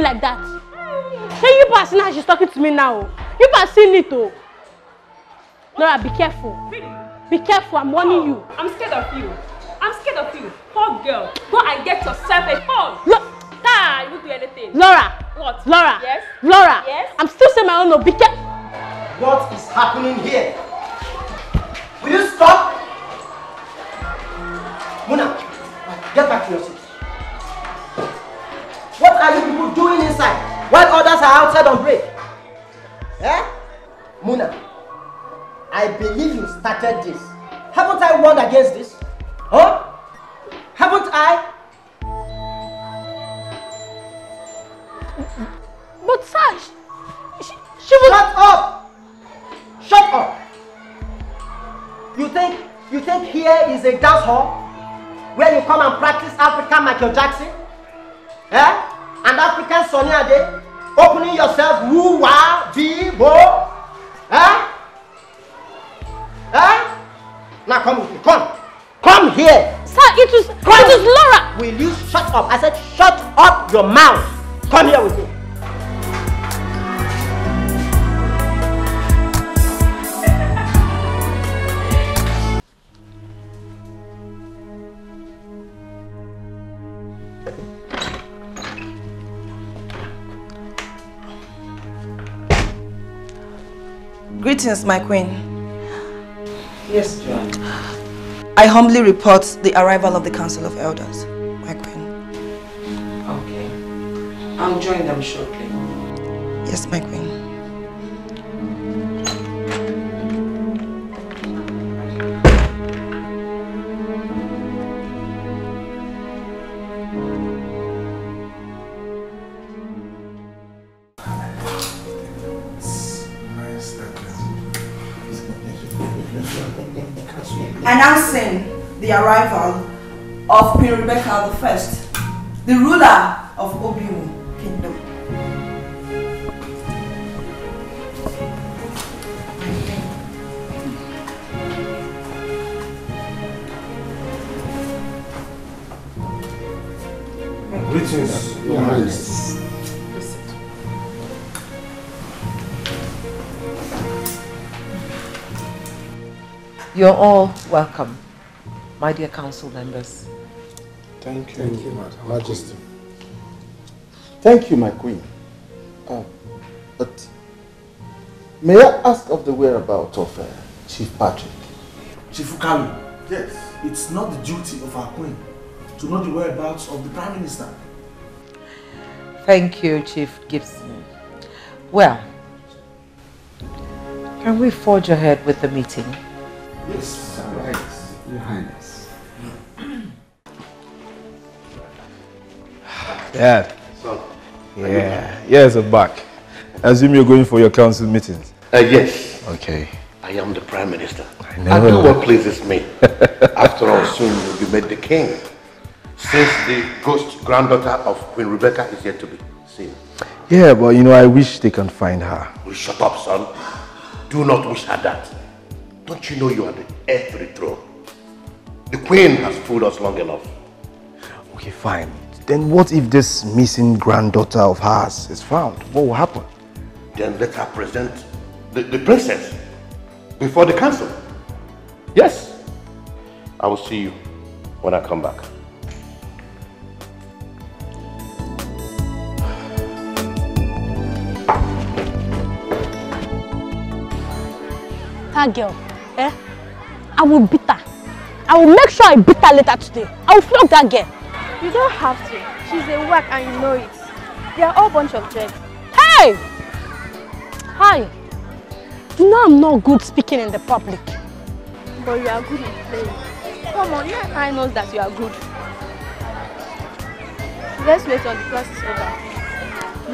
me like that? Hey, you pass now, she's talking to me now. You pass seen it oh. Laura, be careful. Be careful, I'm warning you. I'm scared of you. I'm scared of you. Poor girl. Go and get yourself a phone. Lo- Ah, you do anything. Laura, What? Laura, Yes? Laura, Yes? I'm still saying my own no. Be careful. What is happening here? Will you stop? Muna, get back to your seat. What are you people doing inside while others are outside on break? Eh? Muna, I believe you started this. Haven't I warned against this? Huh? Haven't I? But sir, she, she, was. Shut up! Shut up! You think you think here is a dance hall where you come and practice African Michael Jackson? Eh? And African Sonny Ade? Opening yourself woo wah be bo? Eh? Eh? Now come with me. Come. Come here. Sir, it was. It was Laura. Will you shut up? I said shut up your mouth. Come here with me. Greetings, my queen. Yes, John. I humbly report the arrival of the Council of Elders, my queen. Okay. I'll join them shortly. Yes, my queen. The arrival of Queen Rebecca I, the ruler of Obimo Kingdom. Greetings, Your Highness. You're all welcome, my dear council members. Thank you, Thank you Majesty. Thank you, my queen. Uh, but may I ask of the whereabouts of uh, Chief Patrick? Chief Ukalu, yes, it's not the duty of our queen to know the whereabouts of the prime minister. Thank you, Chief Gibson. Well, can we forge ahead with the meeting? Yes, Right, Your Highness. Dad. Yeah. Yes, I'm back. I assume you're going for your council meetings. Uh, yes, Okay. I am the prime minister. I I, know. do what pleases me. After all, soon you'll be made the king. Since the ghost granddaughter of Queen Rebecca is yet to be seen. Yeah, but you know, I wish they can find her. Will shut up, son. Do not wish her that. Don't you know you are the heir to the throne? The queen has fooled us long enough. Okay, fine. Then what if this missing granddaughter of hers is found? What will happen? Then let her present the, the princess before the council. Yes. I will see you when I come back. That girl, eh? I will beat her. I will make sure I beat her later today. I will flog that girl. You don't have to. She's a whack and you know it. They are all bunch of jerks. Hey! Hi. You know I'm not good speaking in the public. But you are good in playing. Come on, and I know that you are good. Let's wait till the class is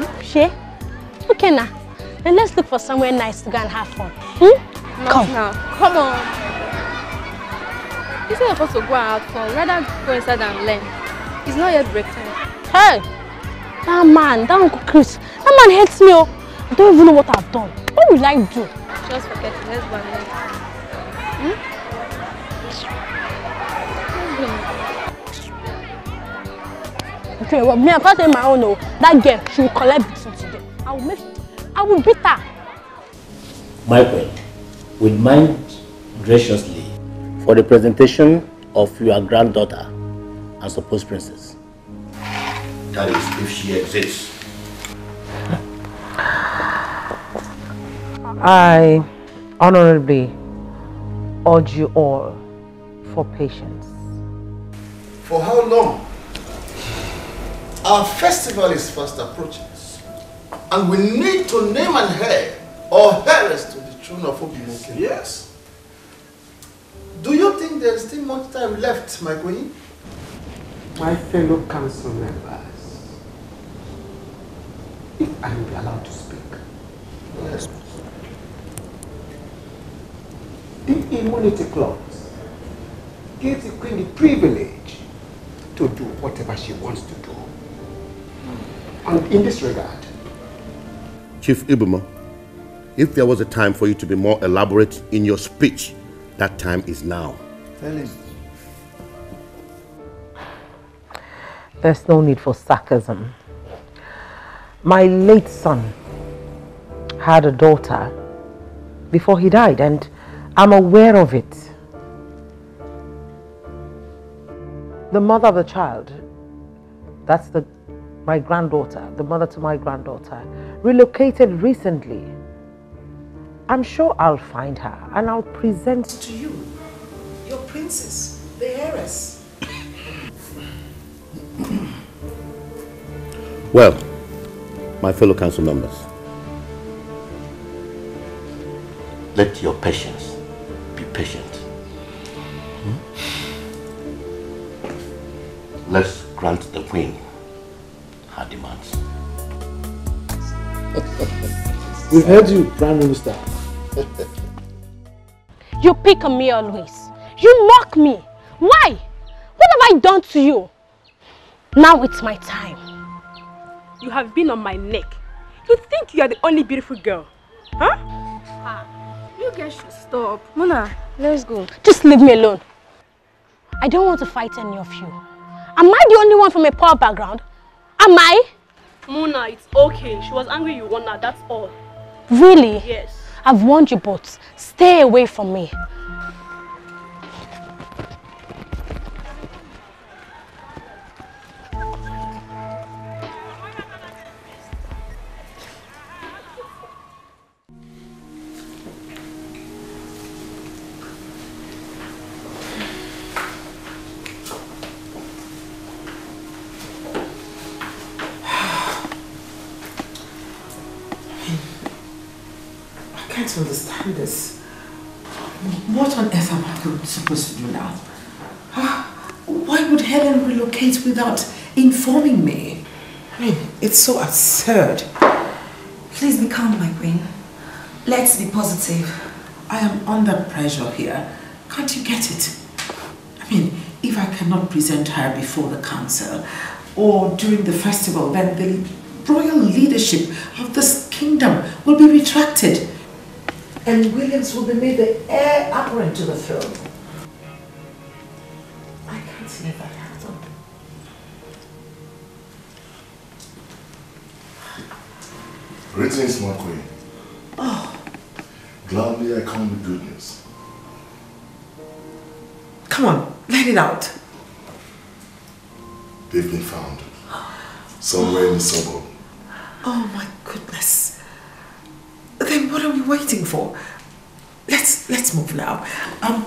over. She? Okay now. Then let's look for somewhere nice to go and have fun. Hmm? Not Come. now. Come on. Instead of us to go out fun, rather go inside and learn. It's not yet break time. Hey! That man, that Uncle Chris, that man hates me. Oh. I don't even know what I've done. What will I do? Just forget it. Let's go and. Hmm? Okay, well, me, I can't say my own, no. That girl, she will collect beating today. I will make, I will beat her. Michael, will mind graciously for the presentation of your granddaughter as supposed princess. That is, if she exists. I honorably urge you all for patience. For how long? Our festival is fast approaching. And we need to name an heir or heiress to the throne of Obimoke. Yes. Do you think there is still much time left, my queen? My fellow council members, if I am allowed to speak. Yes. The immunity clause gives the queen the privilege to do whatever she wants to do. And in this regard, Chief Ibuma, if there was a time for you to be more elaborate in your speech, that time is now. Tell him. There's no need for sarcasm. My late son had a daughter before he died, and I'm aware of it. The mother of the child, that's the my granddaughter, the mother to my granddaughter, relocated recently. I'm sure I'll find her and I'll present To you, your princess, the heiress. Well, my fellow council members, let your patience be patient. Hmm? Let's grant the queen her demands. We've heard you, Prime Minister. You pick on me always. You mock me. Why? What have I done to you? Now it's my time. You have been on my neck. You think you are the only beautiful girl. Huh? Ah, You guys should stop. Mona, let's go. Just leave me alone. I don't want to fight any of you. Am I the only one from a poor background? Am I? Mona, it's okay. She was angry you won her, that's all. Really? Yes. I've warned you both. Stay away from me. Helen without informing me? I mean, it's so absurd. Please be calm, my queen. Let's be positive. I am under pressure here. Can't you get it? I mean, if I cannot present her before the council or during the festival, then the royal leadership of this kingdom will be retracted. And Williams will be made the heir apparent to the throne. I can't let that Greetings, my queen. Oh, Gladly I come with good news. come on, let it out. They've been found. Somewhere in the suburb. Oh my goodness. Then what are we waiting for? Let's let's move now. Um,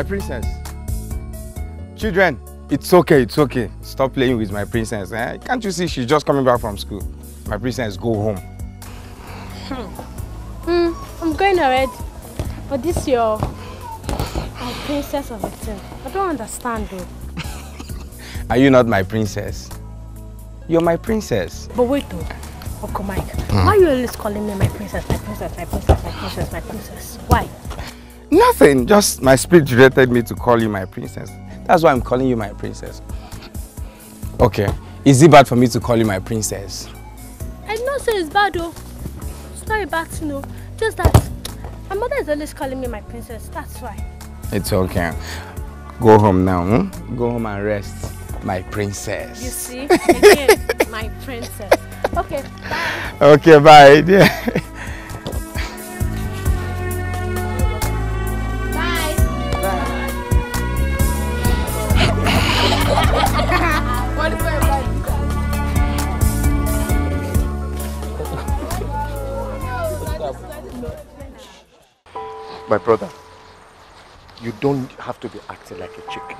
My princess. Children, it's okay, it's okay. Stop playing with my princess. Eh? Can't you see she's just coming back from school? My princess, go home. Hmm, I'm going already. But this your my princess of a thing. I don't understand though. Are you not my princess? You're my princess. But wait though. Uncle Mike, Hmm. why are you always calling me my princess, my princess, my princess, my princess, my princess? Why? Nothing, just my spirit directed me to call you my princess. That's why I'm calling you my princess. Okay, is it bad for me to call you my princess? I did not say it's bad though. It's not a bad thing though. Just that my mother is always calling me my princess. That's why. It's okay. Go home now. Hmm? Go home and rest, my princess. You see? Again, my princess. Okay, bye. Okay, bye. dear. My brother, you don't have to be acting like a chicken.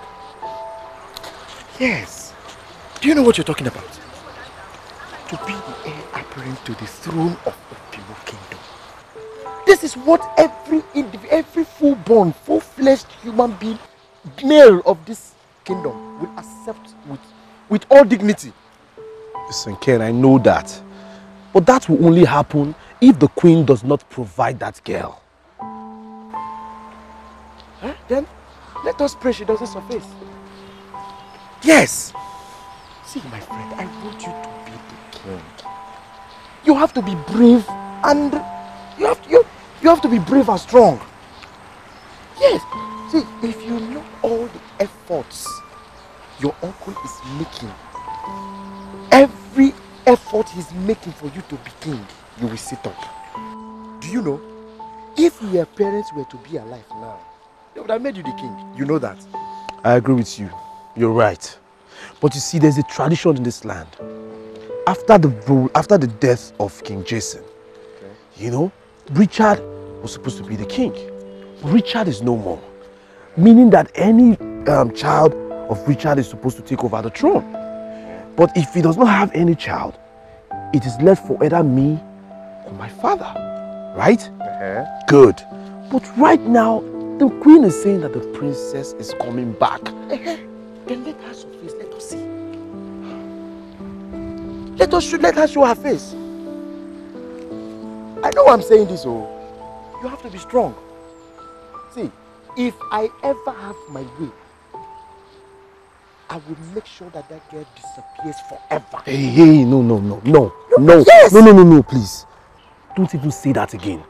Yes. Do you know what you're talking about? To be the heir apparent to the throne of Obimo Kingdom. This is what every every full-born, full-fleshed human being, male of this kingdom will accept with, with all dignity. Listen, Ken, I know that. But that will only happen if the queen does not provide that girl. Huh? Then let us pray she doesn't surface. Yes. See, my friend, I want you to be the king. You have to be brave and you have to, you, you have to be brave and strong. Yes. See, if you know all the efforts your uncle is making, every effort he's making for you to be king, you will sit up. Do you know? If your parents were to be alive now, they would have made you the king. You know that. I agree with you. You're right. But you see, there's a tradition in this land. After the rule, after the death of King Jason, you know, Richard was supposed to be the king. But Richard is no more. Meaning that any um, child of Richard is supposed to take over the throne. But if he does not have any child, it is left for either me or my father. Right? Good. But right now, the queen is saying that the princess is coming back. Uh-huh. Then let her surface. Let us see. Let us show, let her show her face. I know I'm saying this, oh. You have to be strong. See, if I ever have my way, I will make sure that that girl disappears forever. Hey, hey, no, no, no, no, no, Yes! no, no, no, no, please. Don't even say that again.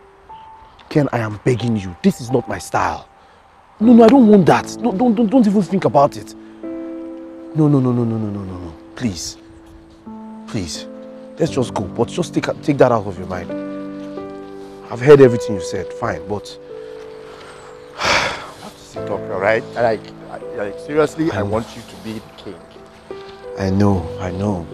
Ken, I am begging you. This is not my style. No, no, I don't want that. No, don't, don't, don't even think about it. No, no, no, no, no, no, no, no, no. Please. Please. Let's just go. But just take, take that out of your mind. I've heard everything you said. Fine, but Sit up, alright? Like, like, seriously, I want you to be the king. I know, I know.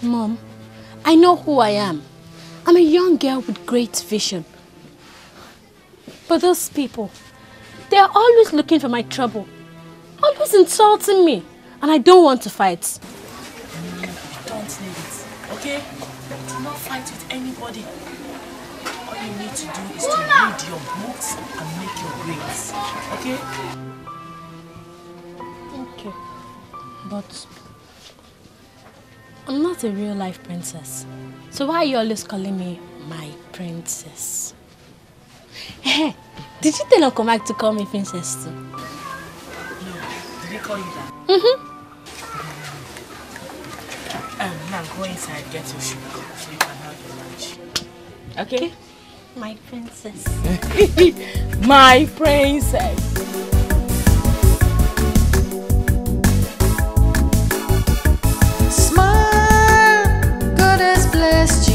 Mom, I know who I am. I'm a young girl with great vision. But those people, they are always looking for my trouble. Always insulting me. And I don't want to fight. Don't need it, okay? Do not fight with anybody. All you need to do is to read your books and make your grades, okay? But I'm not a real life princess. So why are you always calling me my princess? Hey, did you tell Uncle Mike to call me princess too? No, did he call you that? Mm-hmm. Um, now go inside, get your sugar so you can have your lunch. Okay? My princess. My princess. Blessed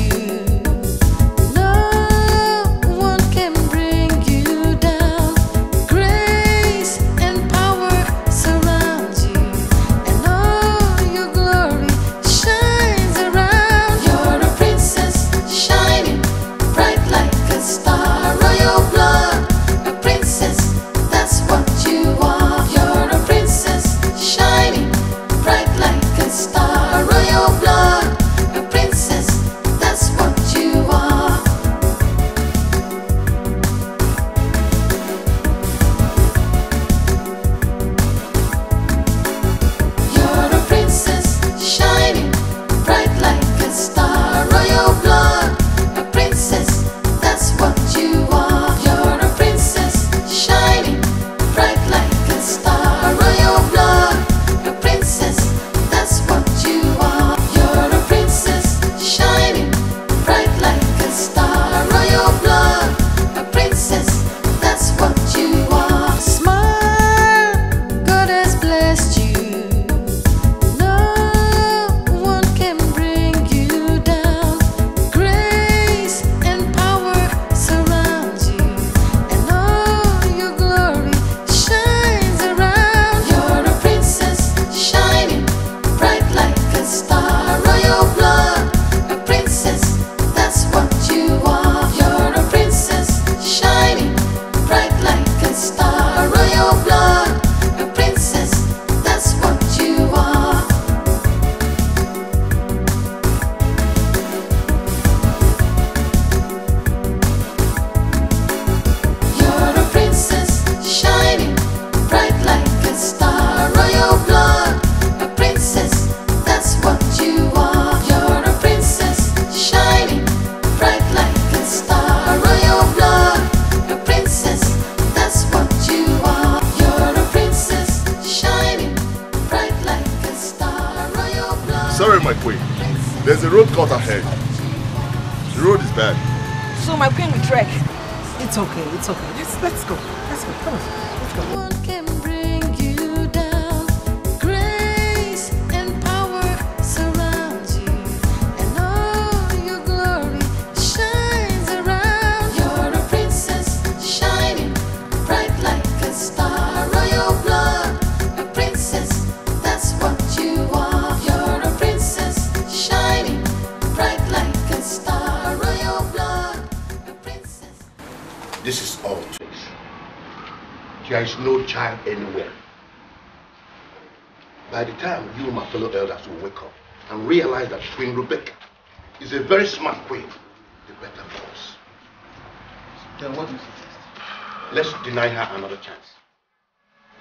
deny her another chance.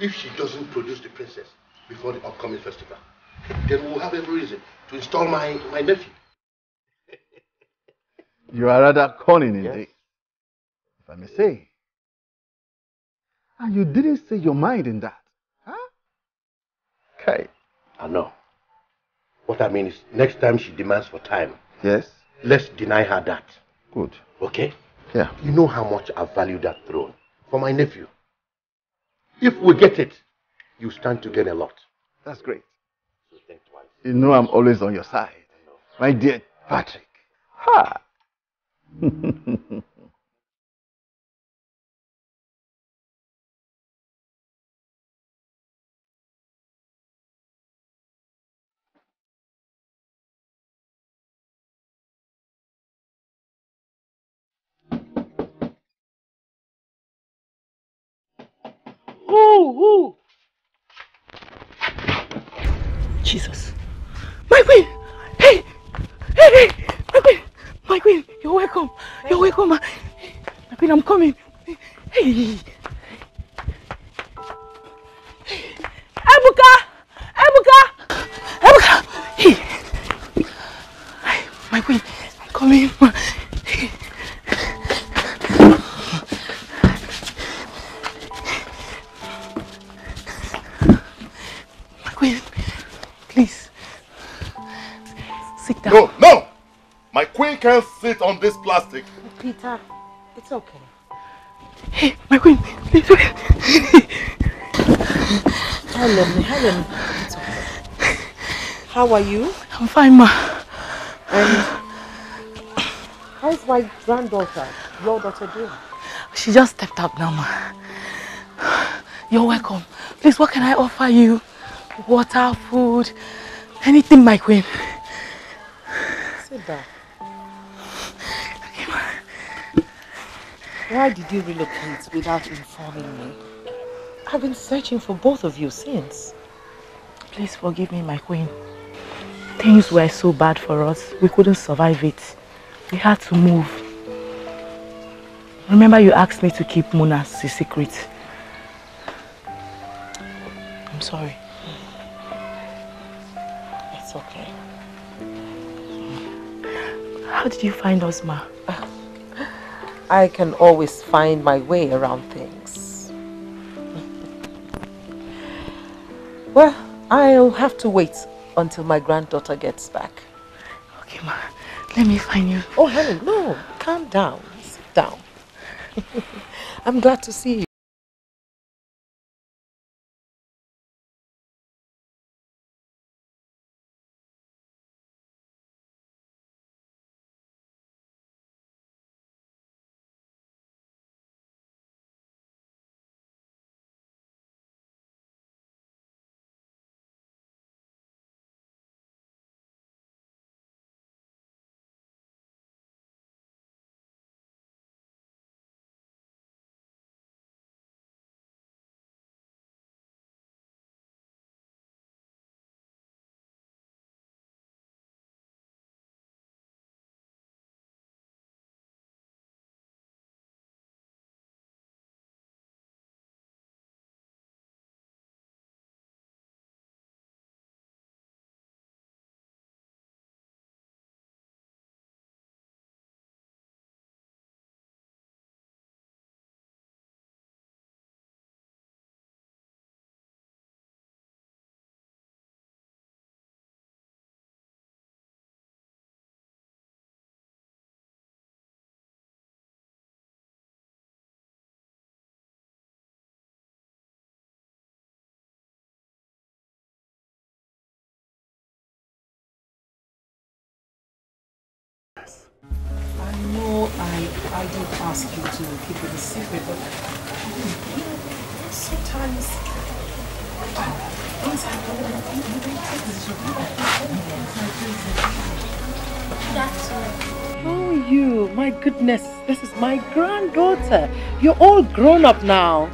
If she doesn't produce the princess before the upcoming festival, then we'll have every reason to install my, my nephew. You are rather cunning indeed, if I may say. And you didn't say your mind in that. Huh? Okay. I know. What I mean is, next time she demands for time, Yes? let's deny her that. Good. Okay? Yeah. You know how much I value that throne for my nephew. If we get it, you stand to gain a lot. That's great. You know I'm always on your side. My dear Patrick. Ha! Ooh, ooh. Jesus. My queen! Hey! Hey, hey! My queen! My queen! You're welcome! You're welcome! My queen, I'm coming! Hey! Ebuka! Ebuka! Ebuka! Hey, My queen, I'm coming! No, no! My queen can't sit on this plastic. Peter, it's okay. Hey, my queen, please wait. Helen, Helen, it's okay. How are you? I'm fine, ma. And how's my granddaughter, your daughter doing? She just stepped up now, ma. You're welcome. Please, what can I offer you? Water, food, anything, my queen. Sit down. Why did you relocate without informing me? I've been searching for both of you since. Please forgive me, my queen. Things were so bad for us. We couldn't survive it. We had to move. Remember you asked me to keep Muna's a secret. I'm sorry. How did you find us, ma? I can always find my way around things. Well, I'll have to wait until my granddaughter gets back. Okay, ma. Let me find you. Oh, Helen, no. Calm down. Sit down. I'm glad to see you. Business. I know I, I did ask you to keep it a secret, but sometimes things happen and you make decisions. Oh, you, my goodness, this is my granddaughter. You're all grown up now.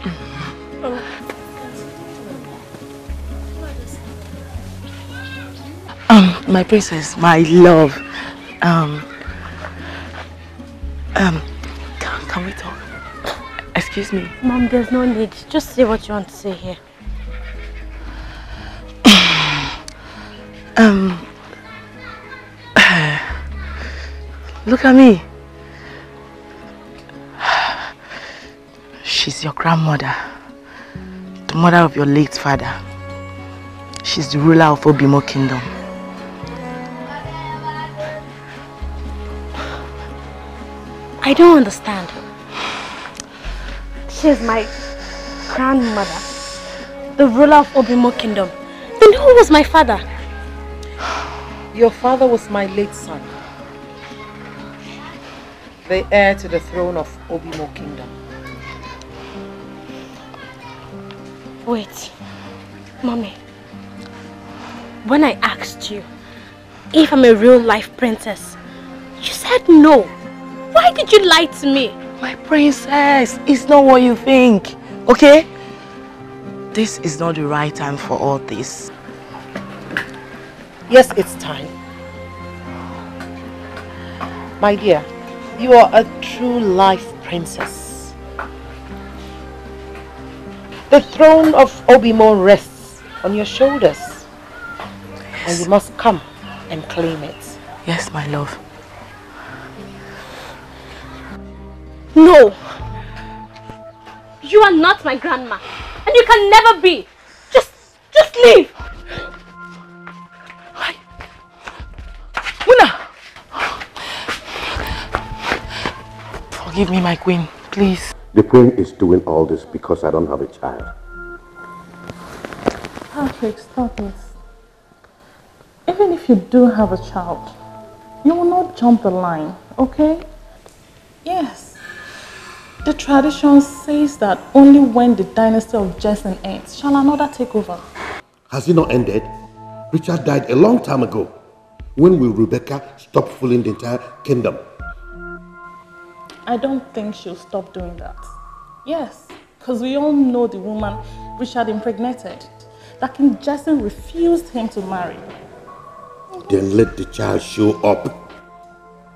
Um, my princess, my love. Um, um, can, can we talk? Excuse me. Mom, there's no need. Just say what you want to say here. Um, look at me. She's your grandmother, the mother of your late father. She's the ruler of Obimo Kingdom. I don't understand. She's my grandmother, the ruler of Obimo Kingdom. Then who was my father? Your father was my late son, the heir to the throne of Obimo Kingdom. Wait, mommy. When I asked you if I'm a real life princess, you said no. Why did you lie to me? My princess, it's not what you think, okay? This is not the right time for all this. Yes, it's time. My dear, you are a true life princess. The throne of Obimo rests on your shoulders. And you must come and claim it. Yes, my love. No. You are not my grandma. And you can never be. Just, just leave. Muna! Forgive me, my queen, please. The queen is doing all this because I don't have a child. Patrick, stop this. Even if you do have a child, you will not jump the line, okay? Yes. The tradition says that only when the dynasty of Jason ends shall another take over. Has it not ended? Richard died a long time ago. When will Rebecca stop fooling the entire kingdom? I don't think she'll stop doing that. Yes, because we all know the woman Richard impregnated. That King Jason refused him to marry. Then let the child show up.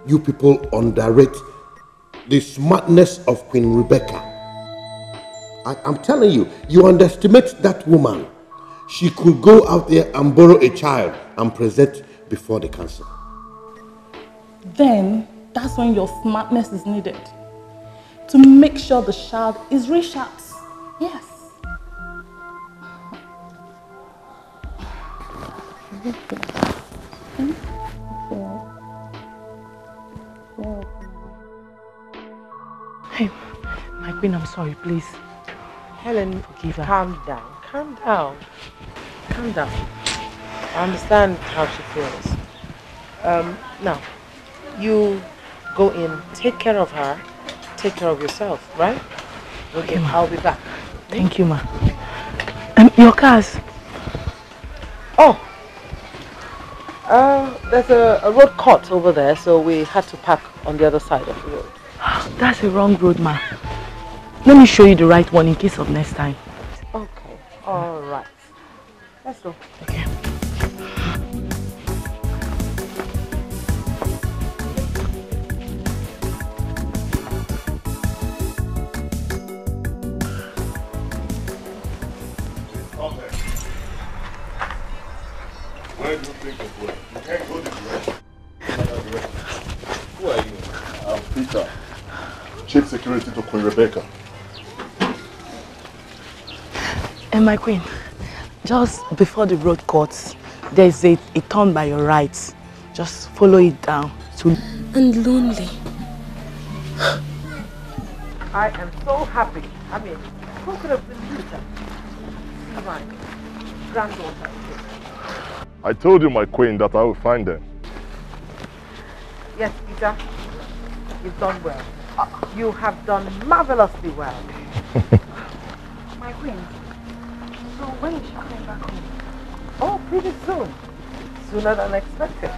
You people underrate the smartness of Queen Rebecca. I, am telling you, you underestimate that woman. She could go out there and borrow a child and present before the council. Then that's when your smartness is needed. To make sure the child is Richard's. Yes. Hey, my queen, I'm sorry, please. Helen, Forgive her. calm down, calm down, calm down. I understand how she feels. Um, now, you go in, take care of her, take care of yourself, right? Okay, ma. I'll be back. Thank you, ma. Um, your cars. Oh, uh, there's a, a road cut over there, so we had to park on the other side of the road. That's a wrong road, ma. Let me show you the right one in case of next time. Okay, all right. Let's go. Okay. Where do you think of going? You can't go this way. Who are you? I'm Peter, Chief Security to Queen Rebecca. And my queen, just before the road cuts, there's a, a turn by your right. Just follow it down. To... And lonely. I am so happy. I mean, who could have believed that? Come on, granddaughter. I told you, my queen, that I will find them. Yes, Peter. You've done well. You have done marvelously well. My queen. So when is she coming back home? Oh, pretty soon. Sooner than expected.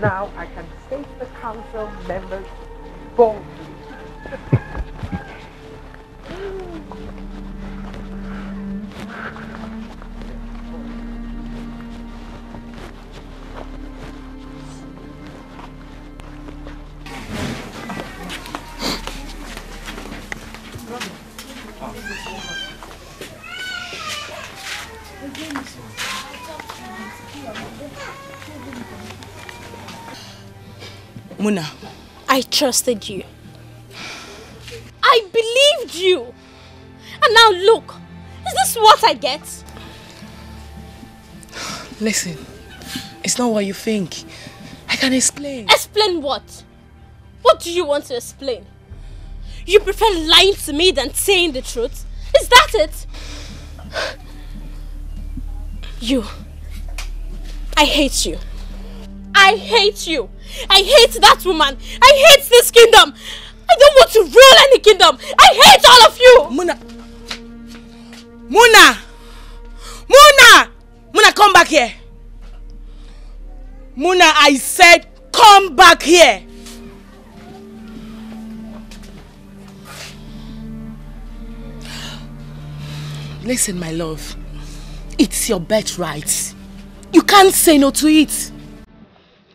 Now I can face the council members boldly. Muna, I trusted you. I believed you. And now look, is this what I get? listen. It's not what you think. I can explain. Explain what? What do you want to explain? You prefer lying to me than saying the truth? Is that it? You. I hate you. I hate you. I hate that woman. I hate this kingdom. I don't want to rule any kingdom. I hate all of you. Muna. Muna! Muna! Muna, come back here. Muna, I said come back here. Listen, my love. It's your birthright. You can't say no to it.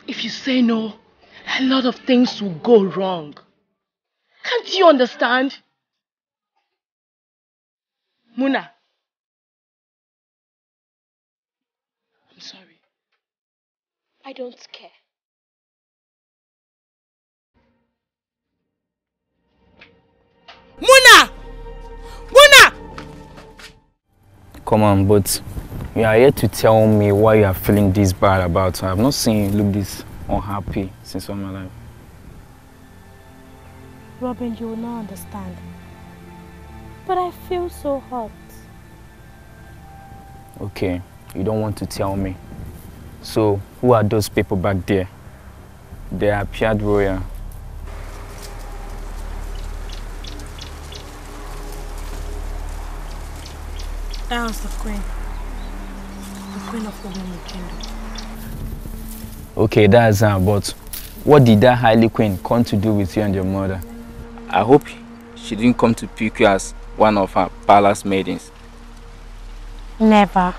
If you say no, a lot of things will go wrong. Can't you understand? Muna. I'm sorry. I don't care. Muna! Muna! Come on, but you are here to tell me why you are feeling this bad about her. I've not seen you look this unhappy since all my life. Robin, you will not understand. But I feel so hurt. Okay, you don't want to tell me. So, who are those people back there? They appeared royal. Ah, that was the queen. The queen of the women kingdom. Okay, that's her, but what did that highly queen come to do with you and your mother? I hope she didn't come to pick you as one of her palace maidens. Never.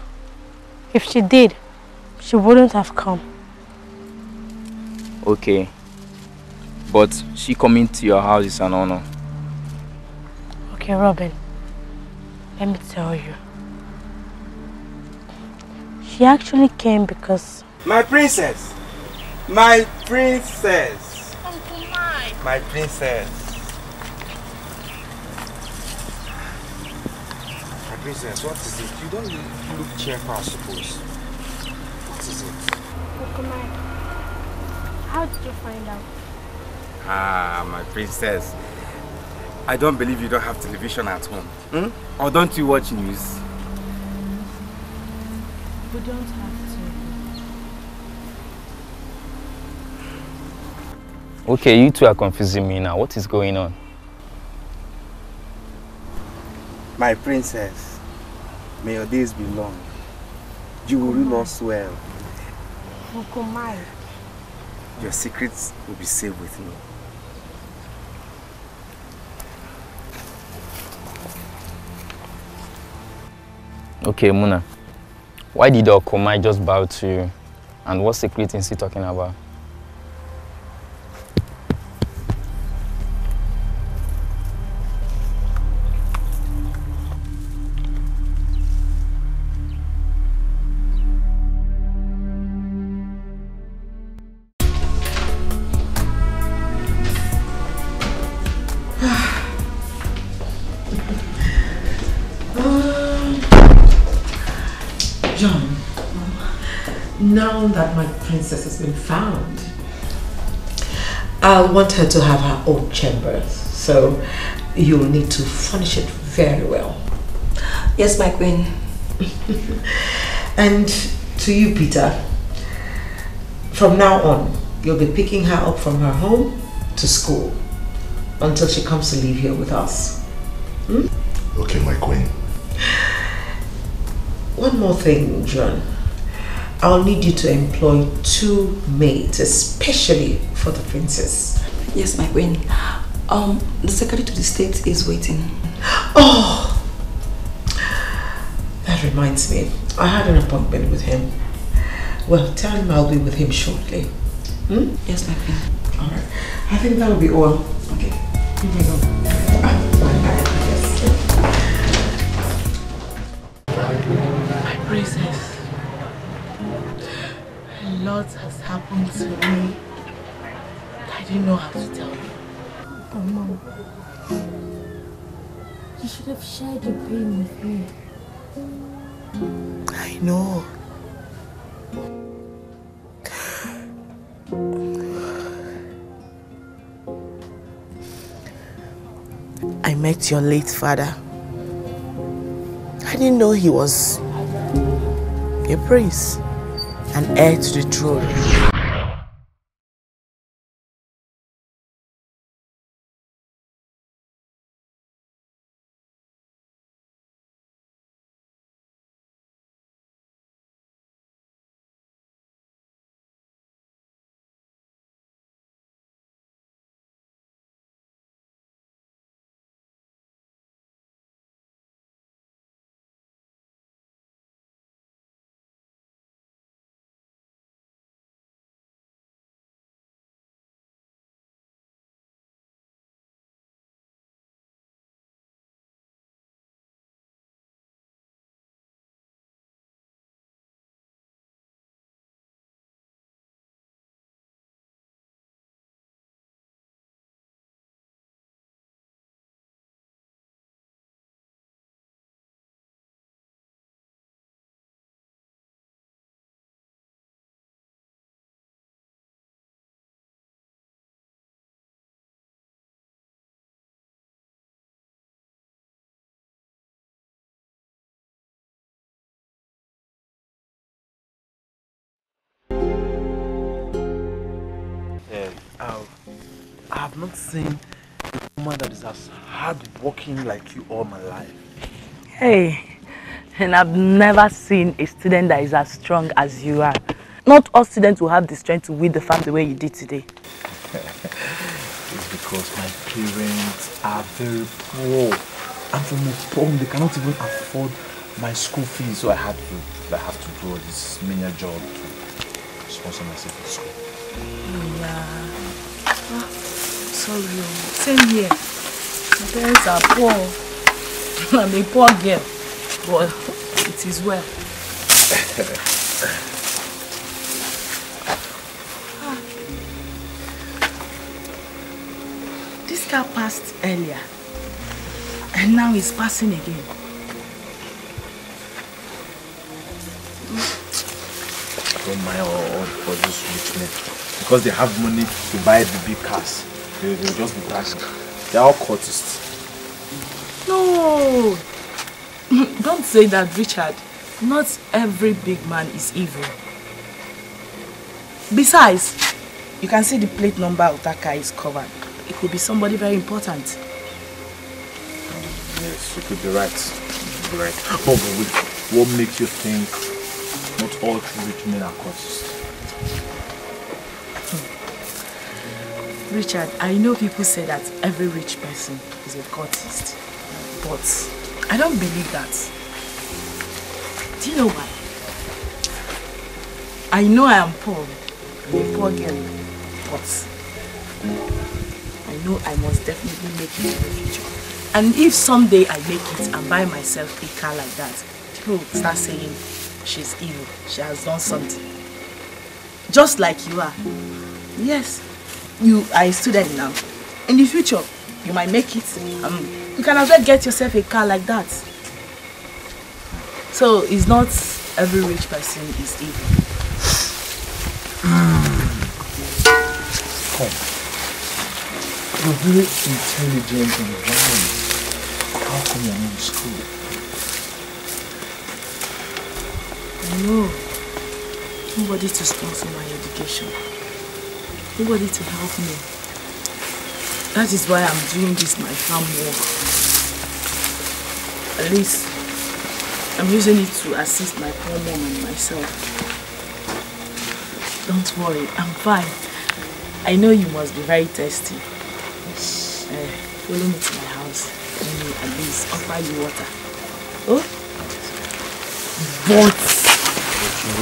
If she did, she wouldn't have come. Okay. But she coming to your house is an honor. Okay, Robin. Let me tell you. She actually came because My princess! My princess! My princess! My princess, what is it? You don't look cheerful, I suppose. What is it? Okumai, how did you find out? Ah, my princess. I don't believe you don't have television at home. Hmm? Or don't you watch news? We don't have Okay, you two are confusing me now. What is going on? My princess, may your days be long. You will rule us well. to. Okumai. Your secrets will be safe with me. Okay, Muna. Why did Okomai just bow to you? And what secret is he talking about? Princess has been found, I'll want her to have her own chambers. So you'll need to furnish it very well. Yes, my queen. and to you, Peter, from now on, You'll be picking her up from her home to school until she comes to live here with us. Hmm? Okay, my queen. One more thing, John. I'll need you to employ two maids, especially for the princess. Yes, my queen. Um, the secretary to the state is waiting. Oh! That reminds me. I had an appointment with him. Well, tell him I'll be with him shortly. Hmm? Yes, my queen. Alright. I think that'll be all. Okay. Here we go. My princess, lot has happened to me. I didn't know how to tell you. Oh, Mom. You should have shared your pain with me. I know. I met your late father. I didn't know he was a prince, an heir to the throne. I have not seen a woman that is as hardworking like you all my life. Hey, and I've never seen a student that is as strong as you are. Not all students will have the strength to win the farm the way you did today. It's because my parents are very poor. I'm from a poor home. They cannot even afford my school fees, so I had to I have to do this menial job to sponsor myself in school. Yeah. Sorry. oh. Same here. My parents are poor. I'm a poor girl. But it is well. Ah. This car passed earlier. And now it's passing again. Don't mind all, all rich because they have money to buy the big cars. They will just be crashing. They are all cultists. No! Don't say that, Richard. Not every big man is evil. Besides, you can see the plate number of that car is covered. It could be somebody very important. Yes, you could be right. You could be right. Oh, but wait, what makes you think not all true rich men are cultists? Richard, I know people say that every rich person is a cultist, but I don't believe that. Do you know why? I know I am poor, a poor girl, but I know I must definitely make it in the future. And if someday I make it and buy myself a car like that, people will start saying she's evil, she has done something. Just like you are. Yes, you are a student now. In the future, you might make it. Um, you can as well get yourself a car like that. So it's not every rich person is evil. Come. You're very intelligent and wise. How come you're not in school? I know. Nobody to sponsor my education. Nobody to help me. That is why I'm doing this my farm work. At least I'm using it to assist my poor mom and myself. Don't worry, I'm fine. I know you must be very thirsty. Uh, follow me to my house. Let me at least offer you water. Oh? What?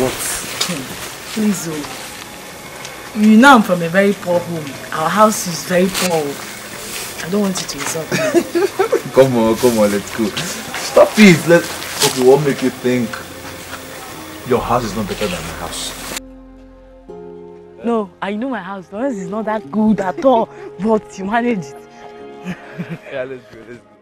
What? Please, oh. You know I'm from a very poor home. Our house is very poor. I don't want you to insult me. Come on, come on, let's go. Stop it. Let okay, what make you think your house is not better than my house? No, I know my house. The house is not that good at all, but you manage it. yeah, let's go, let's go.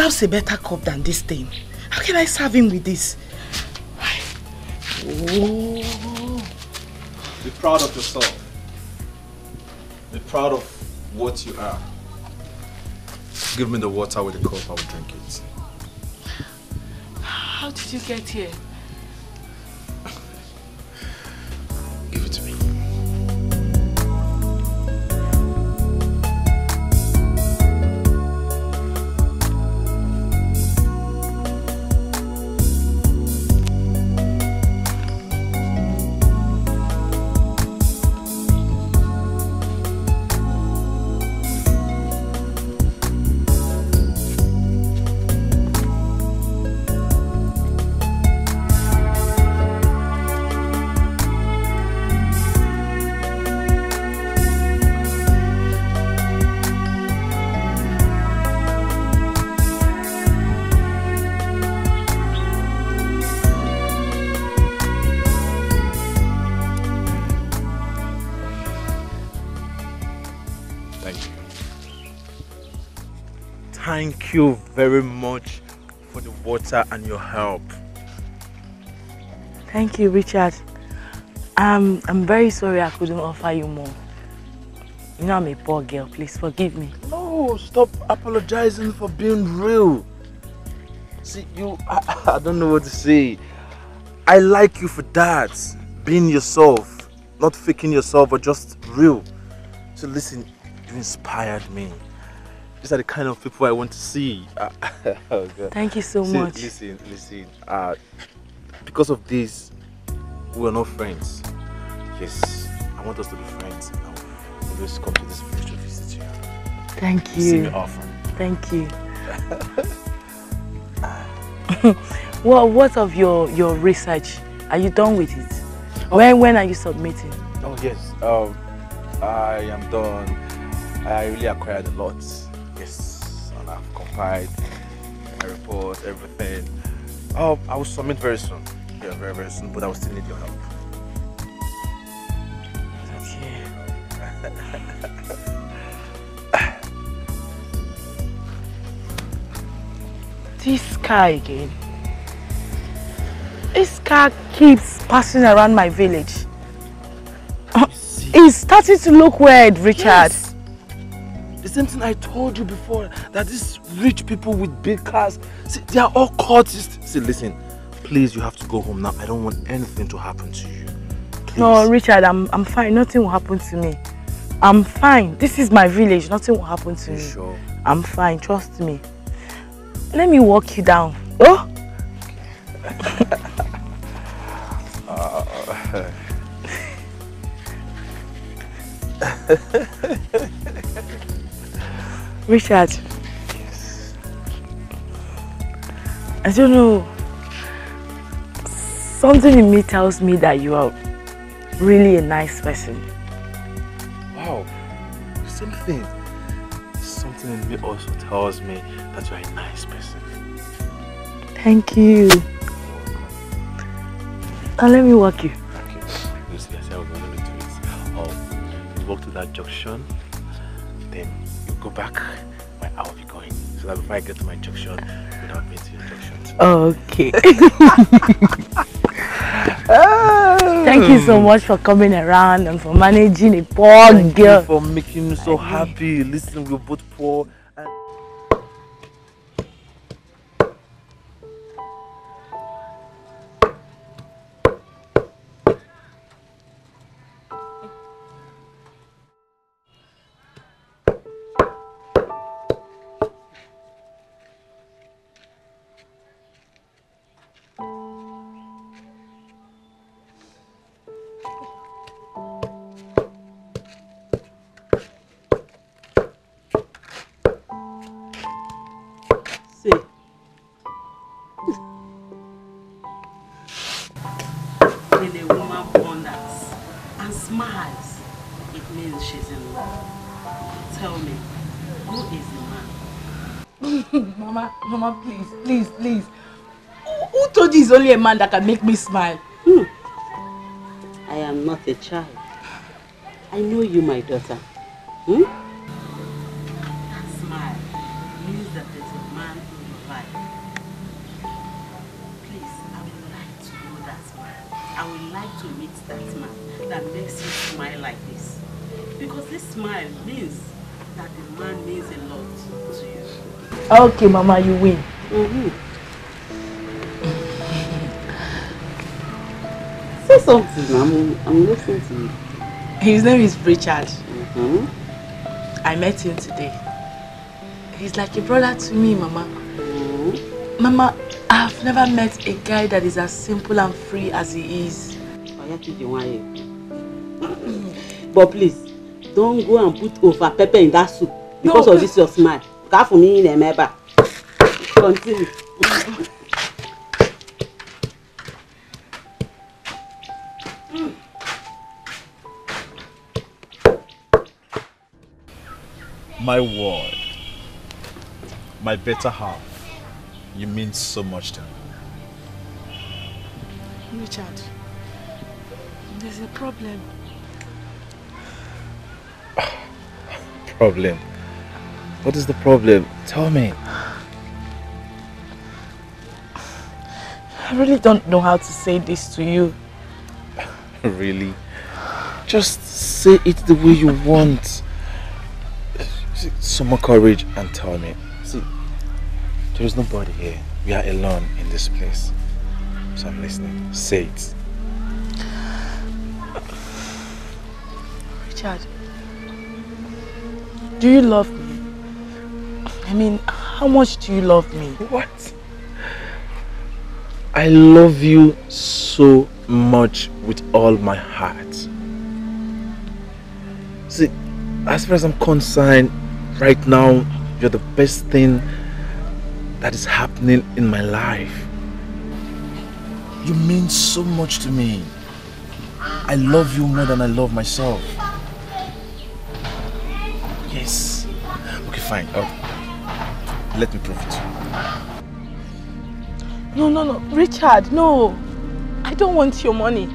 Deserves a better cup than this thing. How can I serve him with this? Oh. Be proud of yourself. Be proud of what you are. Give me the water with the cup, I will drink it. How did you get here? Thank you very much for the water and your help. Thank you, Richard. Um, I'm very sorry I couldn't offer you more. You know I'm a poor girl. Please forgive me. No, stop apologizing for being real. See, you, I, I don't know what to say. I like you for that. Being yourself, not faking yourself, but just real. So listen, you inspired me. These are the kind of people I want to see. oh God. Thank you so See, much. Listen, listen. Uh, because of this, we are not friends. Yes, I want us to be friends. I will always come to this to visit you. Thank you. See me often. Thank you. well, what of your your research? Are you done with it? When when are you submitting? Oh yes, um, I am done. I really acquired a lot. Yes, and I've my report, everything. Oh, I will submit very soon. Yeah, very very soon. But I will still need your help. This car again. This car keeps passing around my village. Uh, It's starting to look weird, Richard. Yes. The same thing I told you before that these rich people with big cars, see, they are all cultists. See, listen, please, you have to go home now. I don't want anything to happen to you. No, Richard, I'm I'm fine. Nothing will happen to me. I'm fine. This is my village. Nothing will happen to me. Sure. I'm fine. Trust me. Let me walk you down. Oh, Uh, Richard. I don't know. Something in me tells me that you are really a nice person. wow, same thing. Something in me also tells me that you are a nice person. Thank you. Now let me walk you. Lucy, I said I was going to do it. Um, oh, you walk to that junction, you go back where I'll be going. So that before I get to my junction, without being to your junction. Okay. Thank you so much for coming around and for managing a poor Thank girl. you for making me so happy. Listen, we're both poor. Only a man that can make me smile? I am not a child. I know you, my daughter. Hmm? That smile means that there's a man in your life. Please, I would like to know that man. I would like to meet that man that makes you smile like this. Because this smile means that the man means a lot to you. Okay, Mama, you win. Mm-hmm. Say something, I'm, I'm listening to you. His name is Richard. hmm I met him today. He's like a brother to me, Mama. Mama, I've never met a guy that is as simple and free as he is. But please, don't go and put over pepper in that soup because No. of this your smile. Ka for me in a Continue. My word, my better half, you mean so much to me. Richard, there's a problem. problem. What is the problem? Tell me. I really don't know how to say this to you. Really? Just say it the way you want. See, Some more courage and tell me. See, there is nobody here. We are alone in this place. So I'm listening. Say it. Richard, do you love me? I mean, how much do you love me? What? I love you so much with all my heart. See, as far as I'm concerned, right now, you're the best thing that is happening in my life. You mean so much to me. I love you more than I love myself. Yes. Okay, fine. Oh, let me prove it. No, no, no. Richard, no. I don't want your money.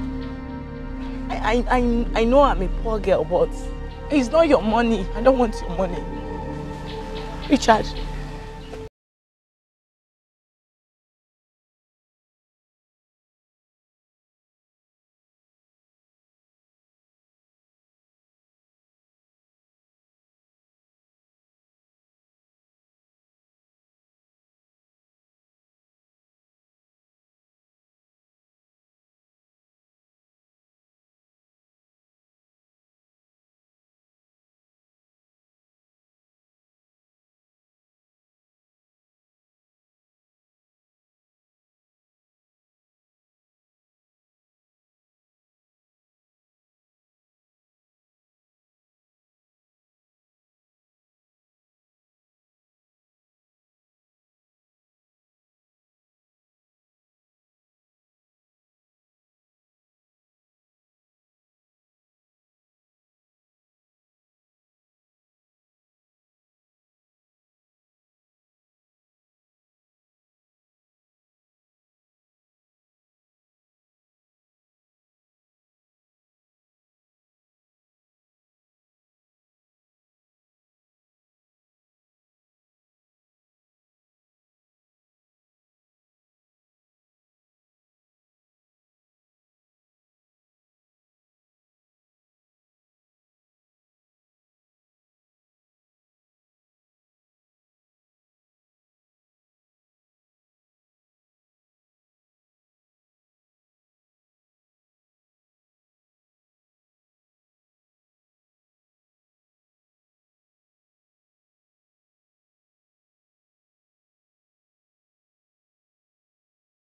I, I, I, I know I'm a poor girl, but it's not your money. I don't want your money. Richard,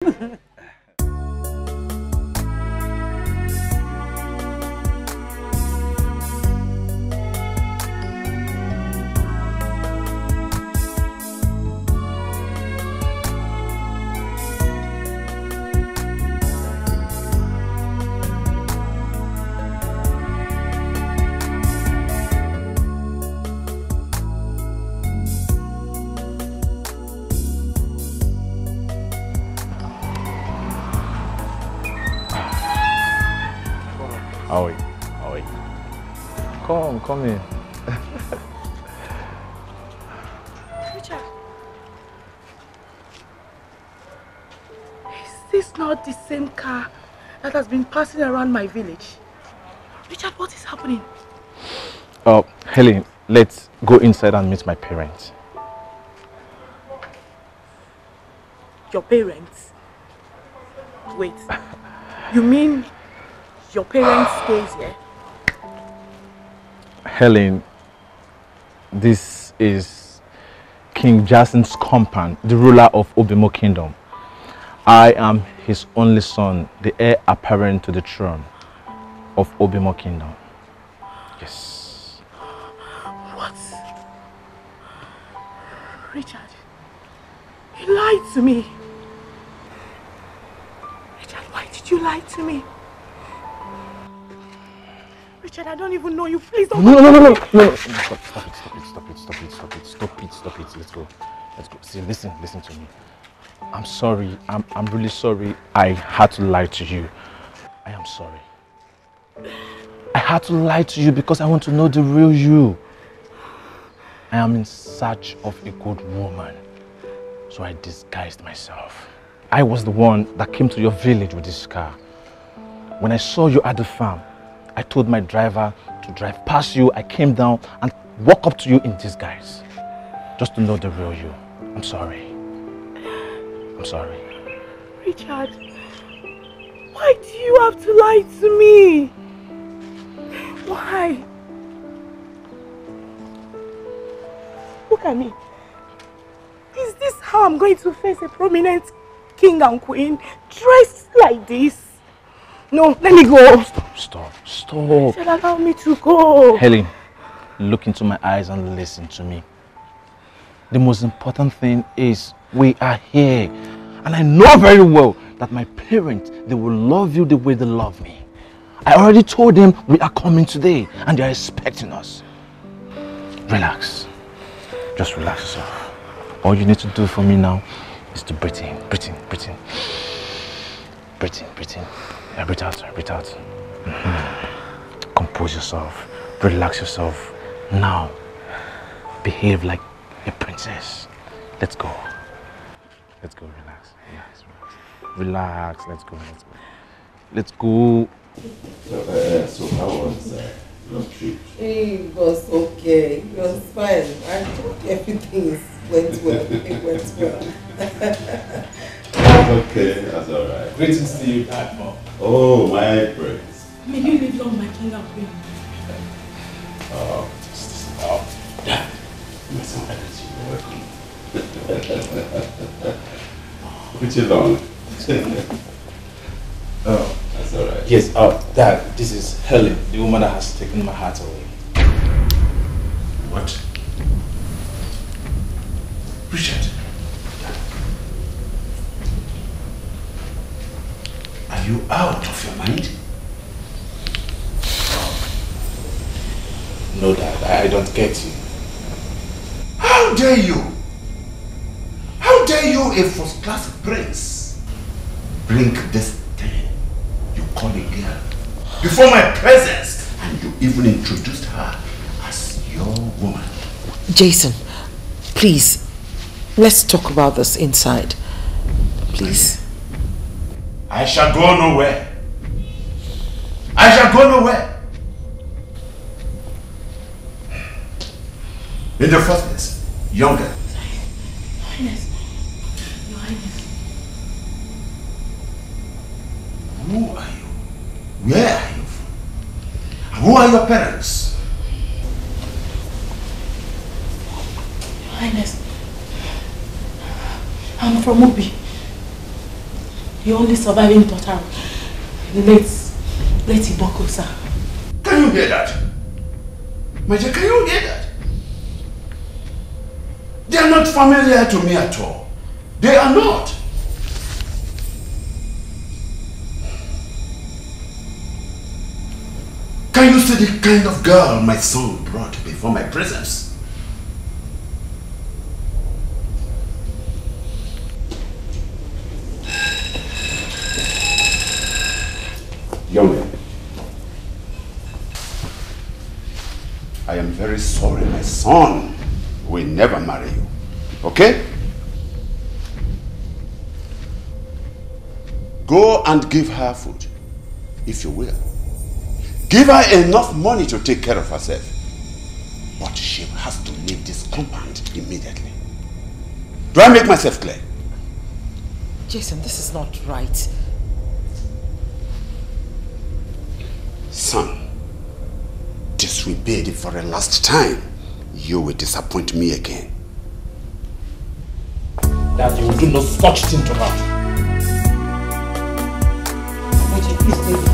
Aoi, Aoi. Come, come. Richard. Is this not the same car that has been passing around my village? Richard, what is happening? Oh, Helen, let's go inside and meet my parents. Your parents? Wait. You mean your parents stays here? Helen, this is King Jason's compound, the ruler of Obimo Kingdom. I am his only son, the heir apparent to the throne of Obimo Kingdom. Yes. What? Richard, you lied to me. Richard, why did you lie to me? Richard, I don't even know you. Please don't. No, no, no, no, no, no, no. Stop, stop it, stop it, stop it, stop it, stop it, stop it, stop it. Let's go. Let's go. See, listen, listen to me. I'm sorry. I'm, I'm really sorry. I had to lie to you. I am sorry. I had to lie to you because I want to know the real you. I am in search of a good woman. So I disguised myself. I was the one that came to your village with this car. When I saw you at the farm, I told my driver to drive past you. I came down and walk up to you in disguise. Just to know the real you. I'm sorry. I'm sorry. Richard, why do you have to lie to me? Why? Look at me. Is this how I'm going to face a prominent king and queen dressed like this? No, let me go. Stop, stop, stop. Richard, allow me to go. Helen, look into my eyes and listen to me. The most important thing is we are here. And I know very well that my parents, they will love you the way they love me. I already told them we are coming today and they are expecting us. Relax. Just relax yourself. All you need to do for me now is to breathe in, breathe in, breathe in. Breathe in, breathe in. Yeah, breathe out, breathe out. Mhm. Compose yourself. Relax yourself. Now, behave like a princess. Let's go. Let's go, relax, relax, relax. Relax, let's go, let's go. Let's go. Uh, so how was your trip? It was okay. It was fine. I thought everything went well. It went well. okay, that's all right. Greetings to see you, Padma. Oh, my praise. May you live long, my king and queen. Oh, oh, Dad, my son, you're welcome. Put you long. Oh, that's all right. Yes, oh, Dad, this is Helen, the woman that has taken my heart away. What? Richard. Are you out of your mind? No, Dad, I, don't get you. How dare you? How dare you, a first class prince, bring this thing you call a girl before my presence and you even introduced her as your woman? Jason, please, let's talk about this inside. Please. I shall go nowhere. I shall go nowhere. In the first place, younger. Highness. Your Highness. Who are you? Where are you from? Who are your parents? Your Highness. I'm from Ubi. The only surviving daughter late, late Iboko, sir. Can you hear that? Dear, can you hear that? They are not familiar to me at all. They are not. Can you see the kind of girl my son brought before my presence? Young man, I am very sorry my son will never marry you. Okay? Go and give her food, if you will. Give her enough money to take care of herself. But she has to leave this compound immediately. Do I make myself clear? Jason, this is not right. Son, disobeyed it for a last time. You will disappoint me again. That you will do no such thing to her. Richard, please stay.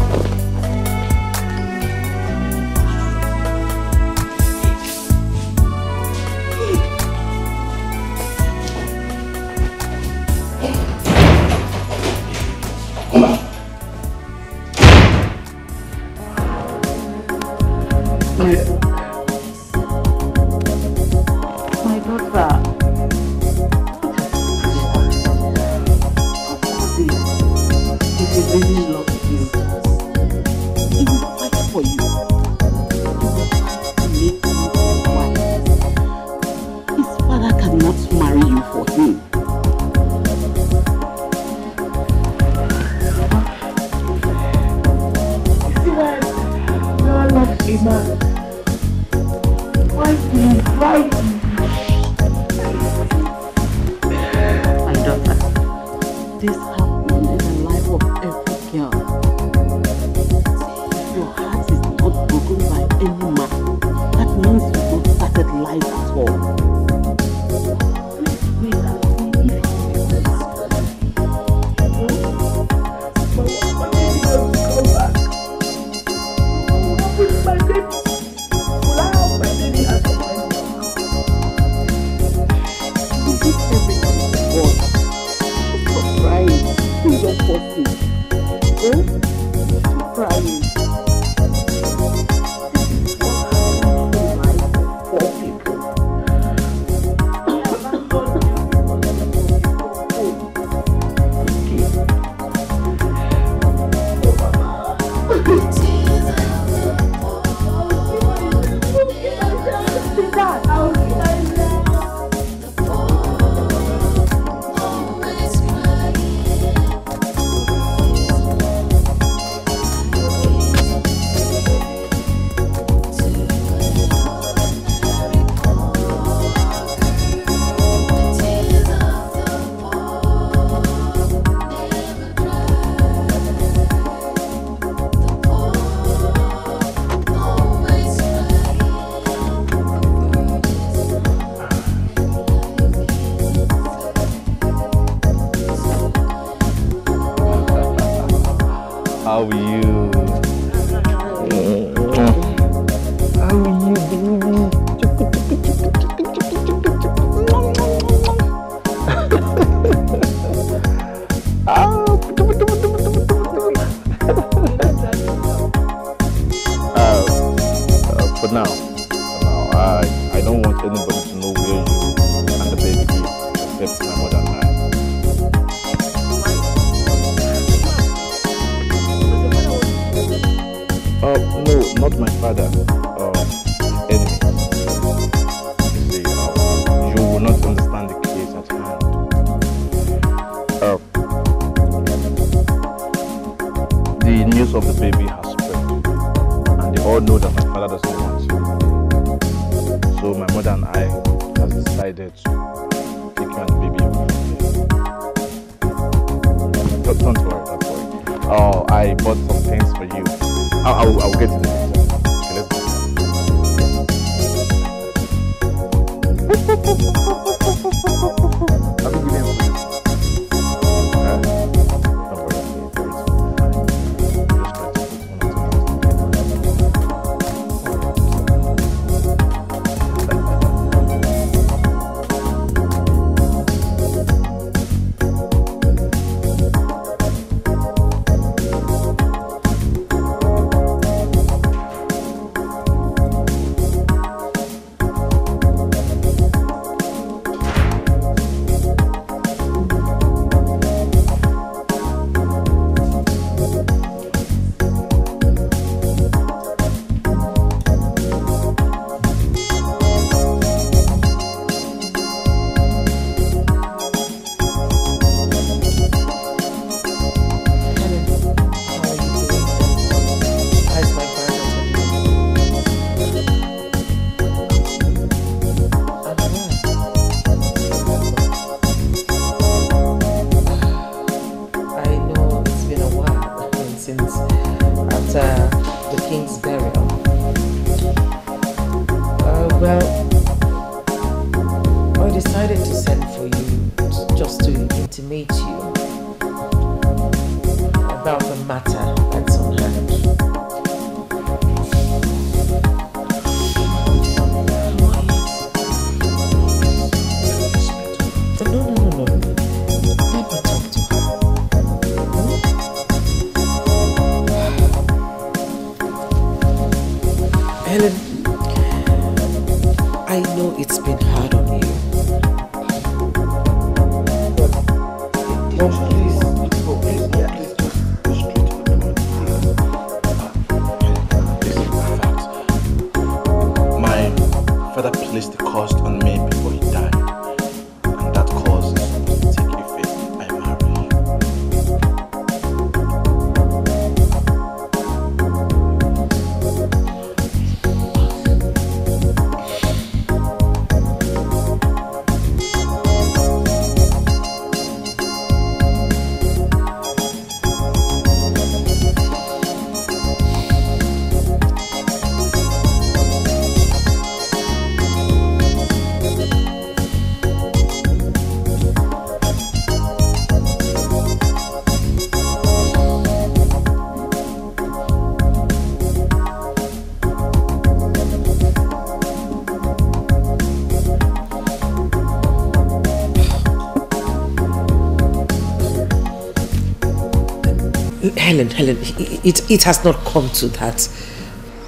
Helen, Helen, it, it has not come to that.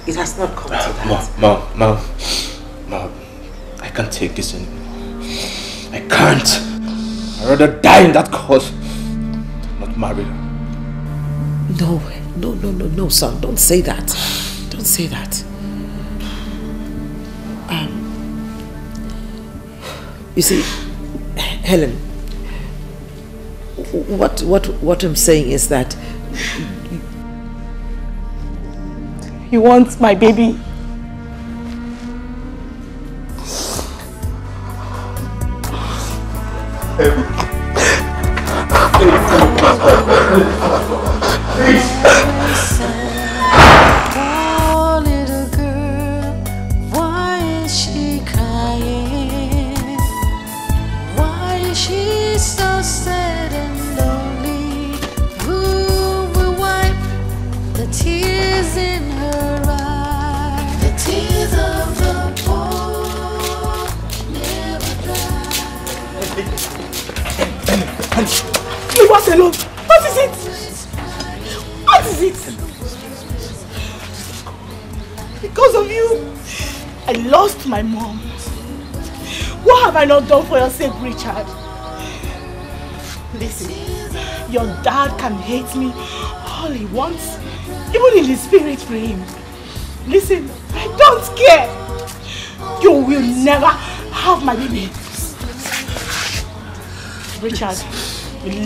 It has not come to that. Mom, mom, mom, mom, I can't take this anymore. I can't. I'd rather die in that cause than not marry her. No, no, no, no, no, son. Don't say that. Don't say that. Um, you see, Helen, what, what, what I'm saying is that He wants my baby.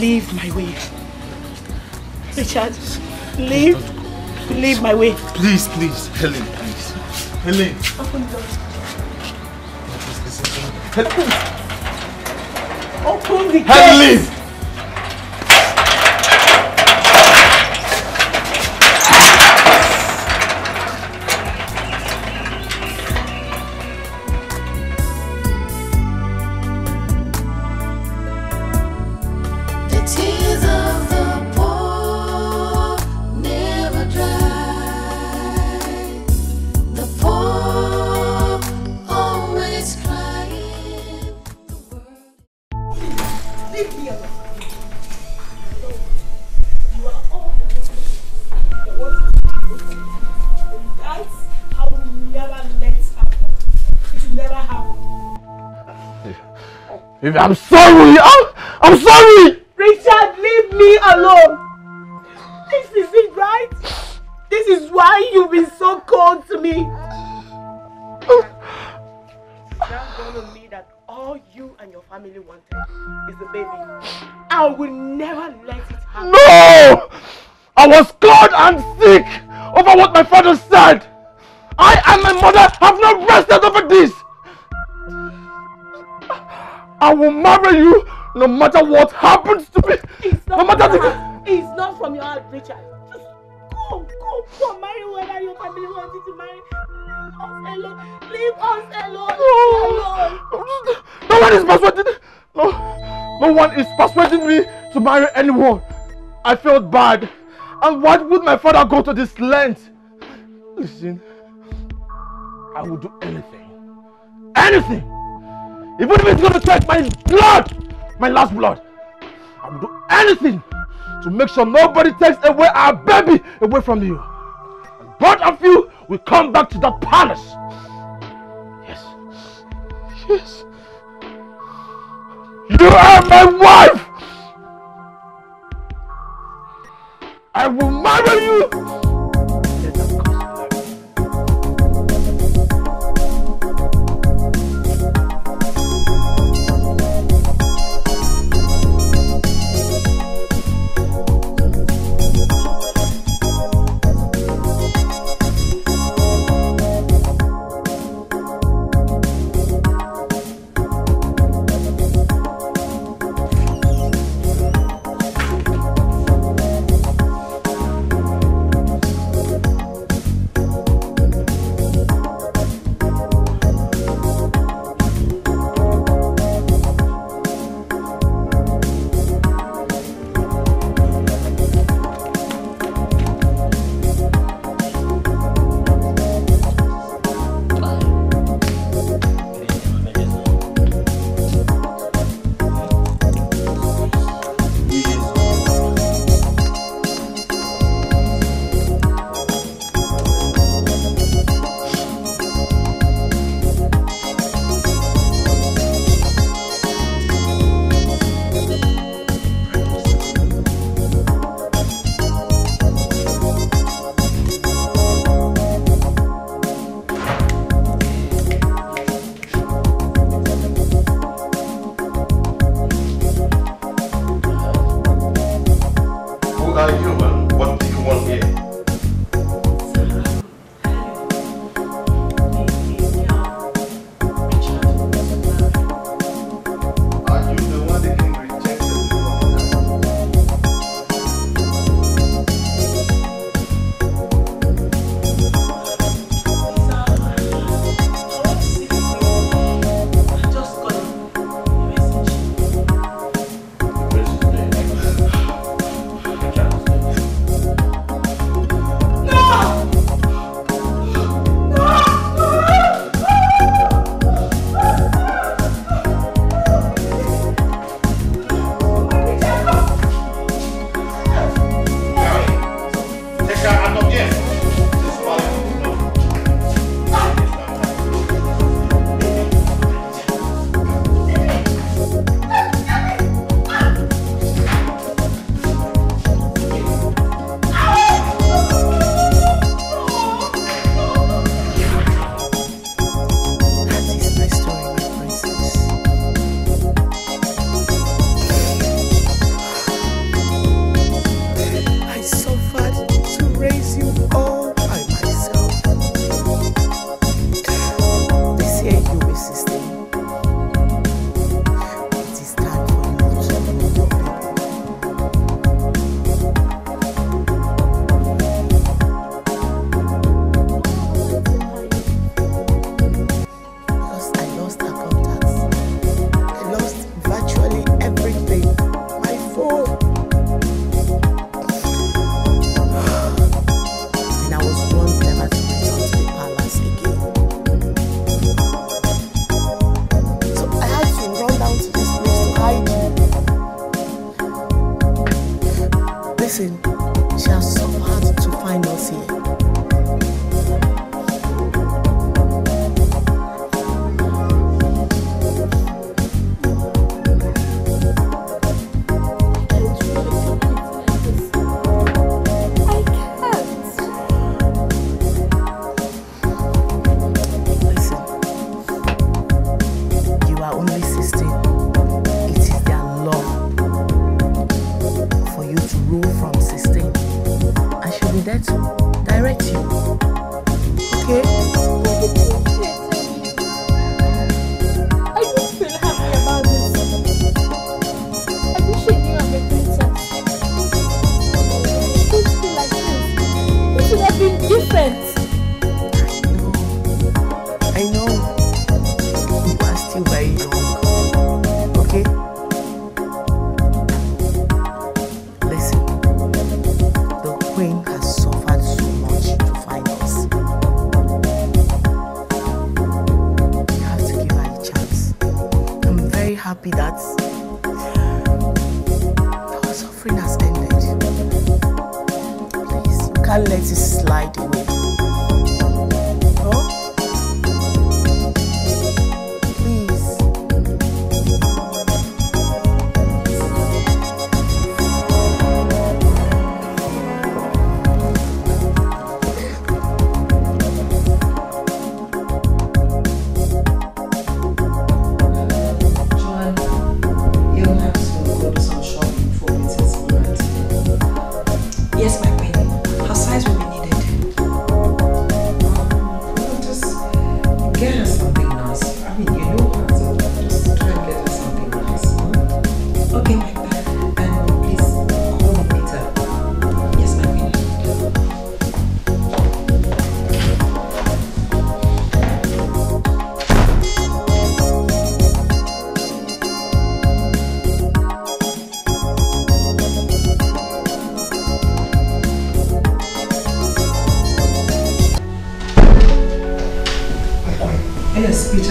Leave my way. Richard, leave, leave my way. Please, please, Helen, please. Helen. Open the door. Helen. Open the gate. Helen! I'm sorry. I'm, I'm sorry. I will marry you no matter what happens to me. It's not, no matter from, it's not from your heart, Richard. Just go, go, go, marry whether your family wants you to marry. Leave us alone. Leave us alone. No. Leave us alone. No one is persuading. No, no one is persuading me to marry anyone. I felt bad. And why would my father go to this length? Listen, I will do anything. Anything even if it's going to take my blood, my last blood, I will do anything to make sure nobody takes away our baby away from you. And both of you will come back to that palace. Yes. Yes. You are my wife! I will marry you!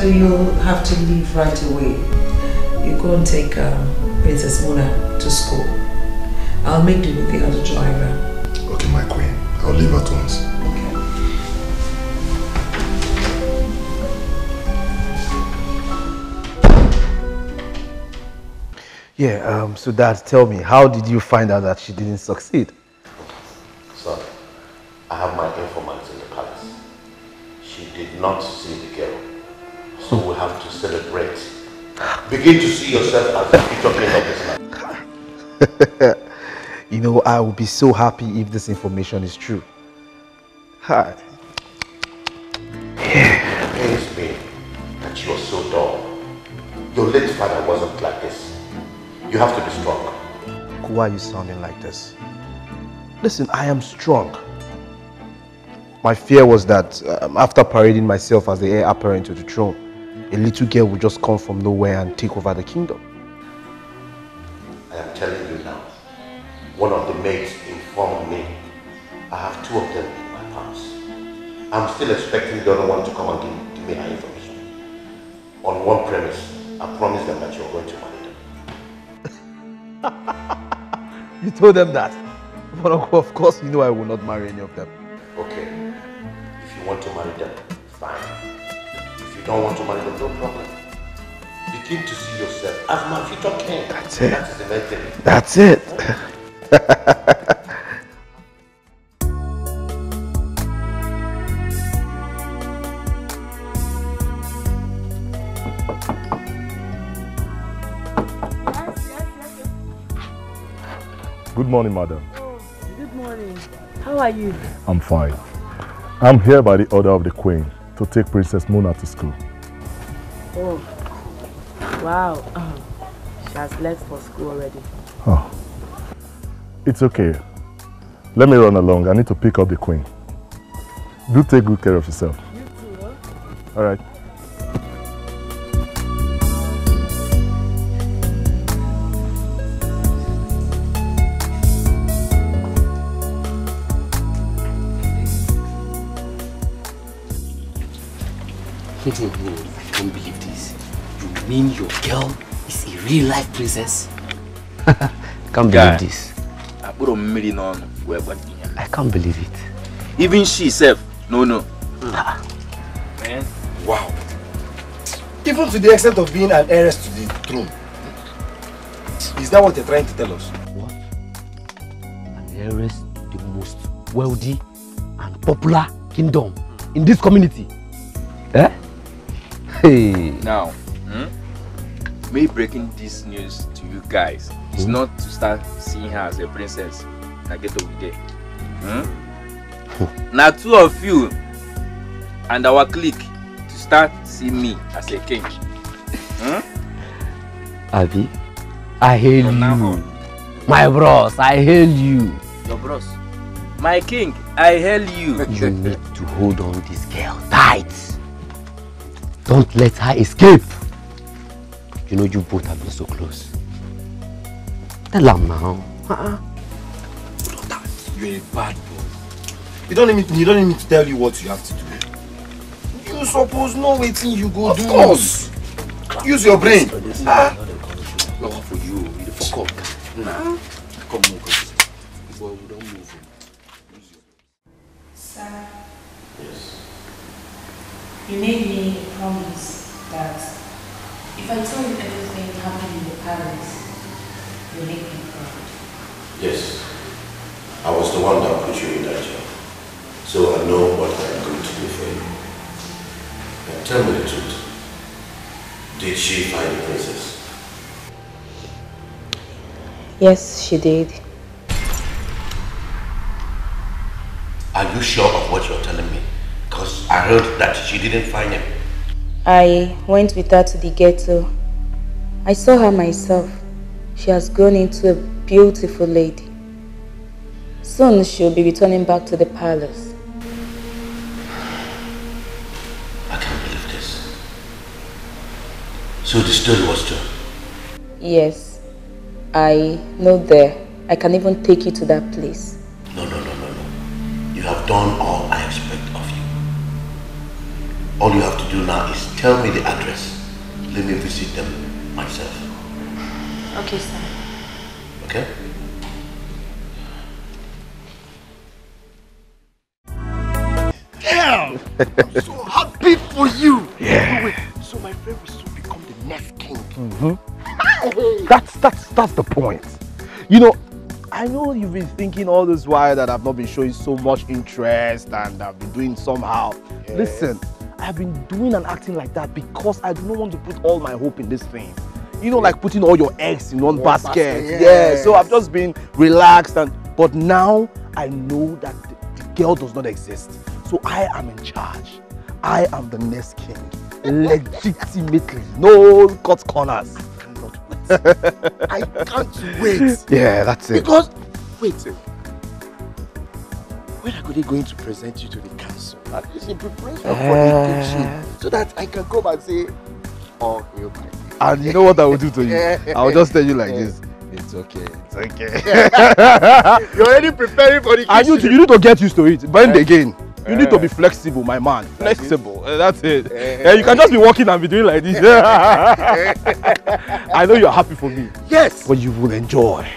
Yes, Peter, you'll have to leave right away. You go and take um, Princess Mona to school. I'll make do with the other driver. Okay, my queen. I'll leave at once. Okay. Yeah, um, so dad, tell me, how did you find out that she didn't succeed? Begin to see yourself as the future king of this land. you know, I will be so happy if this information is true. Hi. It pains me that you are so dull. Your late father wasn't like this. You have to be strong. Why are you sounding like this? Listen, I am strong. My fear was that um, after parading myself as the heir apparent to the throne, a little girl will just come from nowhere and take over the kingdom. I am telling you now. One of the maids informed me. I have two of them in my palace. I'm still expecting the other one to come and give, give me her information. On one premise, I promise them that you're going to marry them. You told them that? But of course, you know I will not marry any of them. Okay. If you want to marry them, fine. If you don't want to marry them, no problem. Begin to see yourself as my future king. That's it. That is the main thing. That's it. Good morning, madam. Good morning. How are you? I'm fine. I'm here by the order of the queen to take Princess Mona to school. Oh, wow. Um, she has left for school already. Oh. It's okay. Let me run along. I need to pick up the queen. Do take good care of yourself. You too, huh? All right. I can't believe this. You mean your girl is a real life princess? Can't Guy. believe this. akpụrụ mmiri n'ọnụ wee on ya I can't believe it. even she sef no no Man. Wow. Even to the extent of being an heiress to the throne. Is that what you're trying to tell us? What? An heiress to the most wealthy and popular kingdom in this community. Eh? Hey. now hmm? me breaking this news to you guys is not to start seeing her as a princess I get over there hmm? na two of you and our clique to start seeing me as a king hmm? Abi, I hail From now you. My bros, I hail you. your bros my king i hail you You need to hold on this girl tight. Don't let her escape. You know you both have been so close. Tell her now. Uh-uh. You're a bad boy. You don't need me, you don't need me to tell you what you have to do. You suppose no waiting you go Of do. course. Use your brain. Ah. Not for you you dey fuck up nah come on come Sir, Yes. You made me a promise that if I tell you everything happened in the palace, you'll make me proud. Yes. I was the one that put you in that job. So I know what I'm going to do for you. Now tell me the truth. Did she find the princess? Yes, she did. Are you sure of what you're telling me? Because I heard that she didn't find him. I went with her to the ghetto. I saw her myself. She has grown into a beautiful lady. Soon she'll be returning back to the palace. I can't believe this. So the story was true. Yes, I know there. I can even take you to that place. No, no, no, no, no. You have done all I expect of you. All you have to do now is tell me the address. Let me visit them myself. Okay, sir. Okay? Damn! I'm so happy for you. Yeah. Wait, wait. So my friend will soon become the next king. Mm-hmm. That's that's that's the point. You know, I know you've been thinking all this while that I've not been showing so much interest and I've been doing somehow. Listen, I've been doing and acting like that because I do not want to put all my hope in this thing. You know, like putting all your eggs in one, One basket. basket, Yeah. So. I've just been relaxed and but now I know that the, the girl does not exist. So I am in charge. I am the next king. Legitimately. No cut corners. I can't wait. Yeah, that's it. Because, wait, when are they going to present you to the council? At least in preparation for the kingship. So that I can come and say, oh, you my And you know what I will do to you? I will just tell you like Yeah. this. It's okay. It's okay. You're already preparing for the And you, kingship. you need to get used to it. Bend Eh. again. You need to be flexible, my man. Flexible. Eh, That's it. Eh. Eh, you can just be walking and be doing like this. I know you're happy for me. Yes. But you will enjoy.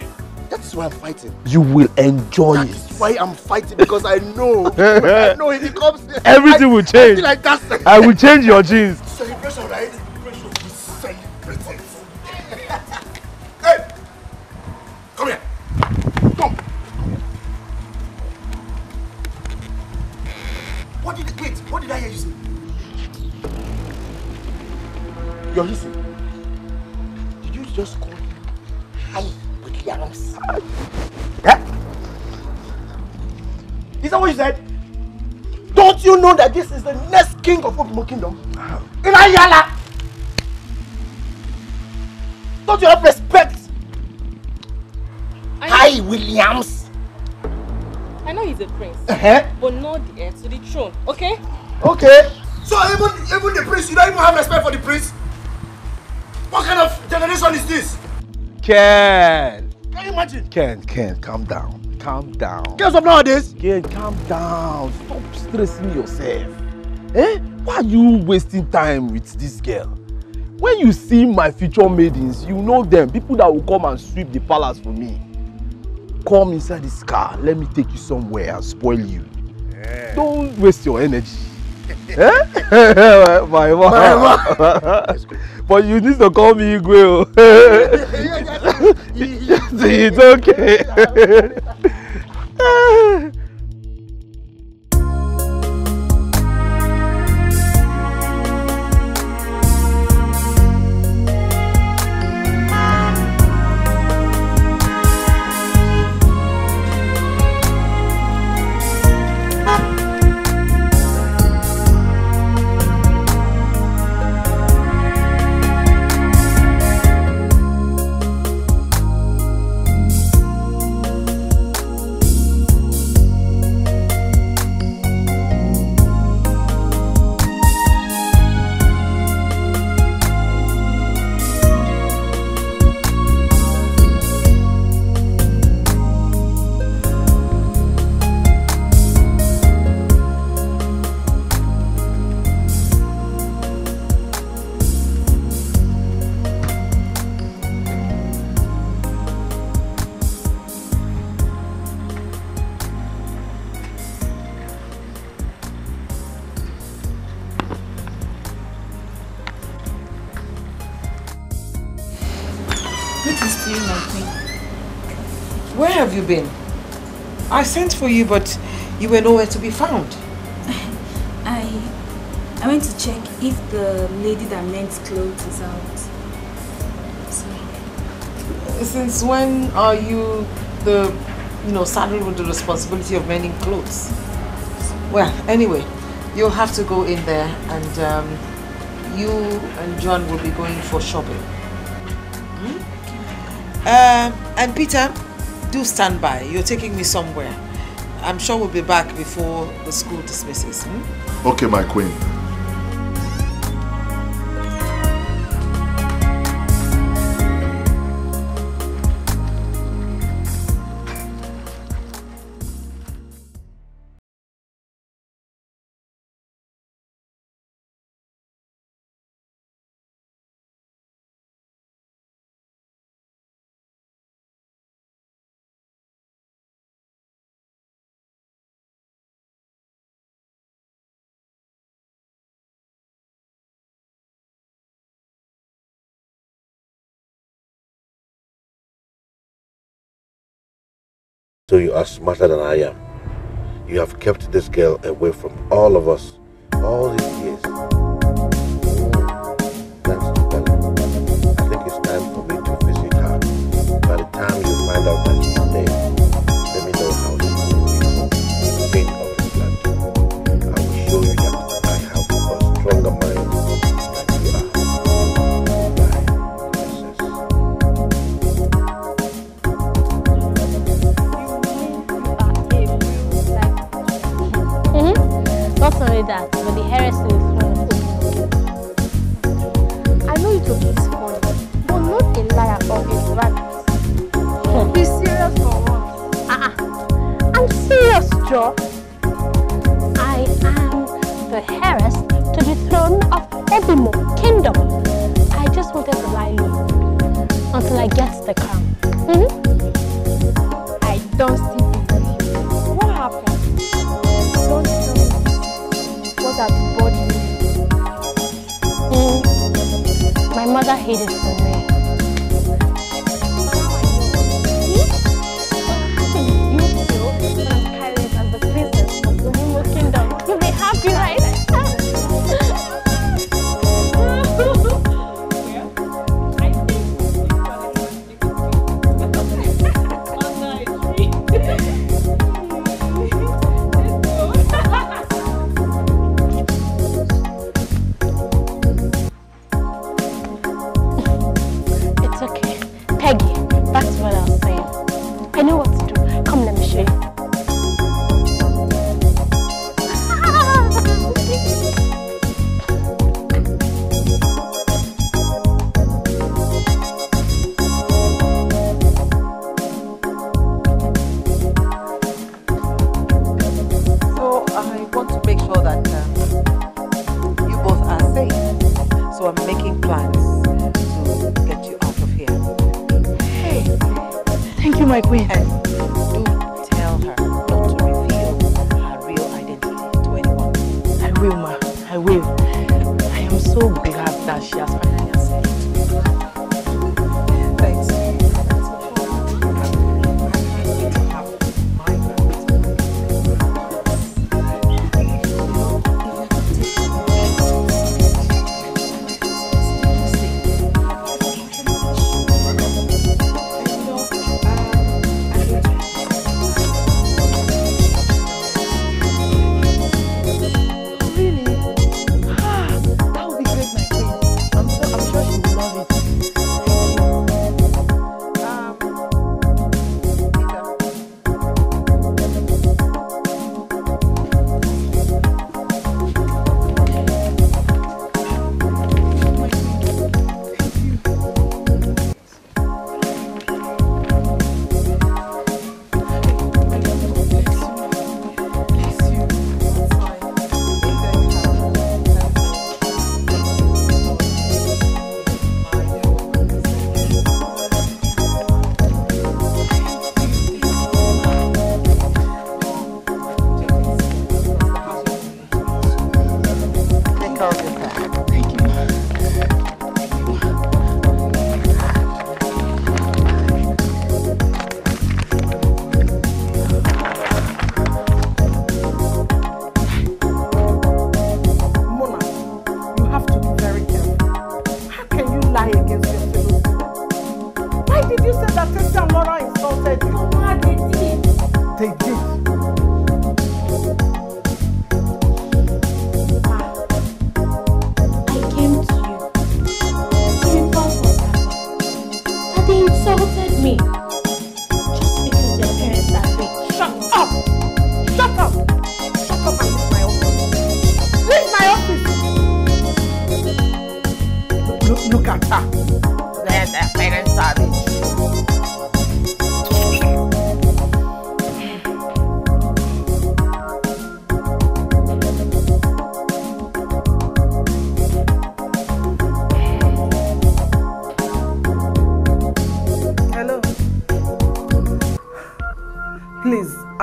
That's why I'm fighting. You will enjoy it. That's why I'm fighting because I know. I know if it comes. Everything I, will change. feel like that's I will change your jeans. celebration, right? What did wait? What did I hear you say? You're listening. Did you just call and with your arms? Yeah? Is that what you said? Don't you know that this is the next king of Okimo Kingdom? Ilayala! Don't you have respect? Hi, Williams. I know he's a prince, Uh-huh. but not the heir to the throne, okay? Okay. So even even the prince, you don't even have respect for the prince? What kind of generation is this? Ken. Can you imagine? Ken, Ken, calm down. Calm down. Girls of nowadays. Ken, calm down. Stop stressing yourself. Eh? Why are you wasting time with this girl? When you see my future maidens, you know them. People that will come and sweep the palace for me. Come inside this car. Let me take you somewhere and spoil you. Don't waste your energy. eh? my mom. My but you need to call me Igwe. oh. it's okay. I sent for you, but you were nowhere to be found. I I went to check if the lady that mends clothes is out. Sorry. Since when are you the, you know, saddled with the responsibility of mending clothes? Well, anyway, you'll have to go in there and um, you and John will be going for shopping. Hmm? Uh, and Peter, do stand by. You're taking me somewhere. I'm sure we'll be back before the school dismisses. Hmm? Okay, my queen. though you are smarter than I am. You have kept this girl away from all of us all these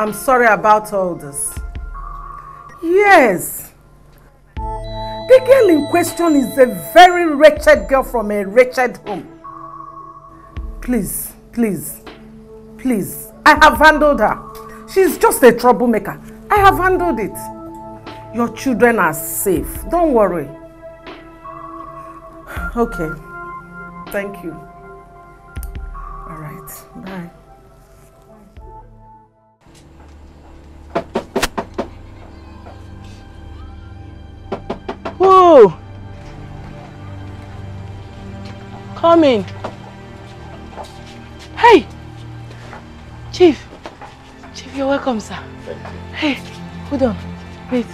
I'm sorry about all this. Yes. The girl in question is a very wretched girl from a wretched home. Please, please, please. I have handled her. She's just a troublemaker. I have handled it. Your children are safe. Don't worry. Okay. Thank you. Come in. Hey! Chief. Chief, you're welcome, sir. Hey, hold on. Wait.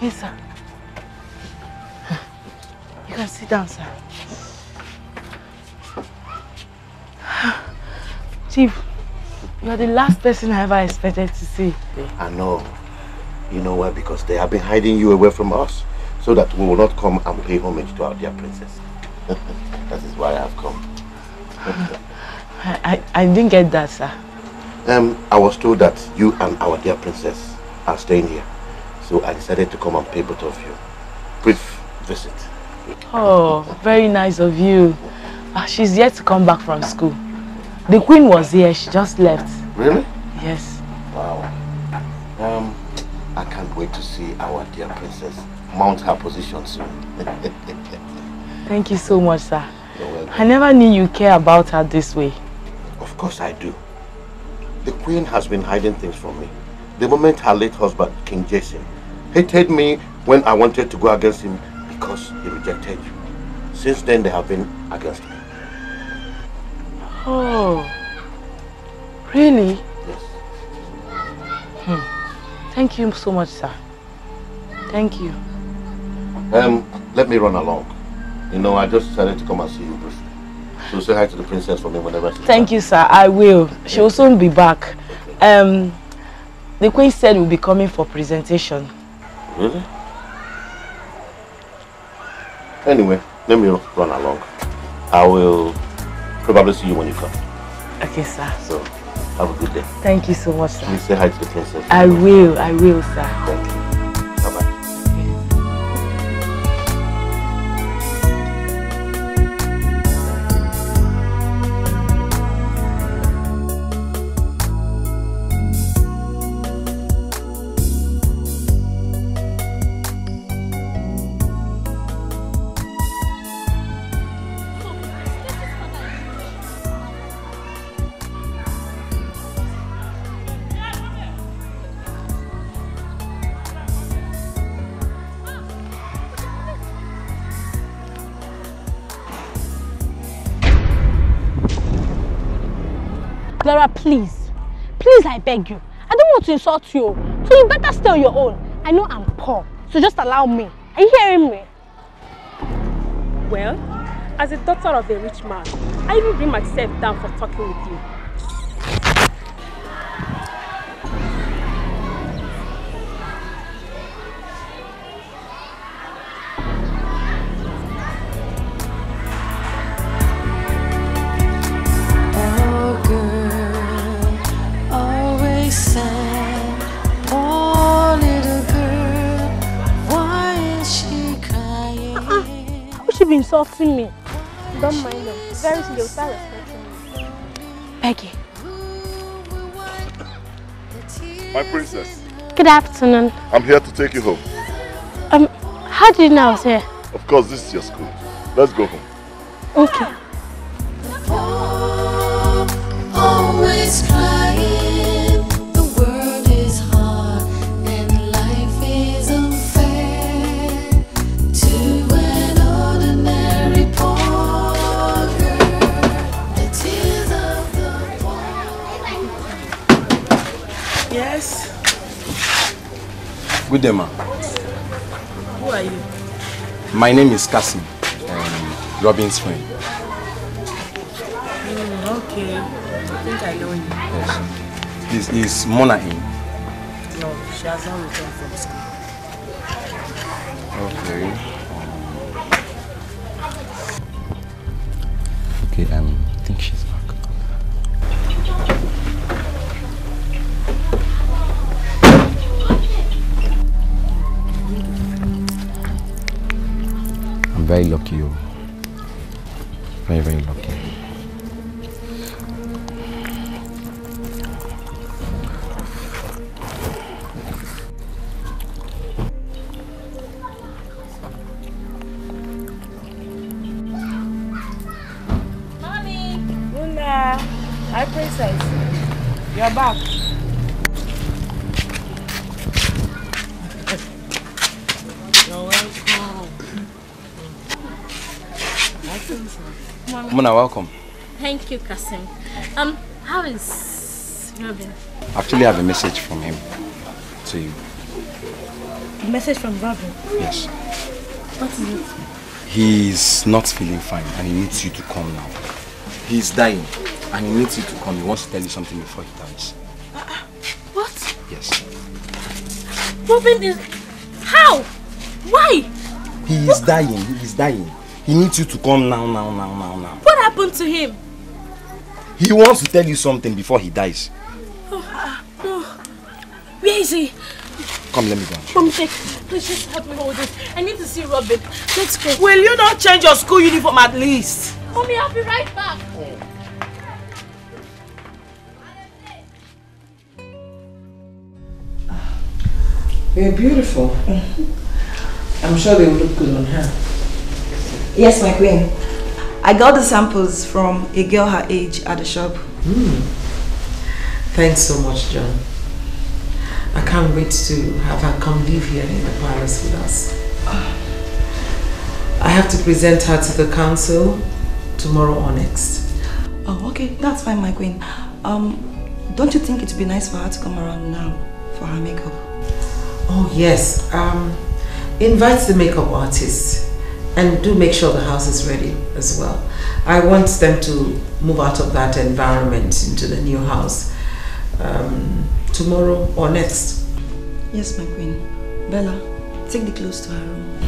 Yes, sir. You can sit down, sir. Chief, you're the last person I ever expected to see. I know. You know why? Because they have been hiding you away from us so that we will not come and pay homage to our dear princess. that is why I have come. I, I, I didn't get that, sir. Um, I was told that you and our dear princess are staying here. So I decided to come and pay both of you. Brief visit. Oh, very nice of you. Ah, she's yet to come back from school. The queen was here, she just left. Really? Yes. Wow. Um, I can't wait to see our dear princess mount her position soon. Thank you so much, sir. I never knew you care about her this way. Of course I do. The queen has been hiding things from me. The moment her late husband, King Jason, hated me when I wanted to go against him because he rejected you. Since then, they have been against me. Oh, really? Yes. Hmm. Thank you so much, sir. Thank you. Um, let me run along. You know, I just decided to come and see you briefly. So say hi to the princess for me whenever she's Thank you, sir. I will. She will soon be back. Um, the queen said we'll be coming for presentation. Really? Anyway, let me run along. I will probably see you when you come. Okay, sir. So, have a good day. Thank you so much, sir. Please say hi to the princess. I will. I will, sir. Thank you. I beg you. I don't want to insult you. So you better stay on your own. I know I'm poor, so just allow me. Are you hearing me? Well, as a daughter of a rich man, I even bring myself down for talking with you. Insulting me? Don't mind them. Very soon they'll start respecting me. Peggy. My princess, Good afternoon. I'm here to take you home. Um, how did you know I was here? Of course, this is your school. Let's go home. Okay. Always crying. Who are you? My name is Cassie, um, Robin's friend. Mm, okay. I think I know you. Yes. This is Mona in. No, she has not returned from school. Okay. Okay, um, Very lucky, oh. Very, very lucky. Welcome. Thank you, Kasim. Um, how is Robin? Actually, I have a message from him to you. A message from Robin. Yes. What is it? He's not feeling fine and he needs you to come now. He's dying and he needs you to come. He wants to tell you something before he dies. What? Yes. Robin is... How? Why? He is dying. He is dying. He needs you to come now, now, now, now, now. What happened to him? He wants to tell you something before he dies. Oh, no. Where is he? Come, let me go. Mommy, take, please just help me hold it. I need to see Robin. Let's go. Will you not change your school uniform at least? Mommy, I'll be right back. They're beautiful. Mm-hmm. I'm sure they will look good on her. Yes, my queen. I got the samples from a girl her age at the shop. Hmm. Thanks so much, John. I can't wait to have her come live here in the palace with us. I have to present her to the council tomorrow or next. Oh, okay. That's fine, my queen. Um, don't you think it'd be nice for her to come around now for her makeup? Oh, yes. Um, invite the makeup artist and do make sure the house is ready as well. I want them to move out of that environment into the new house um, tomorrow or next. Yes, my queen. Bella, take the clothes to her room.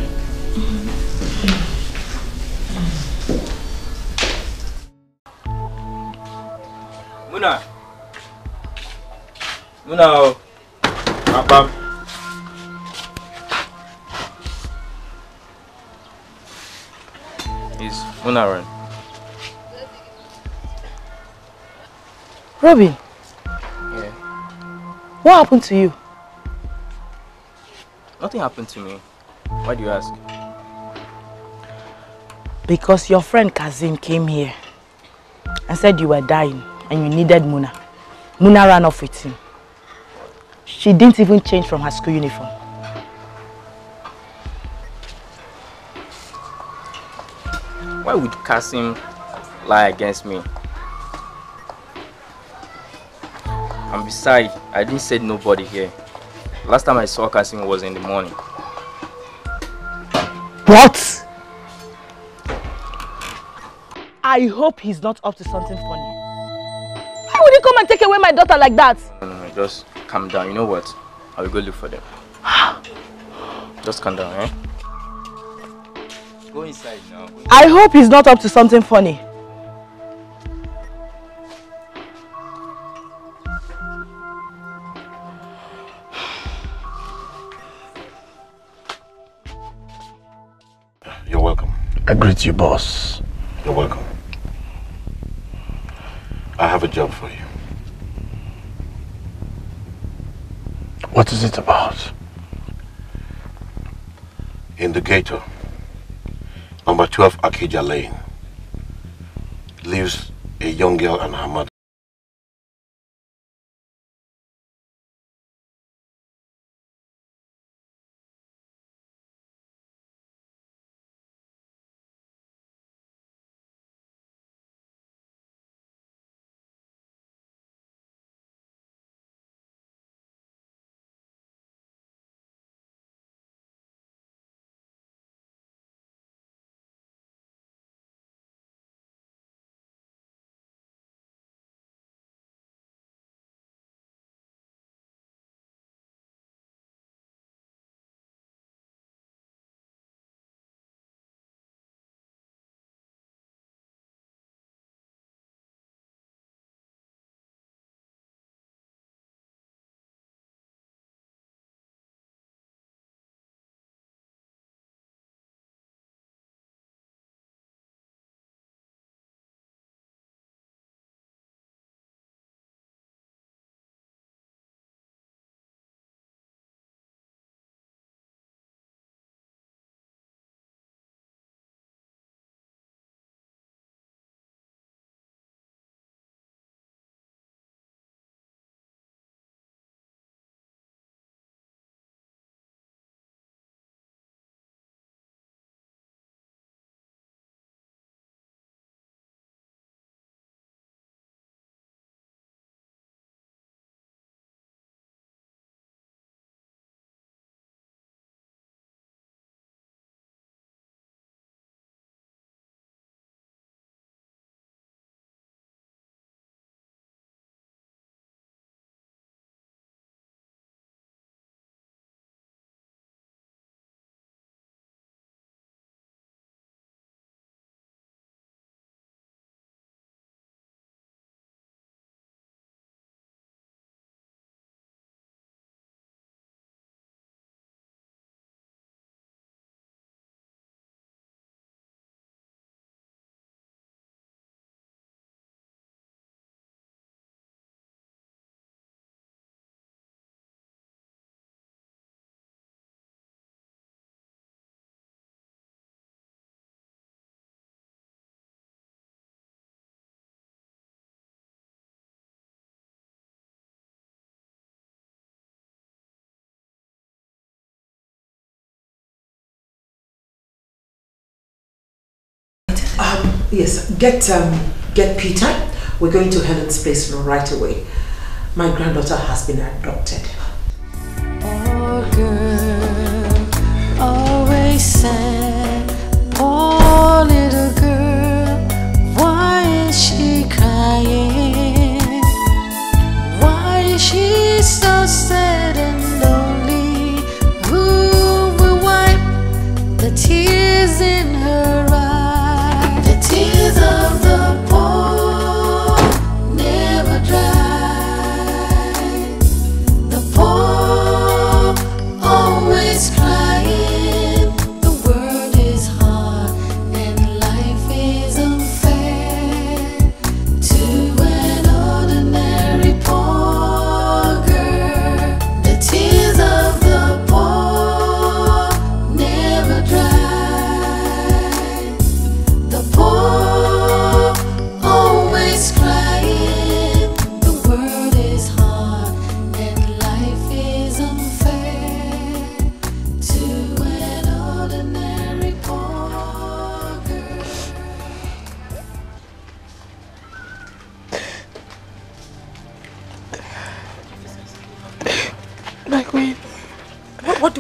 Muna. Muna o. Muna around? Robin, Yeah. what happened to you? Nothing happened to me. Why do you ask? Because your friend Kazim came here and said you were dying and you needed Muna. Muna ran off with him. She didn't even change from her school uniform. Why would Kasim lie against me? And besides, I didn't say nobody here. Last time I saw Kasim was in the morning. What? I hope he's not up to something funny. Why would he come and take away my daughter like that? No, no, no, just calm down. You know what? I will go look for them. just calm down, eh? Go inside now. I hope he's not up to something funny. You're welcome. I greet you, boss. You're welcome. I have a job for you. What is it about? In the ghetto, number 12 Akija Lane, lives a young girl and her mother. Yes, get um, get Peter. We're going to Helen's place right away. My granddaughter has been adopted. Oh, girl, always sad. Oh, little girl, why is she crying? Why is she so sad and lonely? Who will wipe the tears in her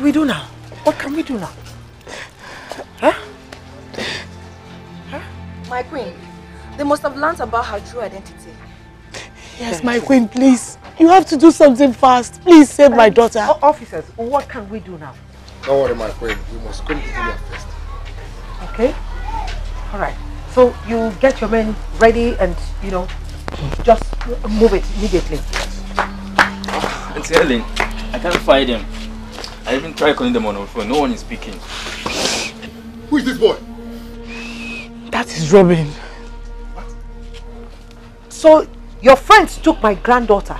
we do now? What can we do now? Huh? Huh? My queen, they must have learnt about her true identity. Yes, my queen, please. You have to do something fast. Please save my daughter. O- officers, what can we do now? Don't worry, my queen. We must come to Julia first. Okay? All right. So you get your men ready and, you know, just move it immediately. Auntie Helen, I can't find them. I even tried calling them on the phone. No one is speaking. Who is this boy? That is Robin. So your friends took my granddaughter.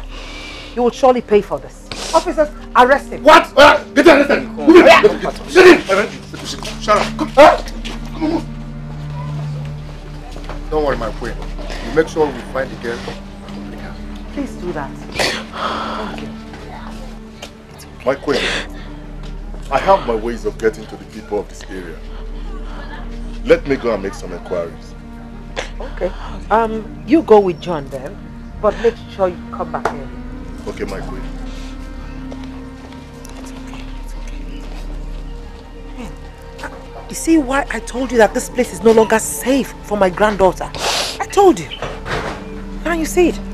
You will surely pay for this. Officers, arrest him. What? Uh, get arrested. Move it. Shut in. Shut up. Come, uh, come on, move. Don't worry, my queen. We'll make sure we find the girl. and bring her. Please do that. Thank you. My queen, I have my ways of getting to the people of this area. Let me go and make some inquiries. Okay. Um, you go with John then, but make sure you come back early. Okay, my queen. You see why I told you that this place is no longer safe for my granddaughter? I told you. Now you see it.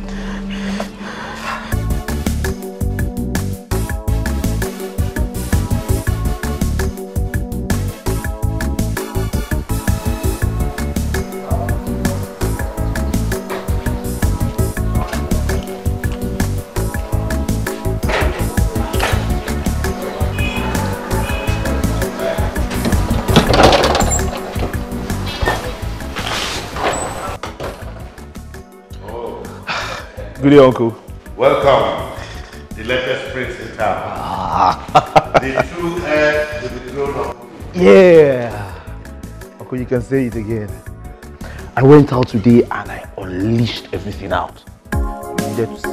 Good day, uncle. Welcome, the latest prince in town. the true heir to the throne of Yeah. Uncle, you can say it again. I went out today and I unleashed everything out. You needed to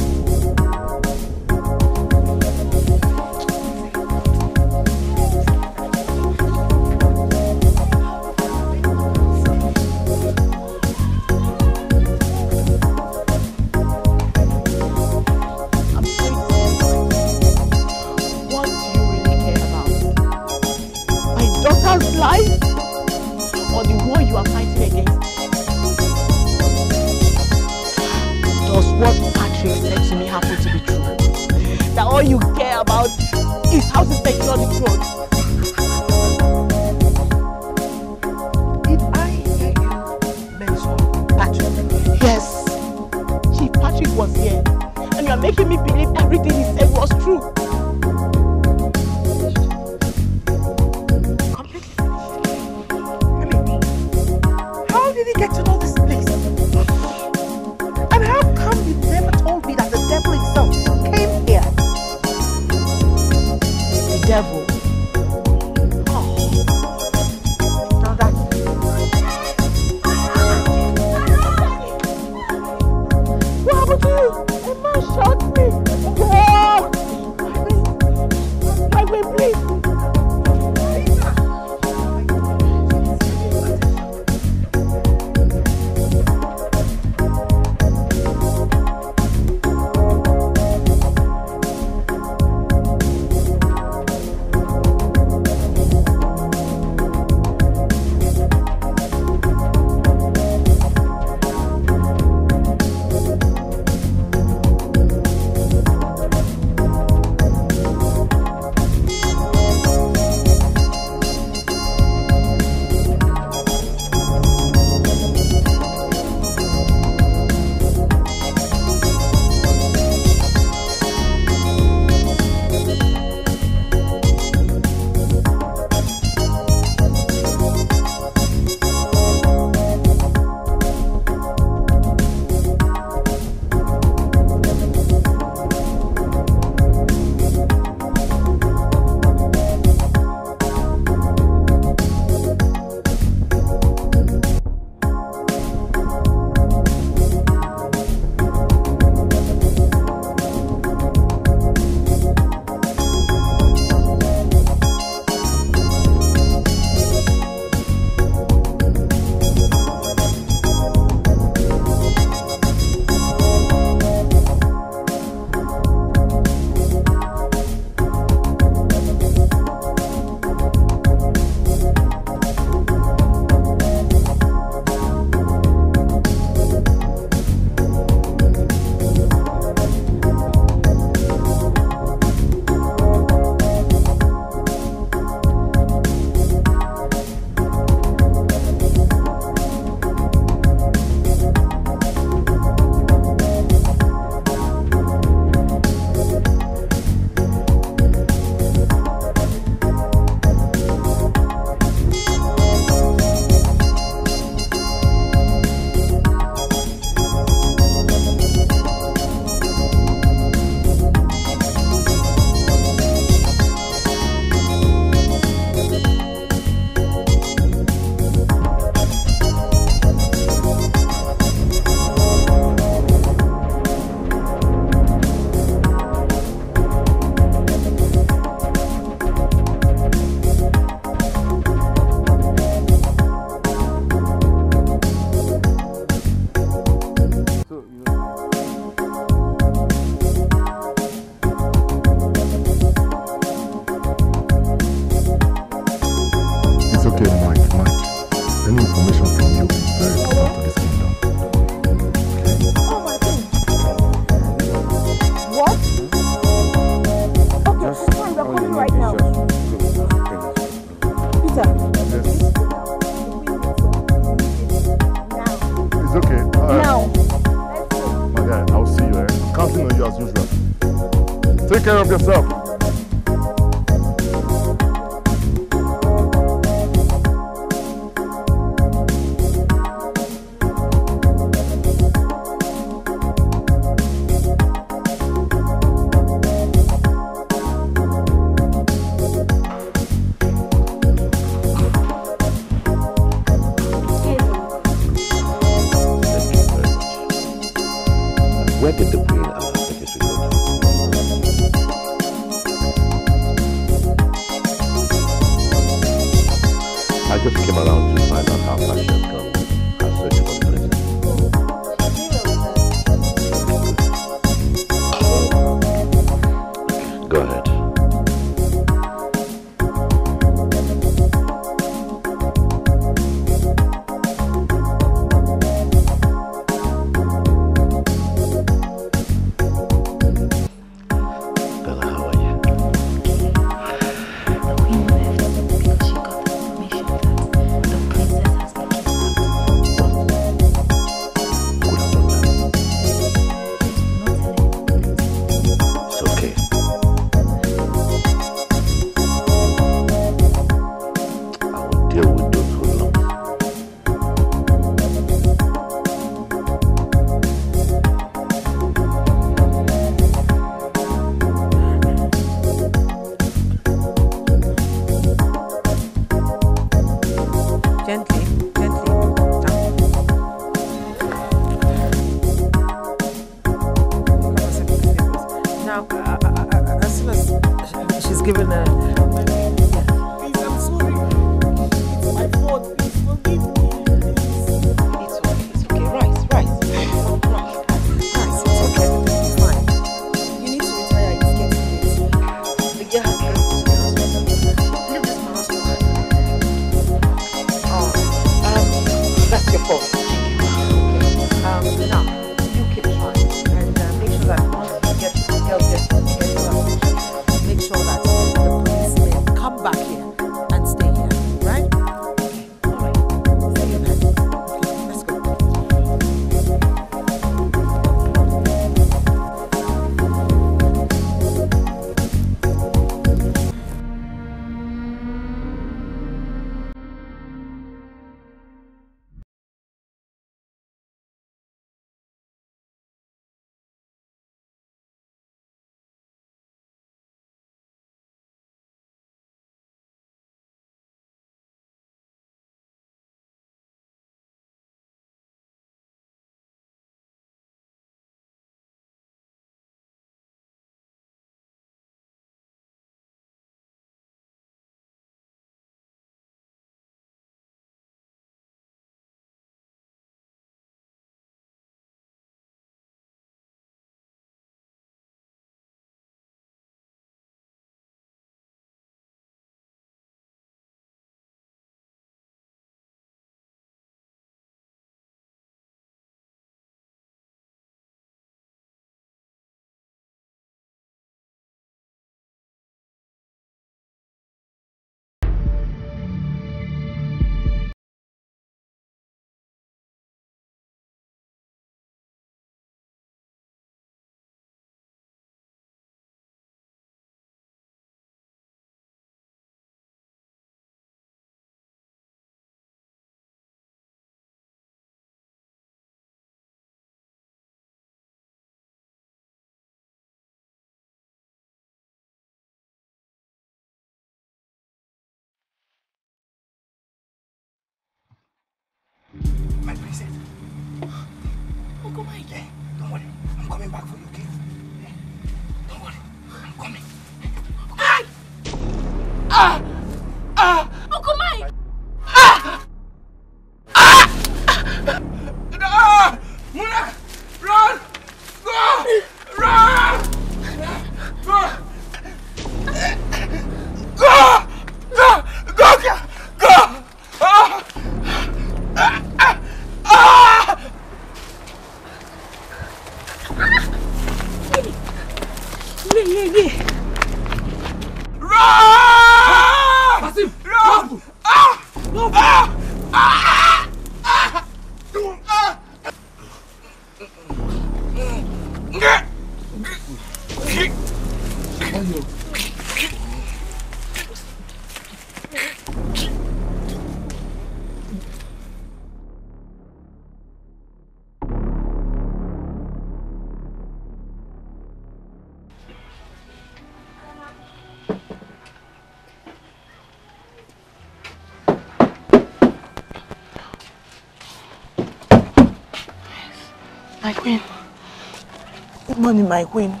Morning, my queen.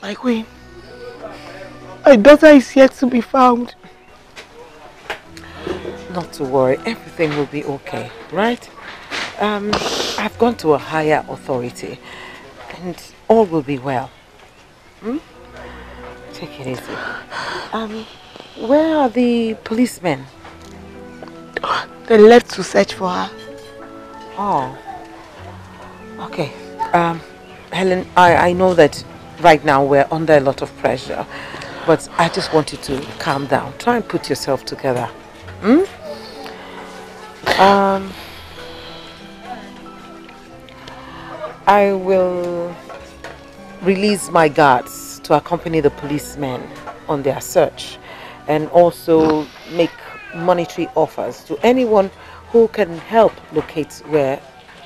My queen. My daughter is yet to be found. Not to worry, everything will be okay, right? Um, I've gone to a higher authority and all will be well. Hmm? Take it easy. Um, where are the policemen? They left to search for her. Oh. Okay. Um, Helen, I, I know that right now we're under a lot of pressure, but I just want you to calm down. Try and put yourself together. Hmm? Um, I will release my guards to accompany the policemen on their search and also make monetary offers to anyone who can help locate where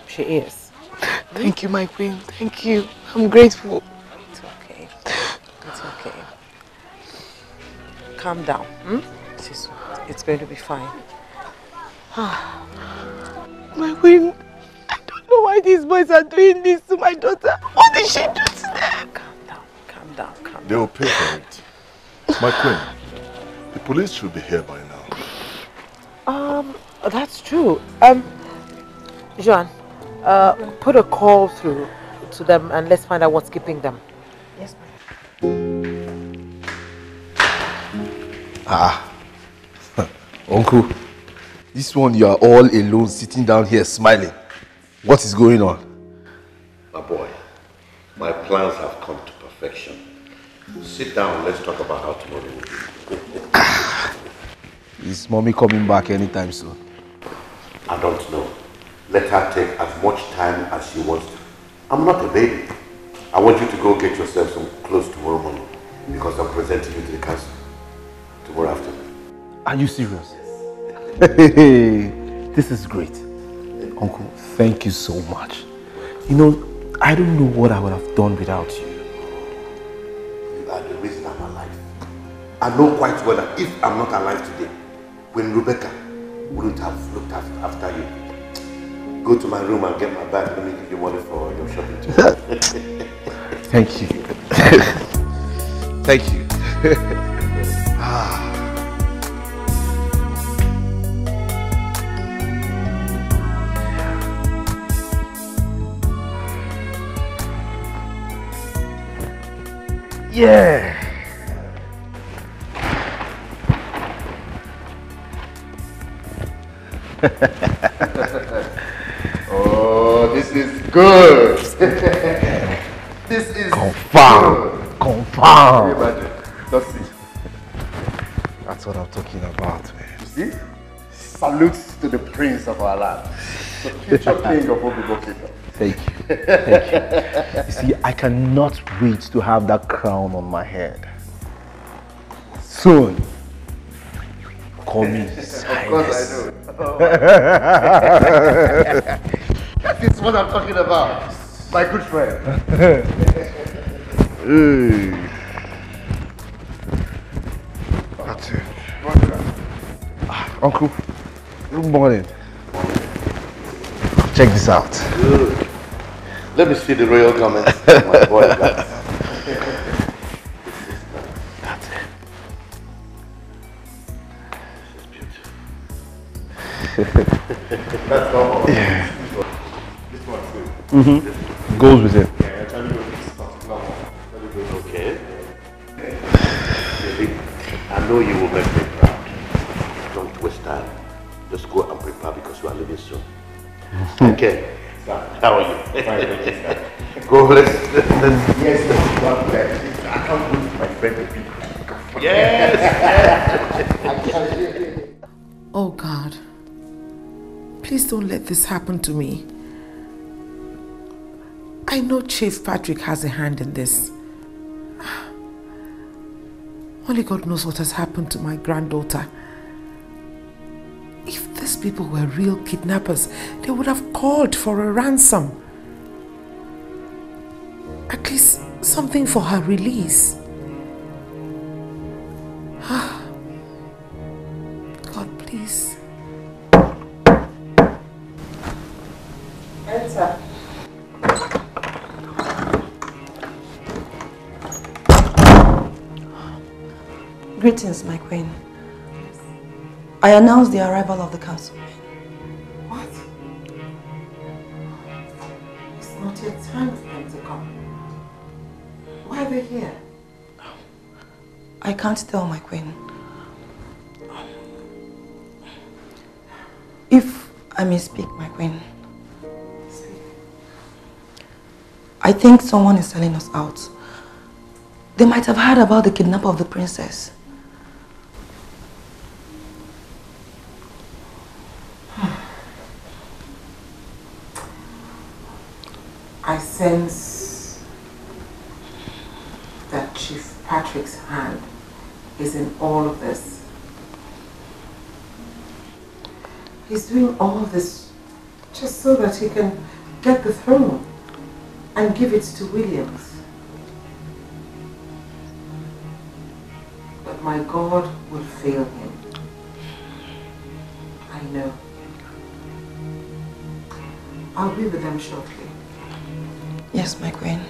she is. Thank you, my queen. Thank you. I'm grateful. It's okay. It's okay. Calm down. Hmm? It's, it's going to be fine. My queen, I don't know why these boys are doing this to my daughter. What did she do to them? Calm down, calm down. They will pay for it. My queen, the police should be here by now. Um, that's true. Um, Joan, uh, put a call through to them and let's find out what's keeping them. Yes, ma'am. Ah, uncle, this one you are all alone sitting down here smiling. What is going on? My boy, my plans have come to perfection. Sit down, let's talk about how tomorrow will be. Is mommy coming back anytime soon? I don't know. Let her take as much time as she wants to. I'm not a baby. I want you to go get yourself some clothes tomorrow morning because I'm presenting you to the council tomorrow afternoon. Are you serious? this is great. Uncle, thank you so much. You know, I don't know what I would have done without you. You are the reason I'm alive. I know quite well that if I'm not alive today, when Rebecca wouldn't have looked after you, go to my room and get my bag. Let me give you money for your shopping trip. Thank you. Thank you. Ah. yeah. Good. this is Confirm. good. Confirm. Can you imagine? Just see. That's what I'm talking about, man. See? Salutes to the prince of our land. The future king of Obimo Kingdom. Thank you. Thank you. You see, I cannot wait to have that crown on my head. Soon. Call me Of course I know. What I'm talking about. My good friend. Hey. That's it. Ah, Uncle, good morning. Check this out. Good. Let me see the royal comments. my boy too. Mm-hmm. Goes with it. Yeah, actually with this particular one. Very good. Okay. I know you will make me proud. Don't waste time. Just go and prepare because we are leaving soon. Okay. How are you? Fine, thank you, sir. Go, let's, let's, let's Yes, yes, one. I can't go to my friend to be. Yes. Oh God, please don't let this happen to me. Chief Patrick has a hand in this. Only God knows what has happened to my granddaughter. If these people were real kidnappers, they would have called for a ransom. At least something for her release. Greetings, my queen. I announce the arrival of the council. What? It's not yet time for them to come. Why are they here? I can't tell, my queen. If I may speak, my queen. I think someone is selling us out. They might have heard about the kidnap of the princess. I sense that Chief Patrick's hand is in all of this. He's doing all of this just so that he can get the throne and give it to Williams. But my God will fail him. I know. I'll be with them shortly. Yes, my queen.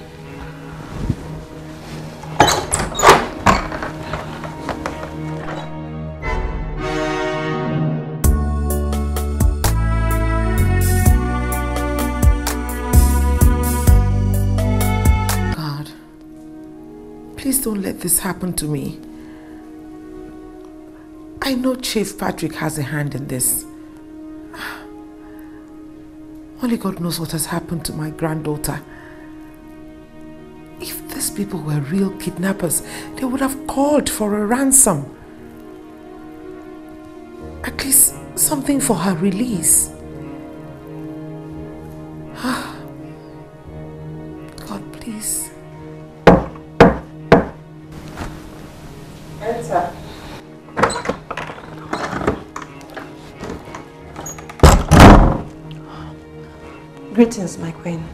please don't let this happen to me. I know Chief Patrick has a hand in this. Only God knows what has happened to my granddaughter. If these people were real kidnappers, they would have called for a ransom. At least something for her release. Ah. God, please. Enter. Greetings, my queen.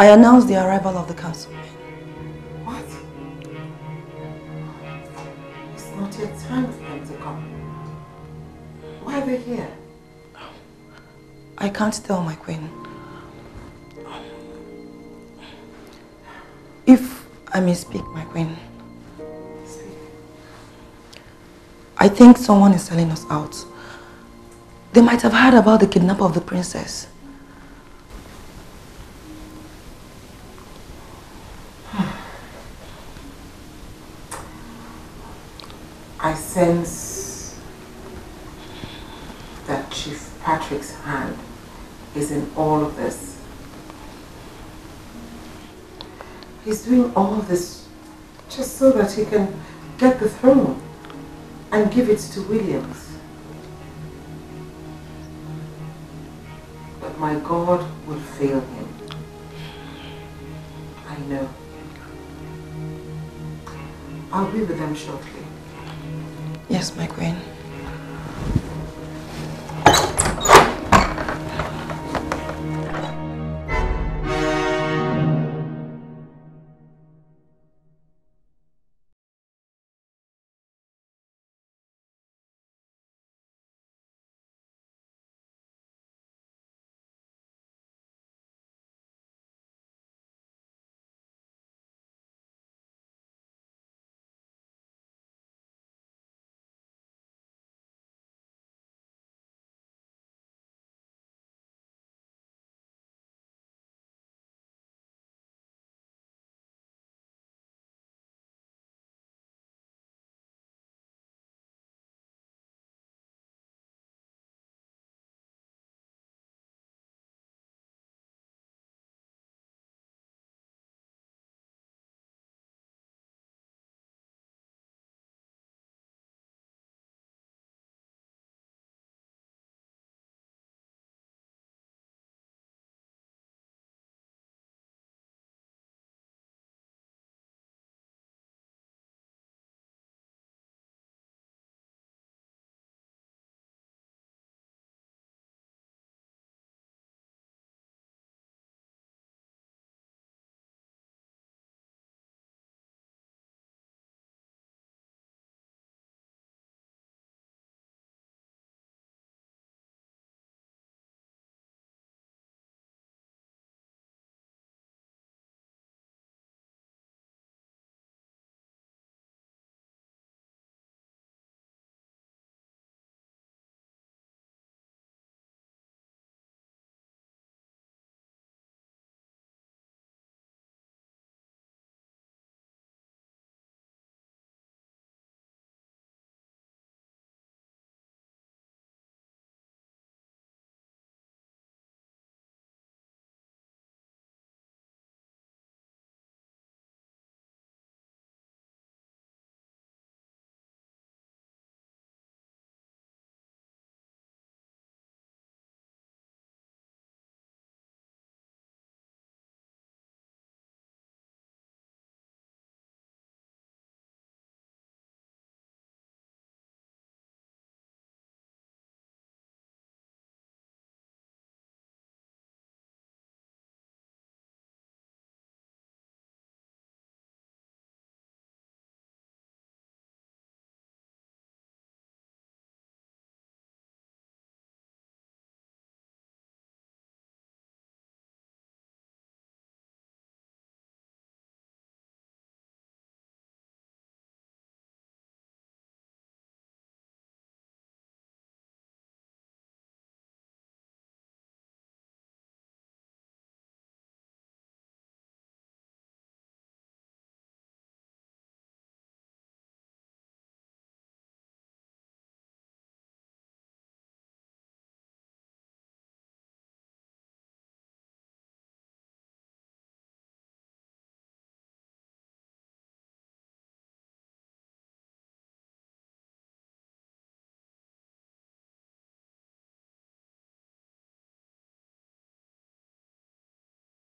I announce the arrival of the councilmen. What? It's not yet time for them to come. Why are they here? I can't tell, my queen. If I may speak, my queen. I think someone is selling us out. They might have heard about the kidnap of the princess. I sense that Chief Patrick's hand is in all of this. He's doing all of this just so that he can get the throne and give it to Williams. But my God will fail him. I know. I'll be with them shortly. Yes, my queen.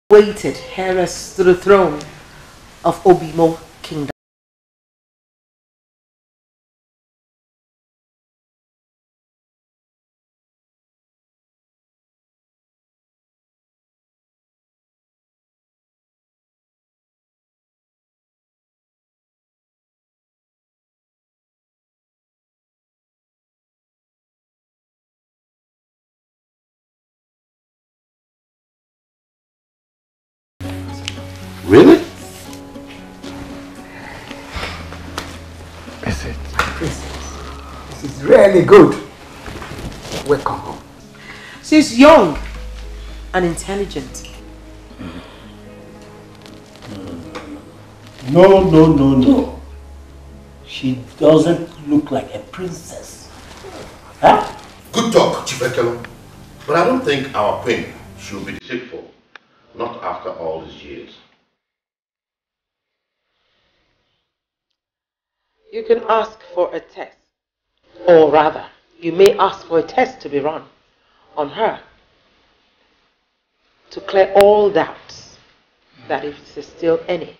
Waited heiress to the throne of Obimo is really good. Welcome home. She's young and intelligent. No, no, no, no. She doesn't look like a princess. Huh? Good talk, Chief Ekelo. But I don't think our queen should be deceitful. Not after all these years. You can ask for a test. Or rather, you may ask for a test to be run on her to clear all doubts that if there's still any.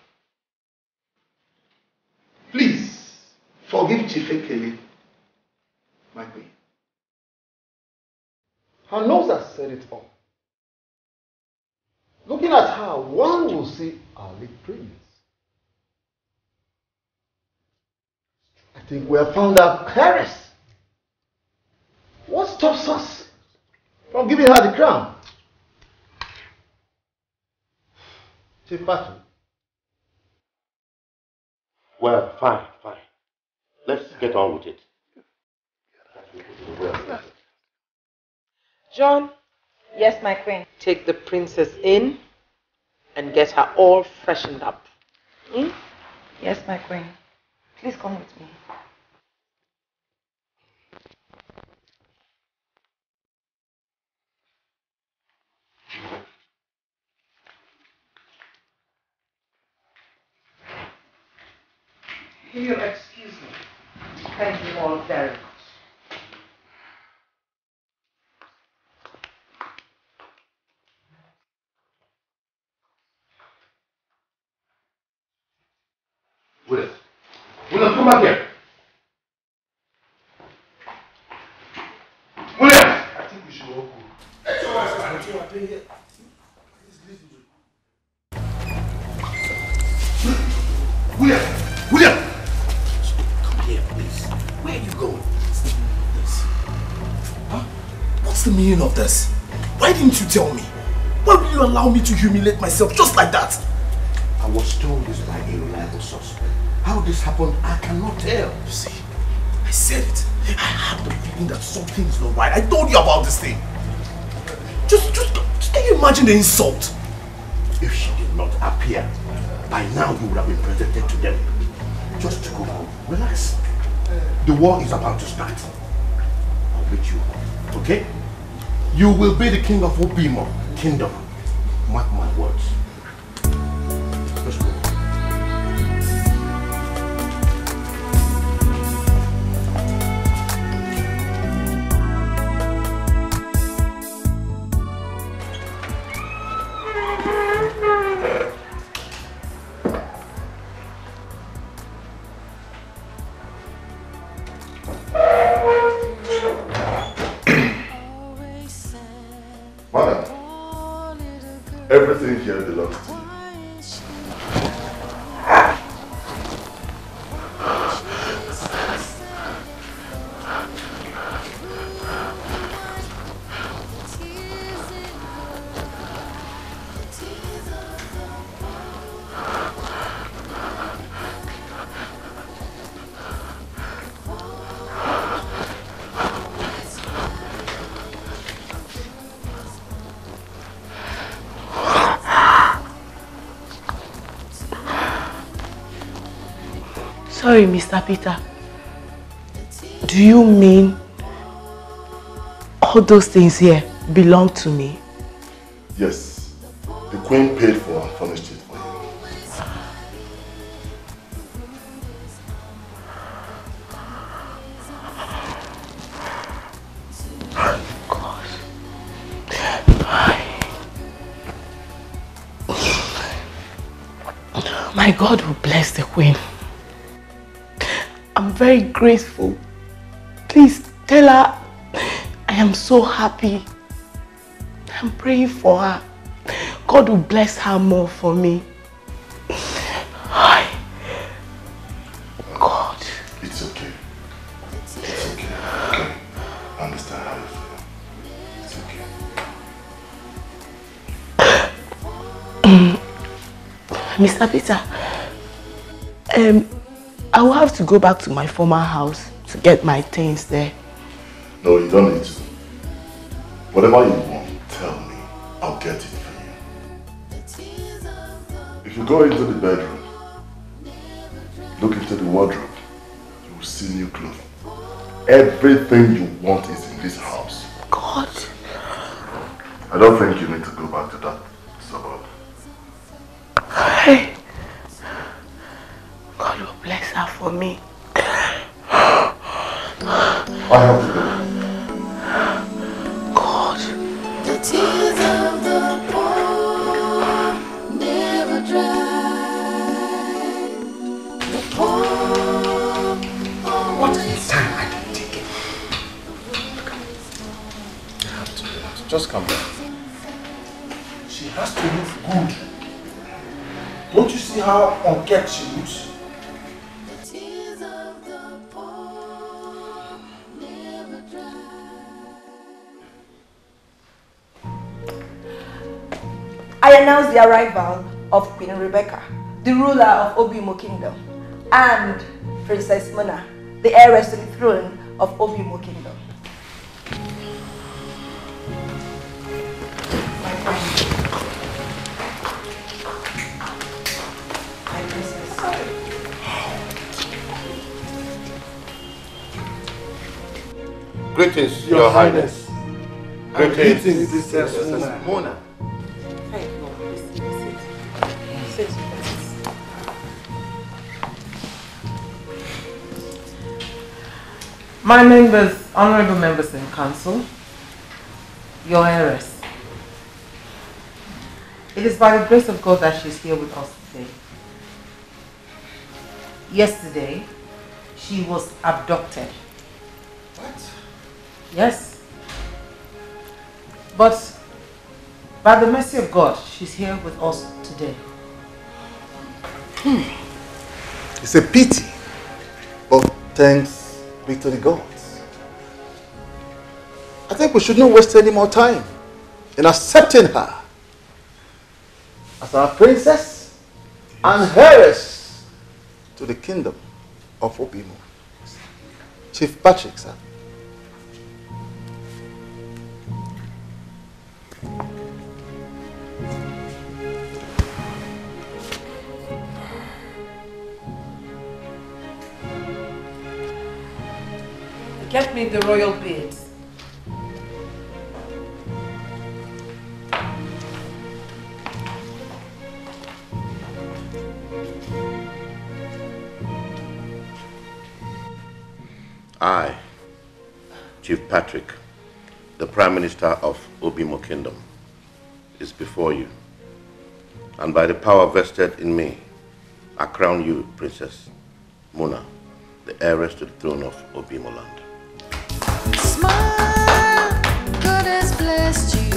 Please, forgive Chief Ekele, my queen. Her nose has said it all. Looking at her, one will see our late prince. I think we have found our heiress. What stops us from giving her the crown? Chief Patrick. Well, fine, fine. Let's get on with it. John, Yes, my queen. take the princess in and get her all freshened up. Hmm? Yes, my queen. Please come with me. You'll excuse me. Thank you all very much. William. William, come back here. William! I think we should all go. William! Meaning of this? Why didn't you tell me? Why will you allow me to humiliate myself just like that? I was told this by a reliable suspect. How this happened, I cannot tell. You see, I said it. I had the feeling that something is not right. I told you about this thing. Just, just, just can you imagine the insult? If she did not appear, by now you would have been presented to them. Just to go home. Relax. The war is about to start. I'll meet you. Okay? You will be the king of Obimo kingdom. Sorry, Mr. Peter. Do you mean all those things here belong to me? Yes. The queen paid for grateful. Please tell her I am so happy. I'm praying for her. God will bless her more for me. Ay, God. It's okay. It's okay. Okay. I understand how you feel. It's okay. Mr. Peter, um, I will have to go back to my former house to get my things there. No, you don't need to. Whatever you want, tell me. I'll get it for you. If you go into the bedroom, look into the wardrobe, you will see new clothes. Everything you want is in this house. God. I don't think you I announce the arrival of Queen Rebecca, the ruler of Obimo Kingdom, and Princess Mona, the heiress to the throne of Obimo Kingdom. Greetings, Your Your, Highness. Highness. Greetings, Greetings, Princess Princess Mona. Mona. My members, honorable members in council, your heiress. It is by the grace of God that she's here with us today. Yesterday, she was abducted. What? Yes. But by the mercy of God, she's here with us today. Hmm. It's a pity, but thanks be to the gods. I think we should not waste any more time in accepting her as our princess and heiress to the kingdom of Obimo. Chief Patrick, sir. Get me the royal beads. I, Chief Patrick, the Prime Minister of Obimo Kingdom, is before you. And by the power vested in me, I crown you, Princess Mona, the heiress to the throne of Obimo land. smile. God has blessed you.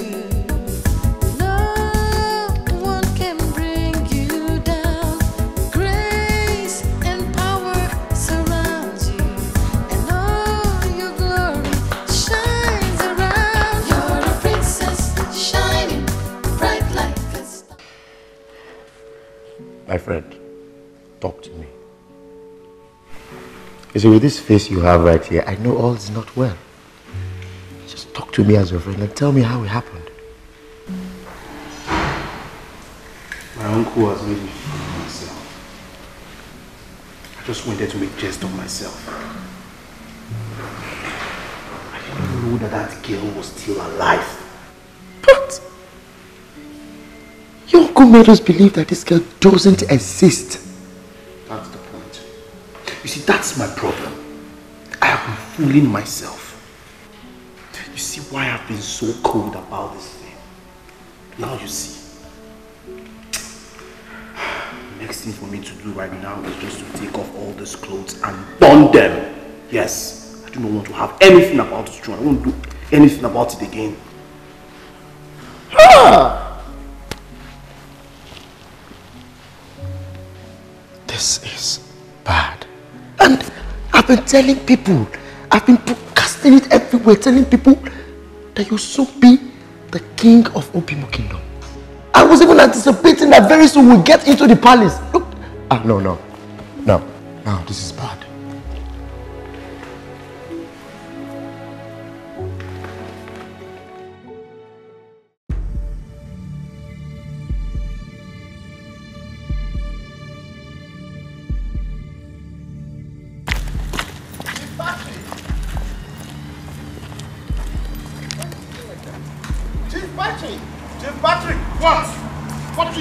My friend, talk to me. You see, with this face you have right here, I know all is not well. Just talk to me as your friend and tell me how it happened. My uncle has made me fool of myself. I just wanted to make jest of myself. I didn't know that that girl was still alive. But uncle made us believe that this girl doesn't exist. That's the point. You see, that's my problem. I have been fooling myself. You see why I've been so cold about this thing. Now you see. next thing for me to do right now is just to take off all these clothes and burn them. Yes, I do not want to have anything about this. I won't do anything about it again. Ah! This is bad. And I've been telling people, I've been broadcasting it everywhere, telling people that you'll soon be the king of Obimo Kingdom. I was even anticipating that very soon we'll get into the palace. Look. Ah, no, no. No. No, this is bad.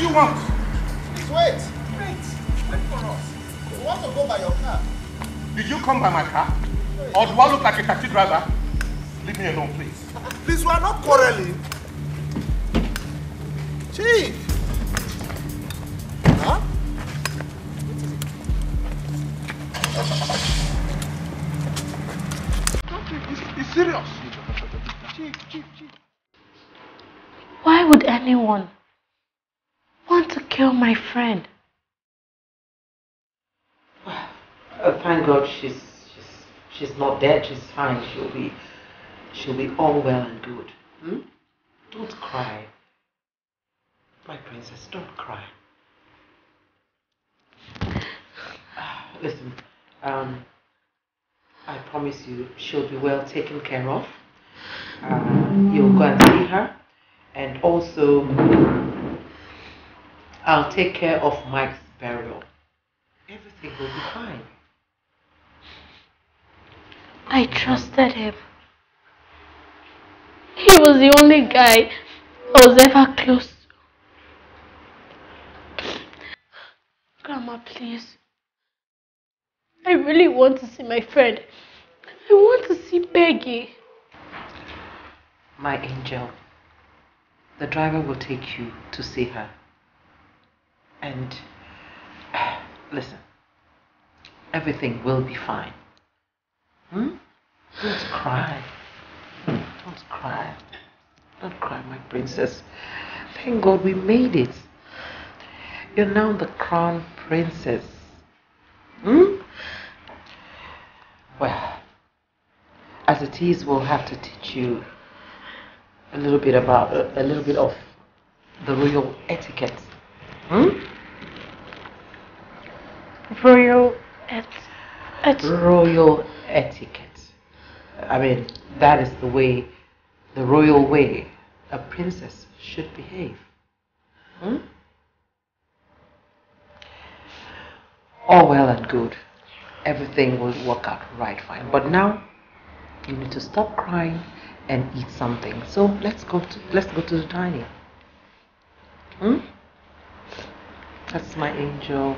You want? Please wait. Wait. Wait for us. We want to go by your car. Did you come by my car? Or do I look like a taxi driver? Leave me alone, please. Please, we are not quarreling. Chief! Huh? Patrick, it's, it's serious. Chief, chief, chief. Why would anyone want to kill my friend? Uh, thank God she's she's she's not dead. She's fine. She'll be she'll be all well and good. Hmm? Don't cry, my princess. Don't cry. Listen, um, I promise you she'll be well taken care of. Uh, you'll go and see her, and also I'll take care of Mike's burial. Everything will be fine. I trusted him. He was the only guy I was ever close to. Grandma, please. I really want to see my friend. I want to see Peggy. My angel, the driver will take you to see her. And listen, everything will be fine. Hmm? Don't cry. Don't cry. Don't cry, my princess. Thank God we made it. You're now the crown princess. Hmm? Well, as it is, we'll have to teach you a little bit about a, a little bit of the royal etiquette. Hmm? Royal et, et Royal etiquette. I mean, that is the way, the royal way a princess should behave. Hmm? All well and good. Everything will work out right fine. But now, you need to stop crying and eat something. So let's go to let's go to the dining. Hmm? That's my angel.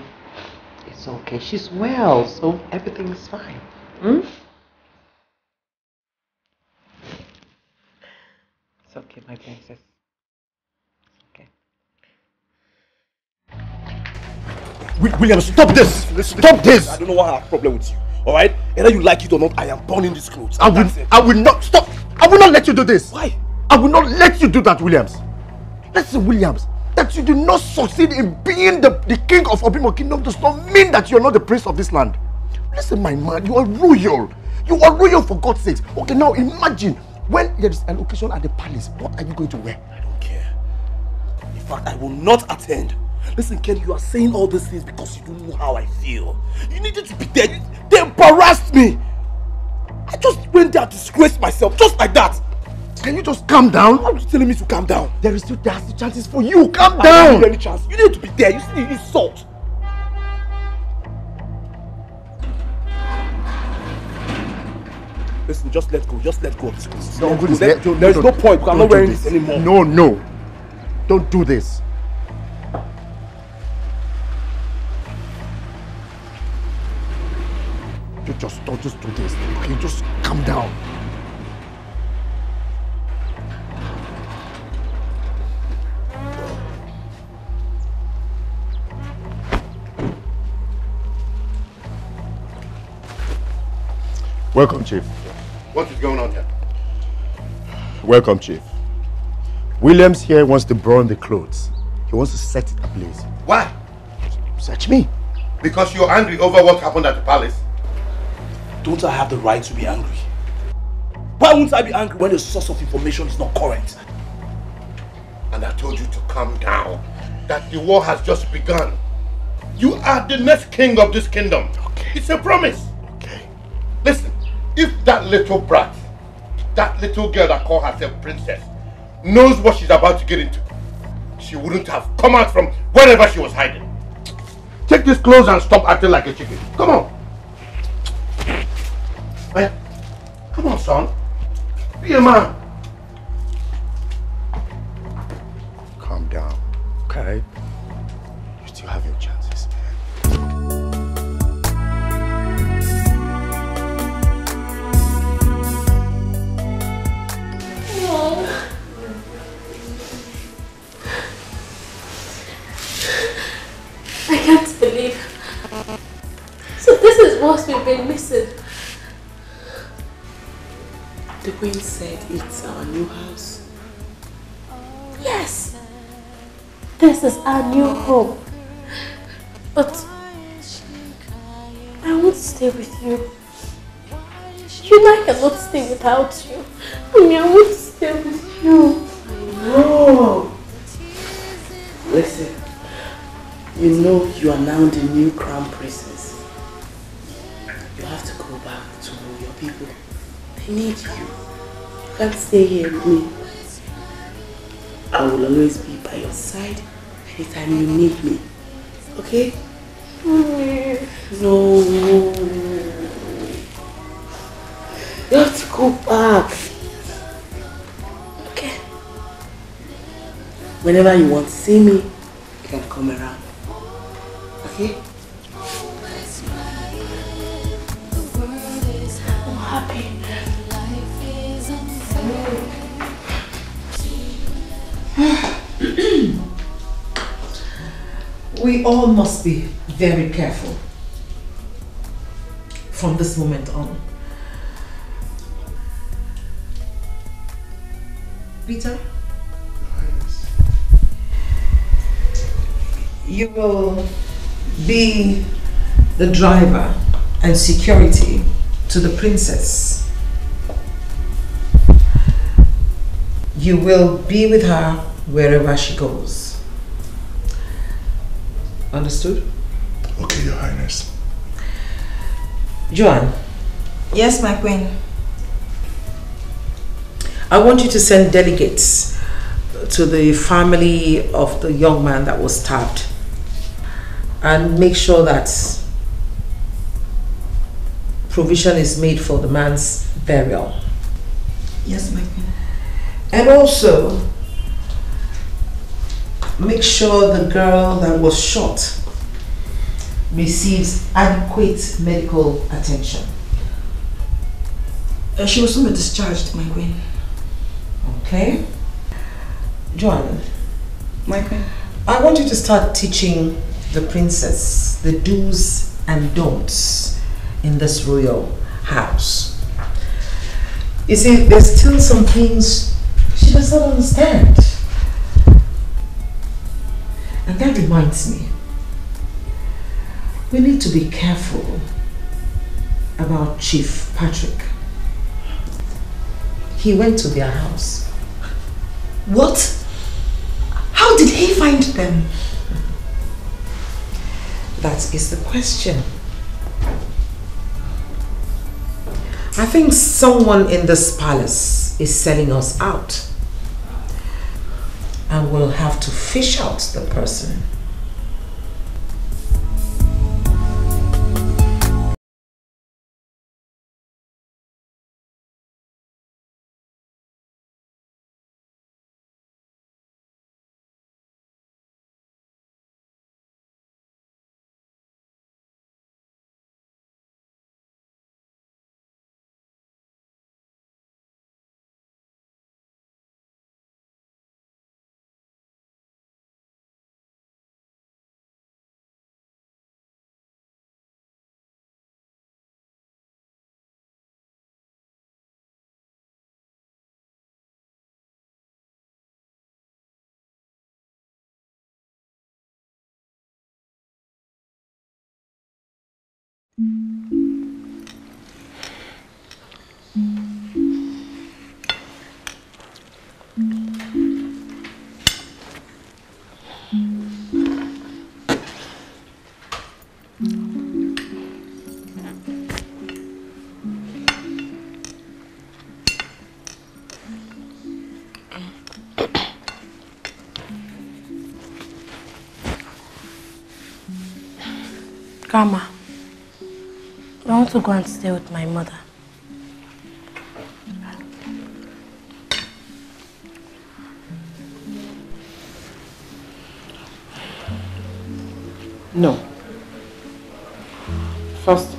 It's okay. She's well, so everything is fine. Hmm? It's okay, my princess. Wi- William, stop this! Stop this! I don't know why I have a problem with you. Alright? Either you like it or not, I am burning these clothes. I will, I will not stop. I will not let you do this. Why? I will not let you do that, Williams. Listen, Williams, that you did not succeed in being the, the king of Obimo Kingdom does not mean that you are not the prince of this land. Listen, my man, you are royal. You are royal for God's sake. Okay, now imagine when there is an occasion at the palace, what are you going to wear? I don't care. In fact, I will not attend. Listen, Ken, you are saying all these things because you don't know how I feel. You needed to be there. They embarrassed me. I just went there to disgrace myself, just like that. Can you just calm down? How are you telling me to calm down? There is still there's still chances for you. Calm I down. don't need any chance. You need to be there. You see the insult. Listen, just let go. Just let go of this clothes. No, Let Let go. There is don't- no point I'm don't not wearing this anymore. No, no. Don't do this. You just don't just do this. Okay, just calm down. Welcome, Chief. What is going on here? Welcome, Chief. Williams here wants to burn the clothes. He wants to set it ablaze. Why? Search me. Because you're angry over what happened at the palace? Don't I have the right to be angry? Why won't I be angry when the source of information is not current? And I told you to calm down. That the war has just begun. You are the next king of this kingdom. Okay. It's a promise. If that little brat, that little girl that called herself princess, knows what she's about to get into, she wouldn't have come out from wherever she was hiding. Take these clothes and stop acting like a chicken. Come on. Come on, son. Be a man. Calm down, okay? You still have your I can't believe. So this is what we've been missing. The queen said it's our new house. Yes. This is our new home. But I want to stay with you. You know I cannot stay without you. I mean, I want to stay with you. No. Listen, you know you are now the new crown princess. You have to go back to your people. They need you. You can't stay here with me. I will always be by your side anytime you need me. Okay? No. To go back. Okay. Whenever you want to see me, you can come around. Okay? I'm happy. we all must be very careful from this moment on. Peter? You will be the driver and security to the princess. You will be with her wherever she goes. Understood? Okay, Your Highness. Joan, Yes, my queen. I want you to send delegates to the family of the young man that was stabbed and make sure that provision is made for the man's burial. Yes, my queen. And also, make sure the girl that was shot receives adequate medical attention. Uh, she was soon discharged, my queen. Okay? Joanna. My queen. I want you to start teaching the princess the do's and don'ts in this royal house. You see, there's still some things she does not understand. And that reminds me, we need to be careful about Chief Patrick. He went to their house. What? How did he find them? That is the question. I think someone in this palace is selling us out. And we'll have to fish out the person. 干嘛？Want to go and stay with my mother. No. First,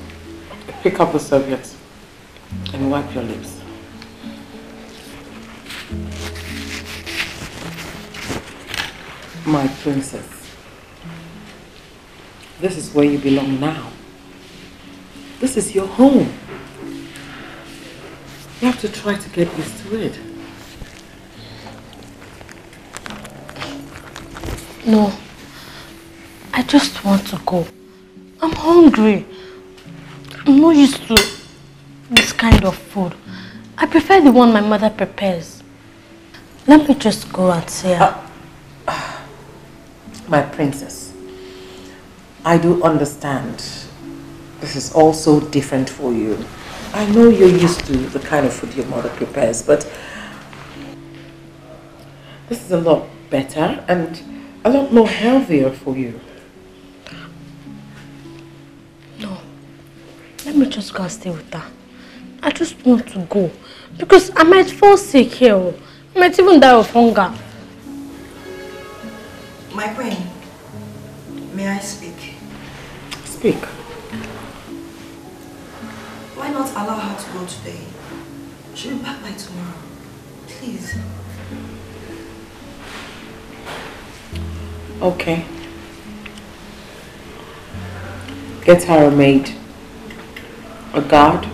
pick up the serviette and wipe your lips. My princess, this is where you belong now. This is your home. You have to try to get used to it. No. I just want to go. I'm hungry. I'm not used to this kind of food. I prefer the one my mother prepares. Let me just go and see her. Ah, ah. My princess, I do understand this is also different for you. I know you're used to the kind of food your mother prepares, but this is a lot better and a lot more healthier for you. No. Let me just go and stay with her. I just want to go. Because I might fall sick here. oh. I might even die of hunger. My queen, may I speak? Speak. Why not allow her to go today? She'll be back by tomorrow. Please. Okay. Get her a maid, a guard,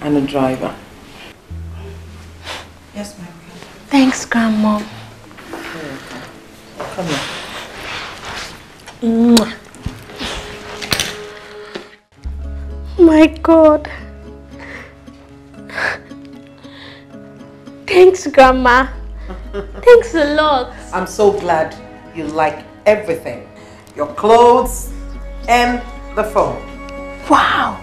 and a driver. Yes, my queen. Thanks, Grandma. Come here. Mwah. My God. Thanks, Grandma. Thanks a lot. I'm so glad you like everything. Your clothes and the phone. Wow.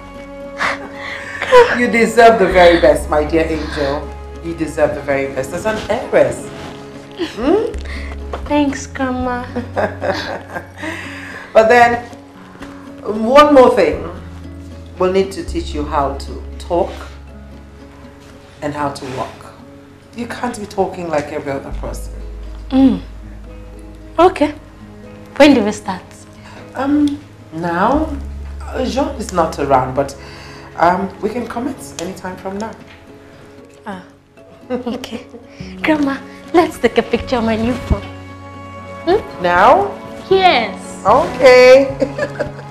You deserve the very best, my dear angel. You deserve the very best as an heiress. Hmm? Thanks, Grandma. But then, one more thing. We'll need to teach you how to talk and how to walk. You can't be talking like every other person. Mm. Okay. When do we start? Um, now, uh, Jean is not around, but um, we can commence anytime from now. Ah. Okay. Grandma, let's take a picture of my new phone. Now? Yes. Okay.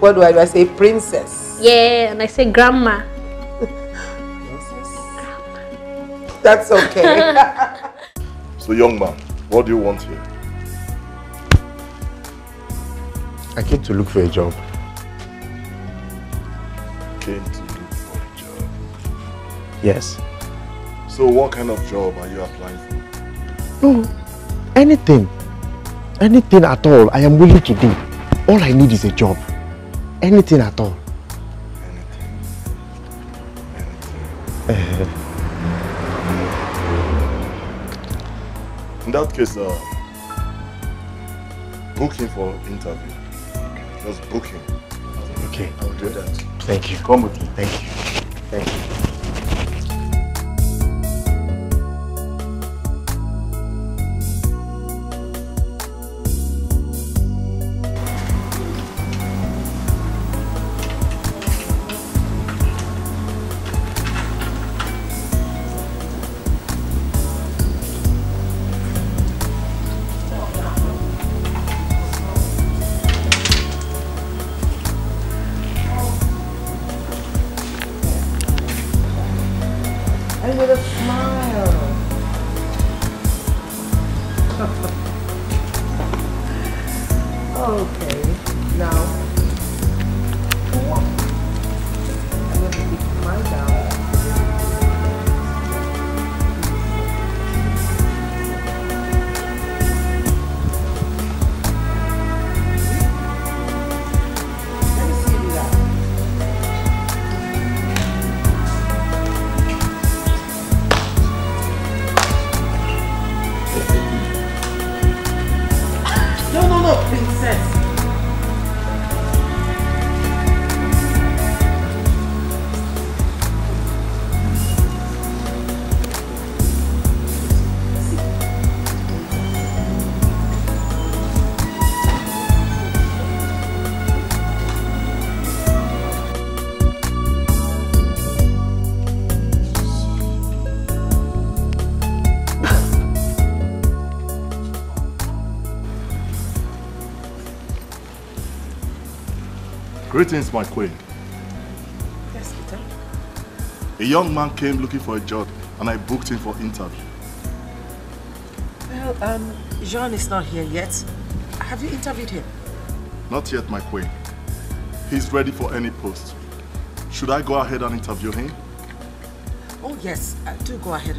what do I do? I say princess. Yeah, and I say grandma. Princess Grandma. That's okay. So, young man, what do you want here? I came to look for a job. Came to look for a job. Yes. So, what kind of job are you applying for? No, anything. Anything at all, I am willing to do. All I need is a job. Anything at all. Anything. In that case, uh, book him for interview. Just book him. Okay. I'll do that. Thank you. Come with me. Thank you. Thank you. Greetings, my queen. Yes, Peter. A young man came looking for a job and I booked him for interview. Well, um, Jean is not here yet. Have you interviewed him? Not yet, my queen. He's ready for any post. Should I go ahead and interview him? Oh, yes. Uh, do go ahead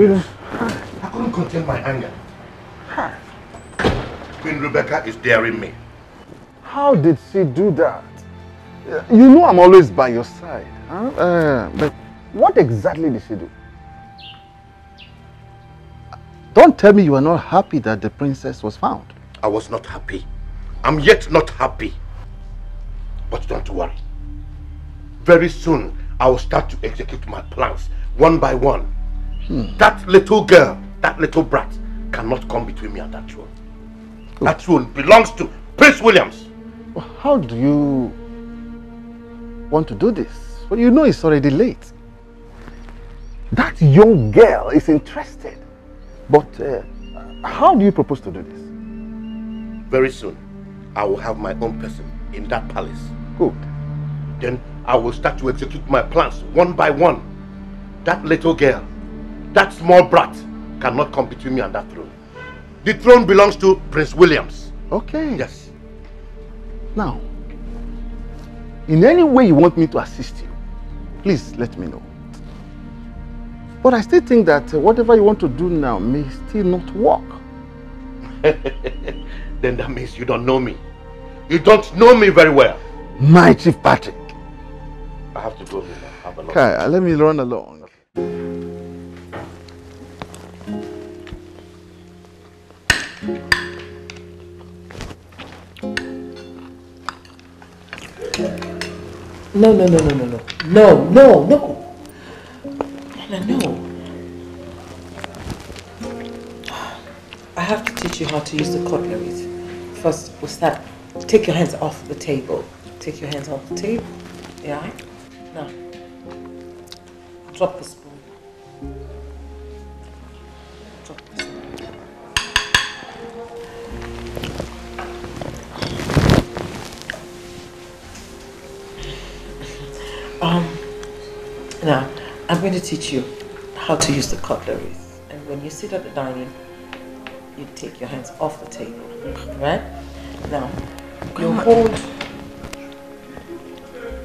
I, I couldn't contain my anger. Queen Rebecca is daring me. How did she do that? You know I'm always by your side. Huh? Uh, but what exactly did she do? Don't tell me you are not happy that the princess was found. I was not happy. I'm yet not happy. But don't worry. Very soon, I will start to execute my plans one by one. Hmm. That little girl, that little brat, cannot come between me and that throne. That throne belongs to Prince Williams. How do you want to do this? Well, you know it's already late. That young girl is interested. But uh, how do you propose to do this? Very soon, I will have my own person in that palace. Good. Then I will start to execute my plans one by one. That little girl, that small brat, cannot come between me and that throne. The throne belongs to Prince Williams. Okay. Yes. Now, in any way you want me to assist you, please let me know. But I still think that uh, whatever you want to do now may still not work. then that means you don't know me. You don't know me very well. My Chief Patrick. I have to go here now. Have a lot. Okay, let me run along. No, no, no, no, no, no. No, no, no. No, no. I have to teach you how to use the cutleries. First, we'll start. Take your hands off the table. Take your hands off the table. Yeah? Now, drop spoon. Um, now, I'm going to teach you how to use the cutlery. And when you sit at the dining, you take your hands off the table. Right? Now, you hold.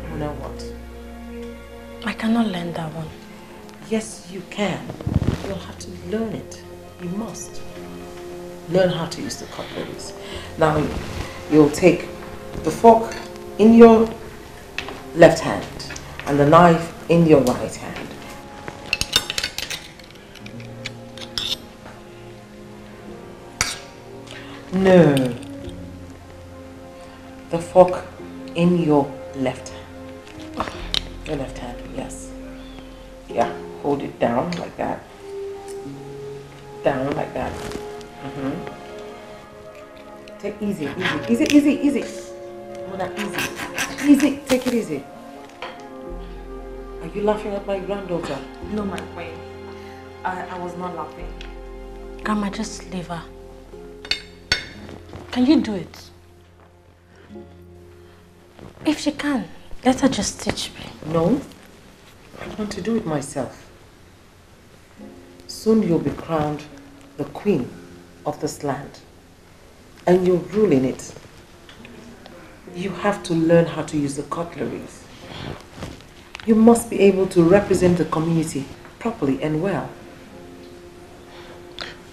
You know what? I cannot learn that one. Yes, you can. You'll have to learn it. You must. Learn how to use the cutlery. Now, you'll take the fork in your left hand and the knife in your right hand. No. The fork in your left hand. Your left hand, yes. Yeah, hold it down like that. Down like that. Mm-hmm. Take easy, easy, easy, easy, easy. Easy. Easy, take it easy. Are you laughing at my granddaughter? No, my queen. I, I was not laughing. Grandma, just leave her. Can you do it? If she can, let her just teach me. No. I want to do it myself. Soon you'll be crowned the queen of this land. And you'll rule in it. You have to learn how to use the cutleries. You must be able to represent the community properly and well.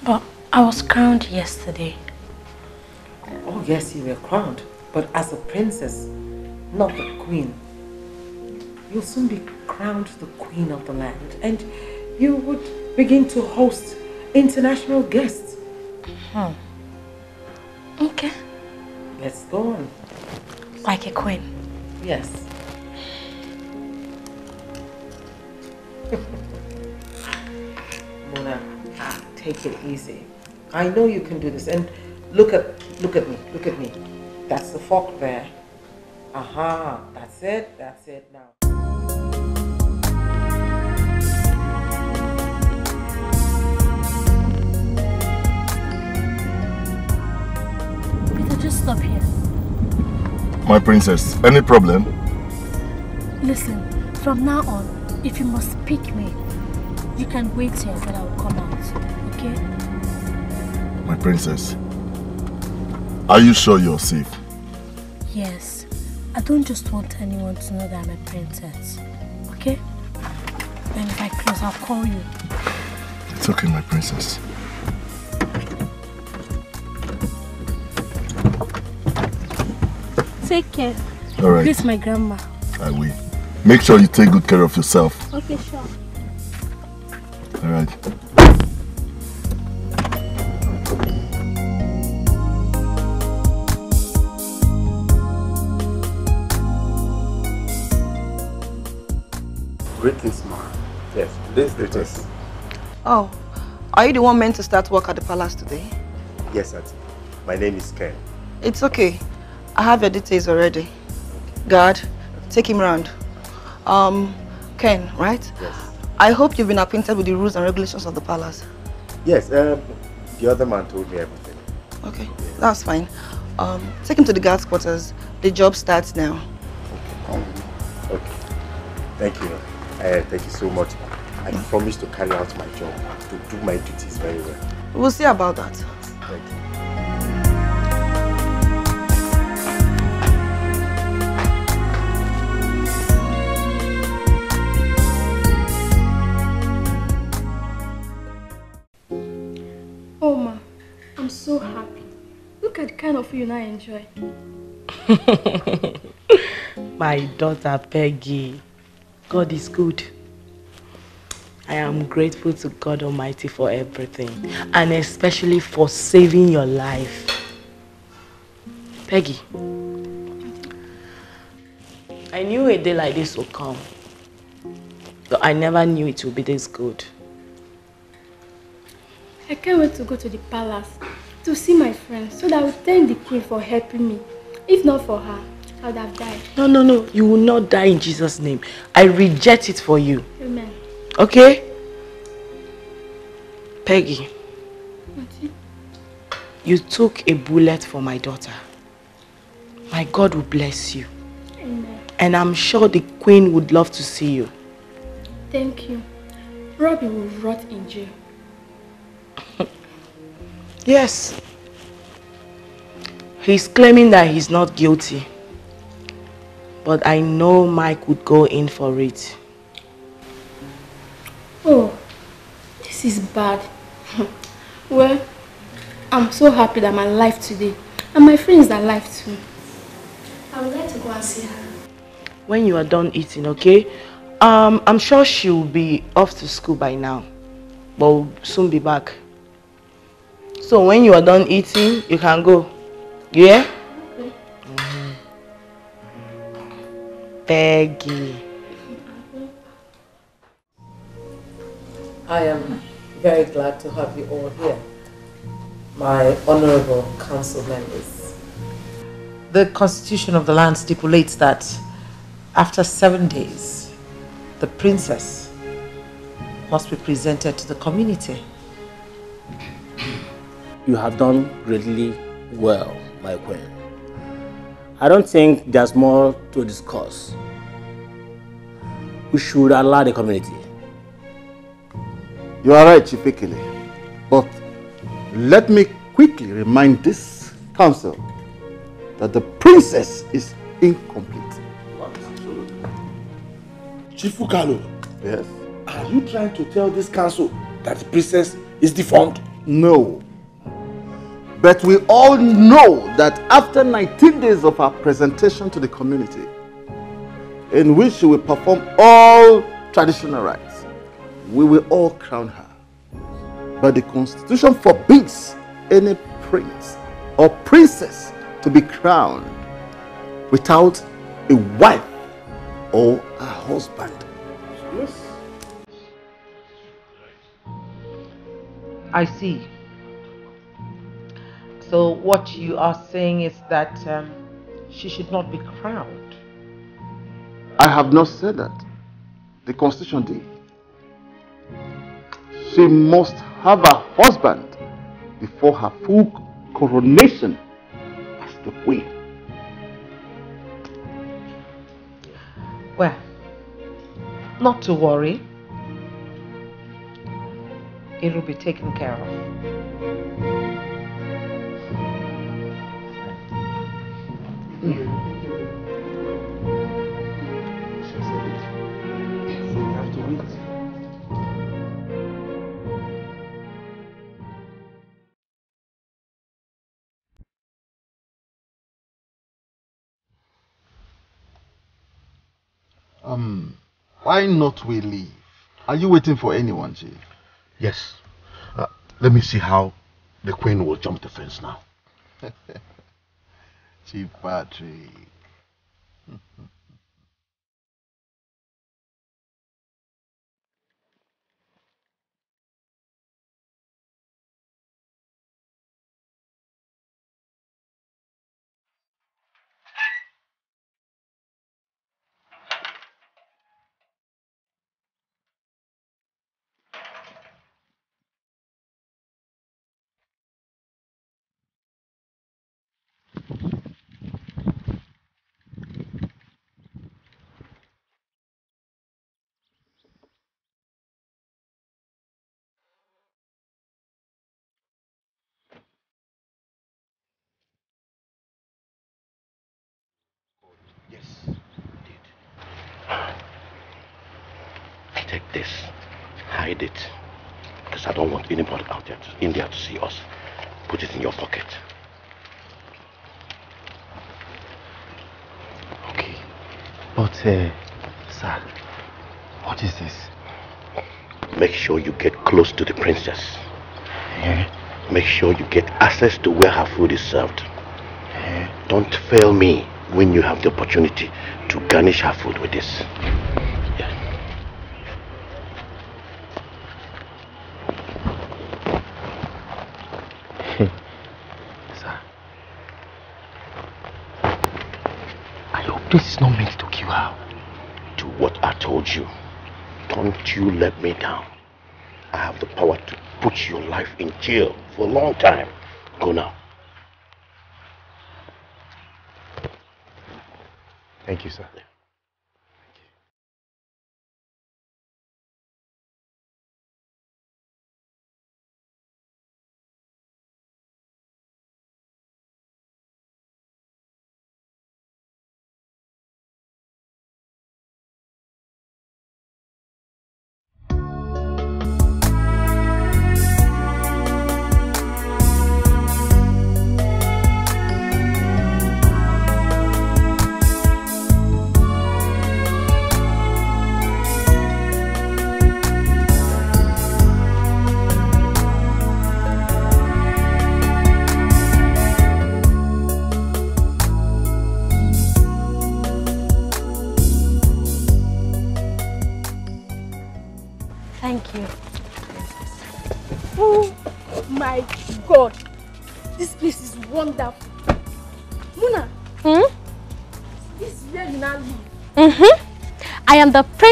But I was crowned yesterday. Oh yes, you were crowned, but as a princess, not the queen. You'll soon be crowned the queen of the land and you would begin to host international guests. Hmm. Okay. Let's go on. Like a queen. Yes. Mona, take it easy. I know you can do this. And look at look at me. Look at me. That's the fork there. Aha, that's it. That's it now. Peter, just stop here. My princess, any problem? Listen, from now on, if you must pick me, you can wait here till I will come out, okay? My princess, are you sure you're safe? Yes. I don't just want anyone to know that I'm a princess, okay? Then if I close, I'll call you. It's okay, my princess. Take care. All right. Greet my grandma. I will. Make sure you take good care of yourself. Okay, sure. All right. Greetings, Ma. Yes, today's the test. Oh, are you the one meant to start work at the palace today? Yes, Auntie. My name is Ken. It's okay. I have your details already. Guard, take him round. Um, Ken, right? Yes. I hope you've been acquainted with the rules and regulations of the palace. Yes, um, the other man told me everything. Okay, that's fine. Um, take him to the guard's quarters. The job starts now. Okay. Thank you. Uh, thank you so much. I promise to carry out my job, to do my duties very well. We'll see about that. Look at the kind of food I enjoy. My daughter Peggy, God is good. I am grateful to God Almighty for everything and especially for saving your life. Peggy, I knew a day like this would come, but I never knew it would be this good. I can't wait to go to the palace to see my friends so that I will thank the queen for helping me. If not for her, I would have died. No, no, no, you will not die in Jesus' name. I reject it for you. Amen. Okay? Peggy, Auntie, you took a bullet for my daughter. My God will bless you. Amen. And I'm sure the queen would love to see you. Thank you. Robbie will rot in jail. Yes. He's claiming that he's not guilty. But I know Mike would go in for it. Oh, this is bad. well, I'm so happy that I'm alive today. And my friends are alive too. I would like to go and see her. When you are done eating, okay? Um, I'm sure she will be off to school by now. But will soon be back. So when you are done eating, you can go. Yeah? Okay. Peggy. I am very glad to have you all here, my honorable council members. The constitution of the land stipulates that after seven days, the princess must be presented to the community. You have done greatly well, my queen. I don't think there's more to discuss. We should allow the community. You are right, Chief Ekele. But let me quickly remind this council that the princess is incomplete. What? Absolutely. Chief Fukalo, Yes? are you trying to tell this council that the princess is deformed? No. But we all know that after 19 days of our presentation to the community, in which she will perform all traditional rites, we will all crown her. But the constitution forbids any prince or princess to be crowned without a wife or a husband. Yes. I see. So what you are saying is that um, she should not be crowned. I have not said that. The constitution did. She must have a husband before her full coronation as the queen. Well, not to worry. It will be taken care of. Um, why not we leave? Are you waiting for anyone, Chief? Yes. Uh, let me see how the queen will jump the fence now. Chief Patrick. Take this, hide it, because I don't want anybody out there to, in there to see us. Put it in your pocket. Okay. But, uh, sir, what is this? Make sure you get close to the princess. Eh? Make sure you get access to where her food is served. Don't fail me when you have the opportunity to garnish her food with this. sir. I hope this is not meant to kill her. Do what I told you. You let me down. I have the power to put your life in jail for a long time. Go now. Thank you, sir.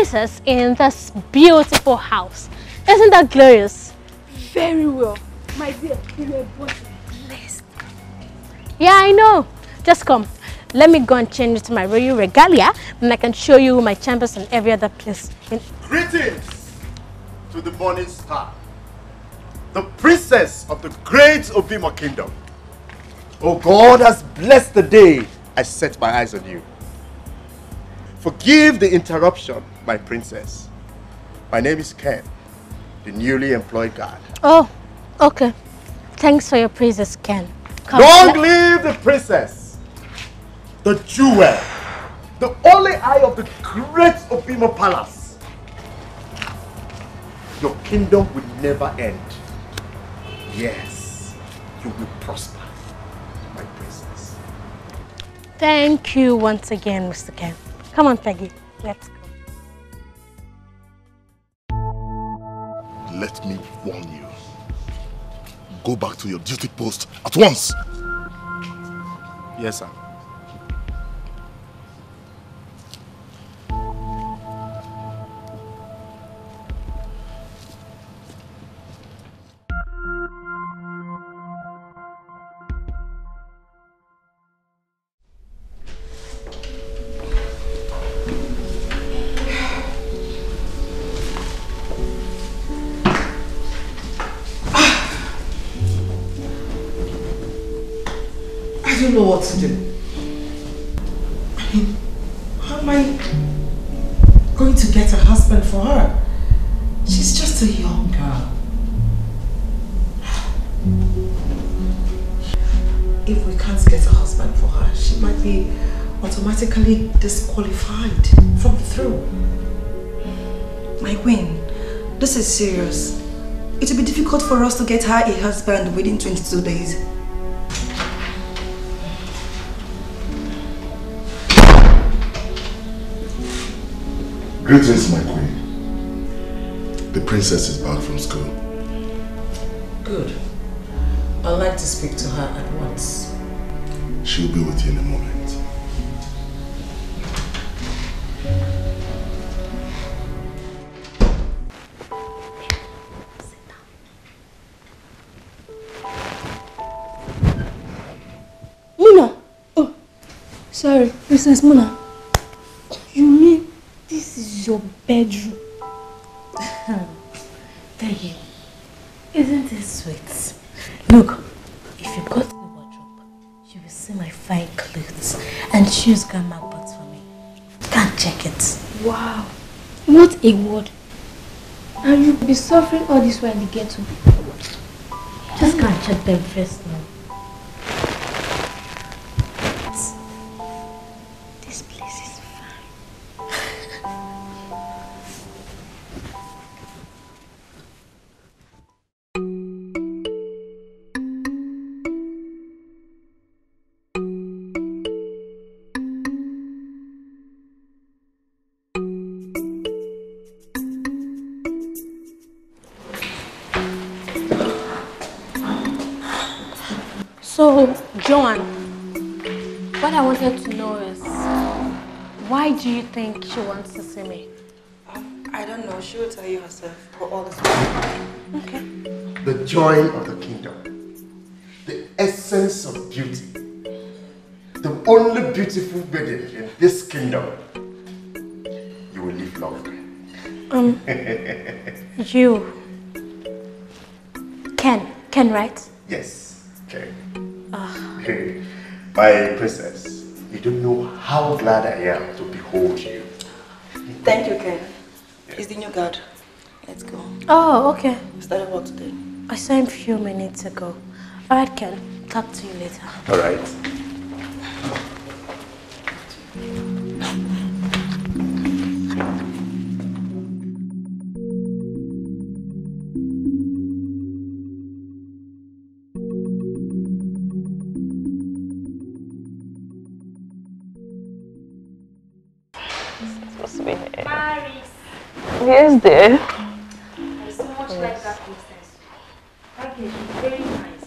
Am the princess in this beautiful house. Isn't that glorious? Very well. My dear, you were born blessed. Yeah, I know. Just come. Let me go and change into my royal regalia, and I can show you my chambers and every other place. In Greetings to the morning star, the princess of the great Obimo kingdom. Oh, God has blessed the day I set my eyes on you. Forgive the interruption, my princess. My name is Ken, the newly employed guard. Oh, okay. Thanks for your praises, Ken. Come, Long live the princess, the jewel, the only eye of the great Obimo palace. Your kingdom will never end. Yes, you will prosper, my princess. Thank you once again, Mr. Ken. Come on, Peggy. Let's go. Let me warn you. Go back to your duty post at once. Yes, sir. Know what to do. How am I going to get a husband for her? She's just a young girl. If we can't get a husband for her, she might be automatically disqualified from the throne. My queen, this is serious. It will be difficult for us to get her a husband within 22 days. Greetings, my queen. The princess is back from school. Good. I'd like to speak to her at once. She'll be with you in a moment. Muna! Oh, sorry, Princess Muna. You is your bedroom? Thank you. isn't it sweet? Look, if you go to the wardrobe, you will see my fine clothes and shoes grandma bought for me. Can't check it. Wow, what a word. And you'll be suffering all this while in the ghetto. Just can't check them first now. Joan, what I wanted to know is, why do you think she wants to see me? I don't know. She will tell you herself. For all this. Okay. The joy of the kingdom, the essence of beauty, the only beautiful maiden in this kingdom. You will live long. Um, you. Ken. Ken, right? yes, okay. Ah. My princess, you don't know how glad I am to behold you. Thank you, Ken. He's the new guard. Let's go. Oh, okay. Started work today. I saw him a few minutes ago. Alright, Ken. Talk to you later. All right. Yes, dear. I so much like that princess. Very nice.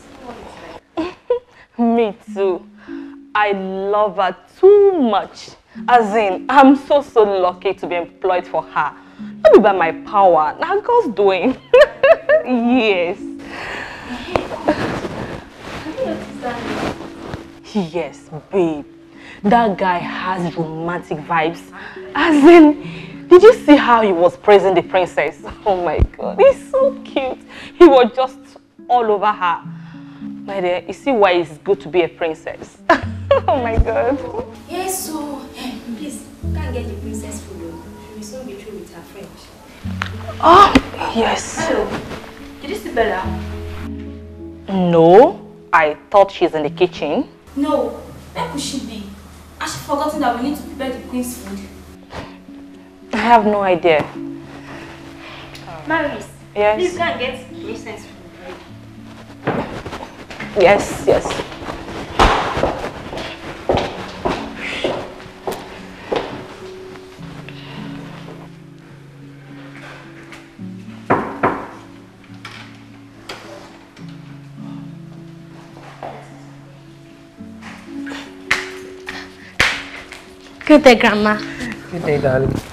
Me too. I love her too much. As in, I'm so, so lucky to be employed for her. Not be by my power, now God's doing. yes. Yes, babe. That guy has romantic vibes. As in, did you see how he was praising the princess? Oh my god, he's so cute. He was just all over her. My dear, you see why it's good to be a princess. oh my god. Yes, so eh, please can't get the princess food. though. She will soon be through with her French. Oh, yes. Hello. Did you see Bella? No, I thought she's in the kitchen. No. Where could she be? Has she forgotten that we need to prepare the queen's food? I have no idea. Maris. Yes. Please go and get princess food. Yes, yes. Good day, Grandma. Good day, darling.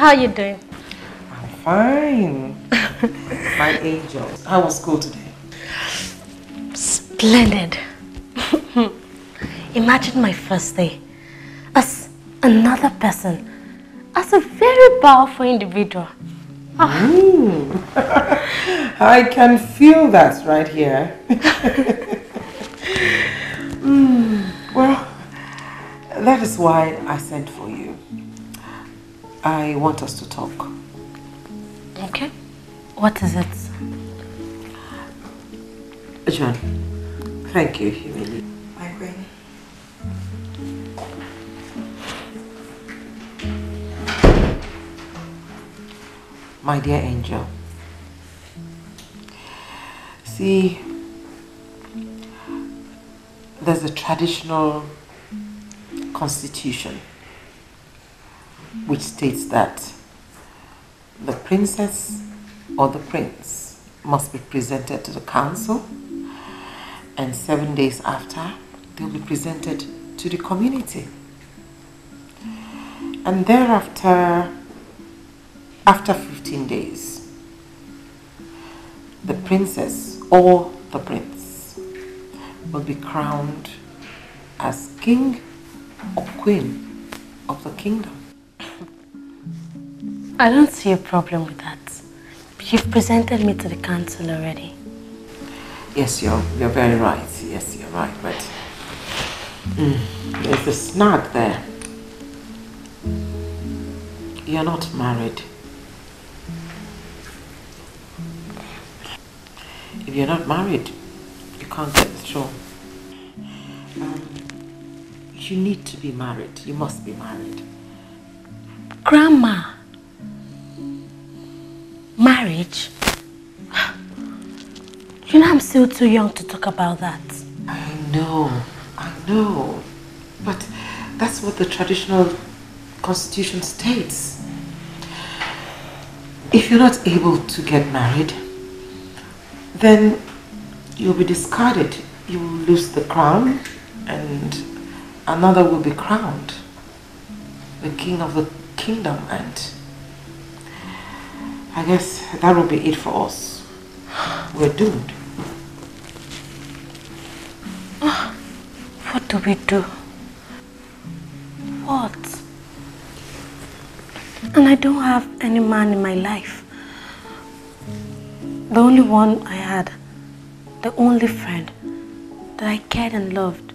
Good day, dear. How are you doing? I'm fine. My angel. How was school today? Splendid. Imagine my first day as another person, as a very powerful individual. Mm. I can feel that right here. Mm, Well, that is why I sent for you. I want us to talk. Okay. What is it? John, thank you, Humili. My queen. My dear angel. See, there's a traditional constitution which states that the princess or the prince must be presented to the council and seven days after they'll be presented to the community. And thereafter, after 15 days, the princess or the prince will be crowned as king or queen of the kingdom. I don't see a problem with that. You've presented me to the council already. Yes, you're, you're very right. Yes, you're right. But mm, there's a snag there. You're not married. If you're not married, you can't get the throne. Um, you need to be married. You must be married. Grandma. Marriage? You know I'm still too young to talk about that. I know, I know. But that's what the traditional constitution states. If you're not able to get married, then you'll be discarded. You will lose the crown and another will be crowned. The king of the kingdom and I guess that will be it for us. We're doomed. What do we do? What? And I don't have any man in my life. The only one I had, the only friend that I cared and loved,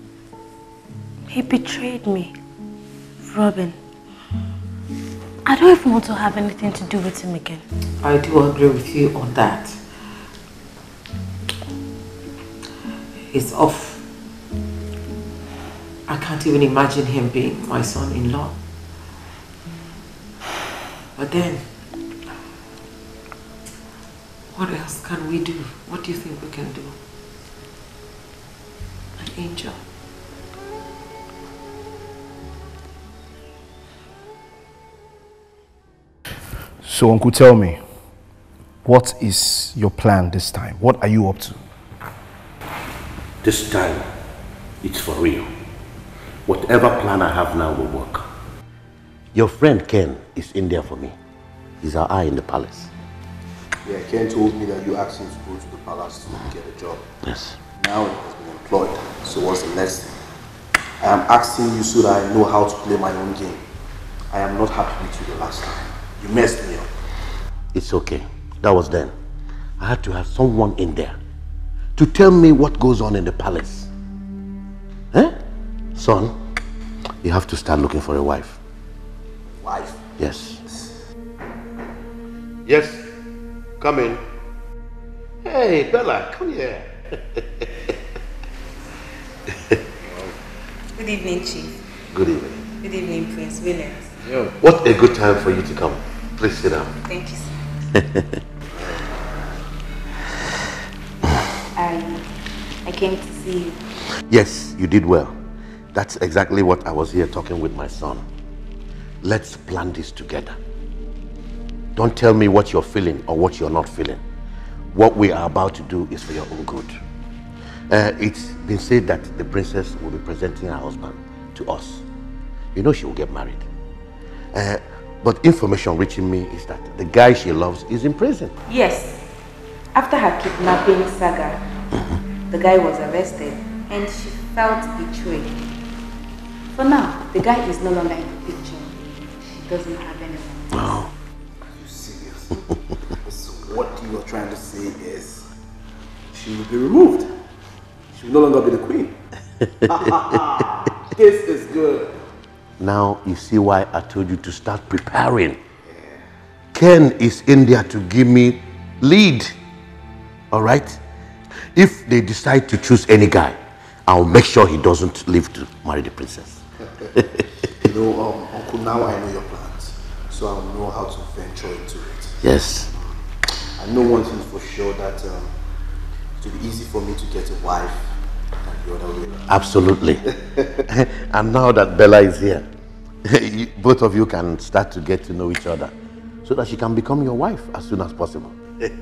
he betrayed me. Robin. I don't even want to have anything to do with him again. I do agree with you on that. It's off. I can't even imagine him being my son-in-law. But then, what else can we do? What do you think we can do? An angel. So, Uncle, tell me, what is your plan this time? What are you up to? This time, It's for real. Whatever plan I have now will work. Your friend Ken is in there for me. He's our eye in the palace. Yeah, Ken told me that you asked him to go to the palace to get a job. Yes. Now he has been employed. So what's the next thing? I am asking you so that I know how to play my own game. I am not happy with you the last time. You messed me up. It's okay. That was then. I had to have someone in there to tell me what goes on in the palace. Eh? Son, you have to start looking for a wife. Wife? Yes. Yes. Come in. Hey, Bella, come here. Good evening, Chief. Good evening. Good evening, Prince Williams. What a good time for you to come. Please sit down. Thank you, sir. I, I came to see you. Yes, you did well. That's exactly what I was here talking with my son. Let's plan this together. Don't tell me what you're feeling or what you're not feeling. What we are about to do is for your own good. Uh, it's been said that the princess will be presenting her husband to us. You know she will get married. Uh, but information reaching me is that the guy she loves is in prison. Yes. After her kidnapping saga, the guy was arrested and she felt betrayed. For now, the guy is no longer in the picture. She doesn't have anyone. Oh. Are you serious? so what you are trying to say is she will be removed. She will no longer be the queen. this is good. Now you see why I told you to start preparing. Ken is in there to give me lead. All right? If they decide to choose any guy, I'll make sure he doesn't live to marry the princess. you know, um, Uncle, now I know your plans. So I'll know how to venture into it. Yes. I know one thing for sure that um, it will be easy for me to get a wife Absolutely. and now that Bella is here, you- both of you can start to get to know each other so that she can become your wife as soon as possible. Thank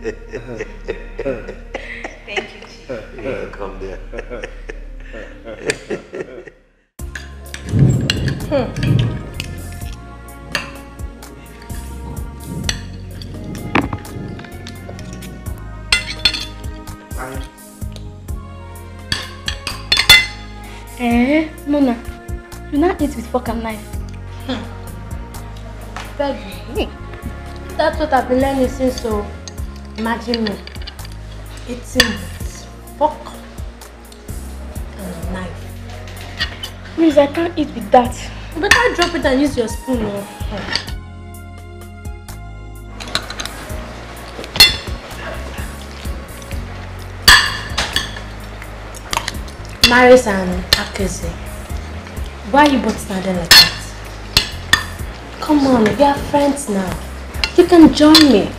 you, Chief. You're welcome there. Eh, Mona, you not eat with fork and knife. Peggy, that's what I've been learning since so. Imagine me eating with fork and knife. Please, I can't eat with that. Better drop it and use your spoon. Oh. Maris and Akeze, why are you both standing like that? Come on, we are friends now. You can join me.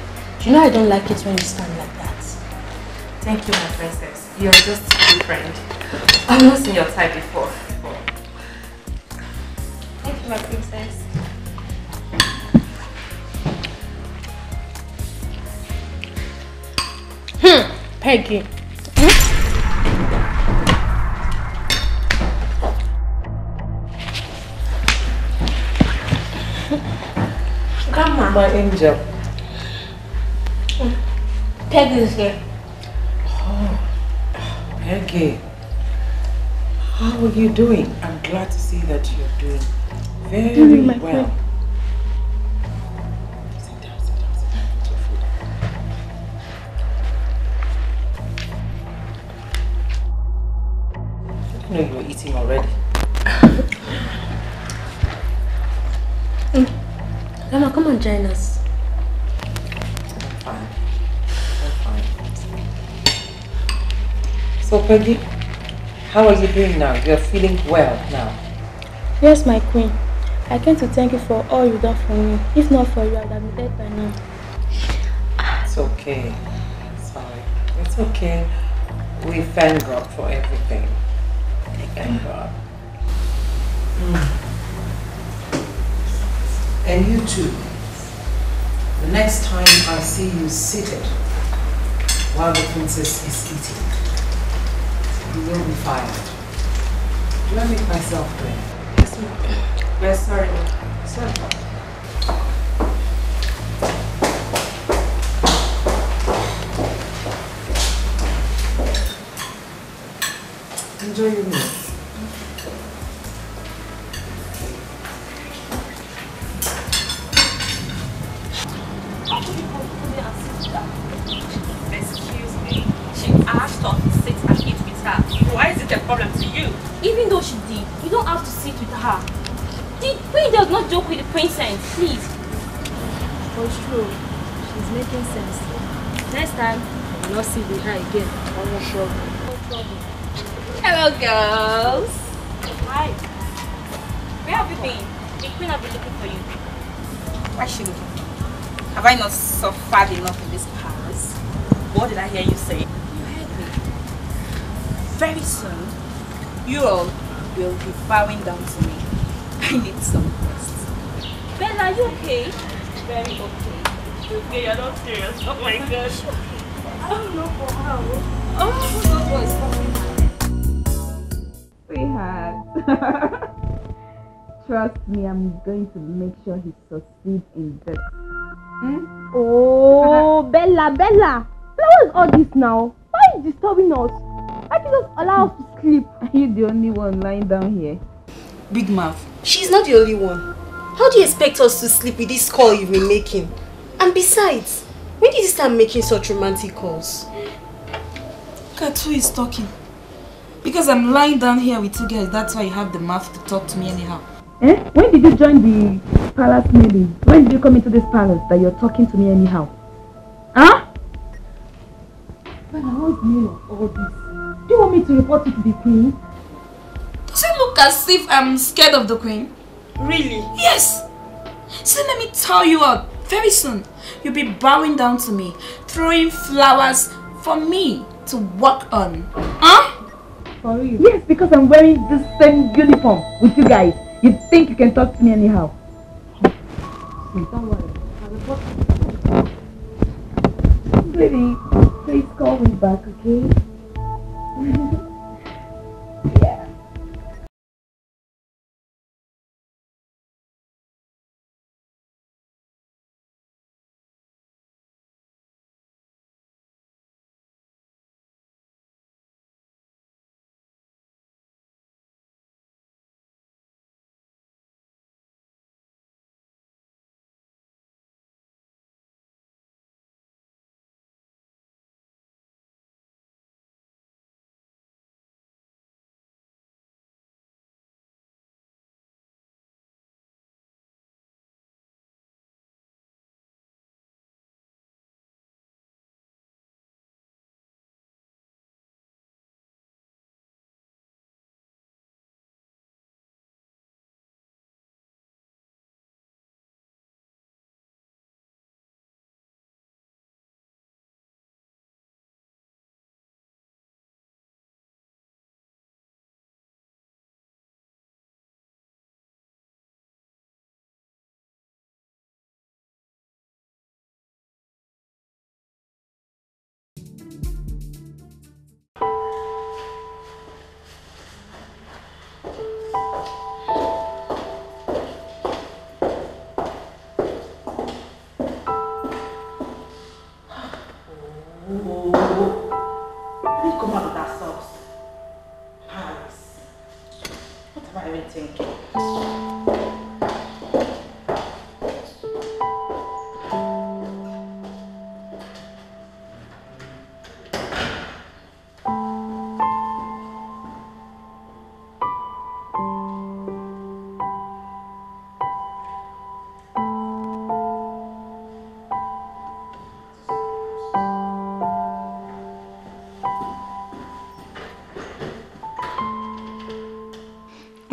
You know I don't like it when you stand like that. Thank you, my princess. You're just a good friend. I've not seen your type before. Thank you, my princess. Hmm, Peggy. My angel. Peggy is here. Oh, Peggy, how are you doing? I'm glad to see that you're doing very Doing well. queen. Come and join us. Fine. I'm fine. So Peggy, how are you doing now? You're feeling well now. Yes, my queen. I came to thank you for all you've done for me. If not for you, I would have been dead by now. It's okay. Sorry. It's okay. We thank God for everything. Thank God. Mm. And you too. The next time I see you seated while the princess is eating, you will be fired. Do I make myself clear? Yes, ma'am. Yes, sorry. Sorry. Enjoy your meal. Have I not suffered enough in this palace? What did I hear you say? You heard me. Very soon, you all will be bowing down to me. I need some rest. Ben, are you okay? Very okay. Okay, you're not serious. Oh my gosh. I don't know for how. Oh, no voice Sweetheart. Trust me, I'm going to make sure he succeeds in this. Hmm? Oh, Bella, Bella. Bella, what is all this now? Why are you disturbing us? Why can't you just allow us to sleep? Are you the only one lying down here? Big mouth. She's not the only one. How do you expect us to sleep with this call you've been making? And besides, when did you start making such romantic calls? Look at who is talking. Because I'm lying down here with two guys, that's why you have the mouth to talk to me anyhow. Eh? When did you join the palace meeting? When did you come into this palace that you're talking to me anyhow? Huh? Bella, what's the meaning of all this? Do you want me to report you to the queen? Does it look as if I'm scared of the queen? Really? Yes! So let me tell you what, very soon you'll be bowing down to me, throwing flowers for me to work on. Huh? For you? Yes, because I'm wearing the same uniform with you guys. You think you can talk to me anyhow? Don't worry. Sweetie, please call me back, okay?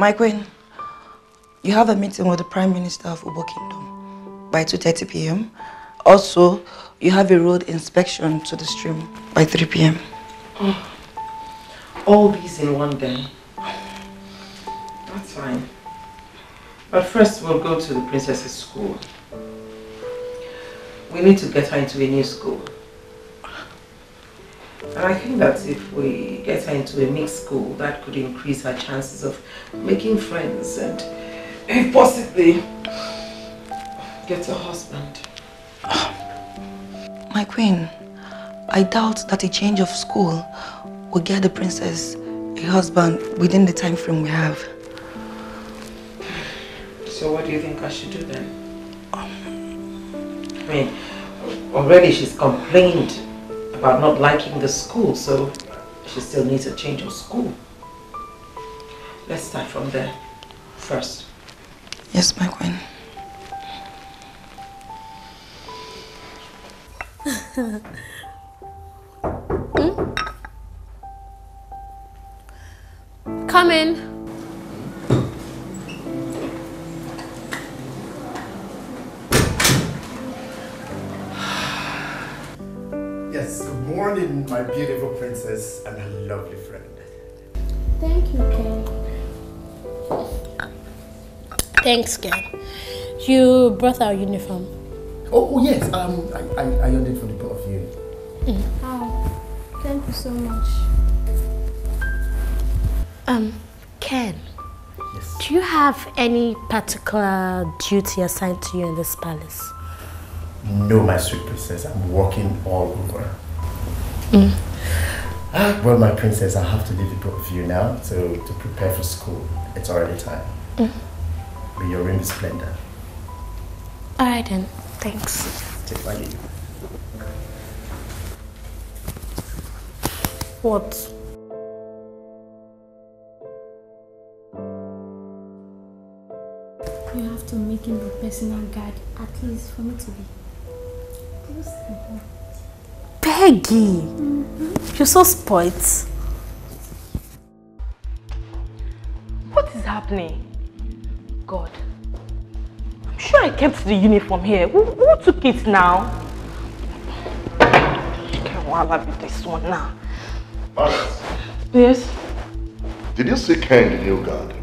My queen, you have a meeting with the Prime Minister of Ubo Kingdom by 2.30 p.m. Also, you have a road inspection to the stream by 3 p.m. Hmm. All these in one day. That's fine. But first we'll go to the princess's school. We need to get her into a new school. And I think that if we get her into a mixed school, that could increase her chances of making friends and, if possibly, get a husband. My queen, I doubt that a change of school will get the princess a husband within the time frame we have. So what do you think I should do then? I mean, already she's complained about not liking the school, so she still needs a change of school. Let's start from there first. Yes, my queen. Hmm? Come in. Yes, good morning, my beautiful princess and her lovely friend. Thank you, Ken. Thanks, Ken. You brought our uniform. Oh, oh yes, um, I, I, I earned it for the both of you. Oh, thank you so much. Um, Ken. Yes. Do you have any particular duty assigned to you in this palace? No, my sweet princess, I'm working all over. Mm. Well, my princess, I have to leave the both of you now to, to prepare for school. It's already time. Mm. May your room is splendor. Alright then. Thanks. Take my leave. What? You have to make him the personal guard, at least for me to be close to him. Peggy! You're so spoilt. What is happening? God. I'm sure I kept the uniform here. Who, who took it now? Okay, well, I'll be this one now. Alex, Yes? did you see Ken, the new guard?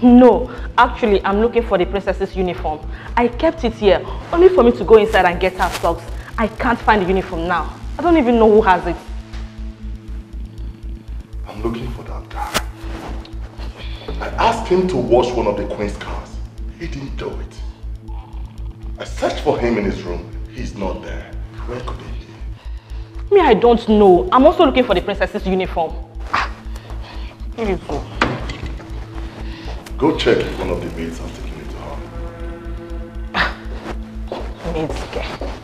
No, actually, I'm looking for the princess's uniform. I kept it here, only for me to go inside and get her socks. I can't find the uniform now. I don't even know who has it. I'm looking for that guy. I asked him to wash one of the queen's cars. He didn't do it. I searched for him in his room. He's not there. Where could he be? Me, I don't know. I'm also looking for the princess's uniform. Ah, Here you go. Go check if one of the maids has taken it to her. Maids, okay.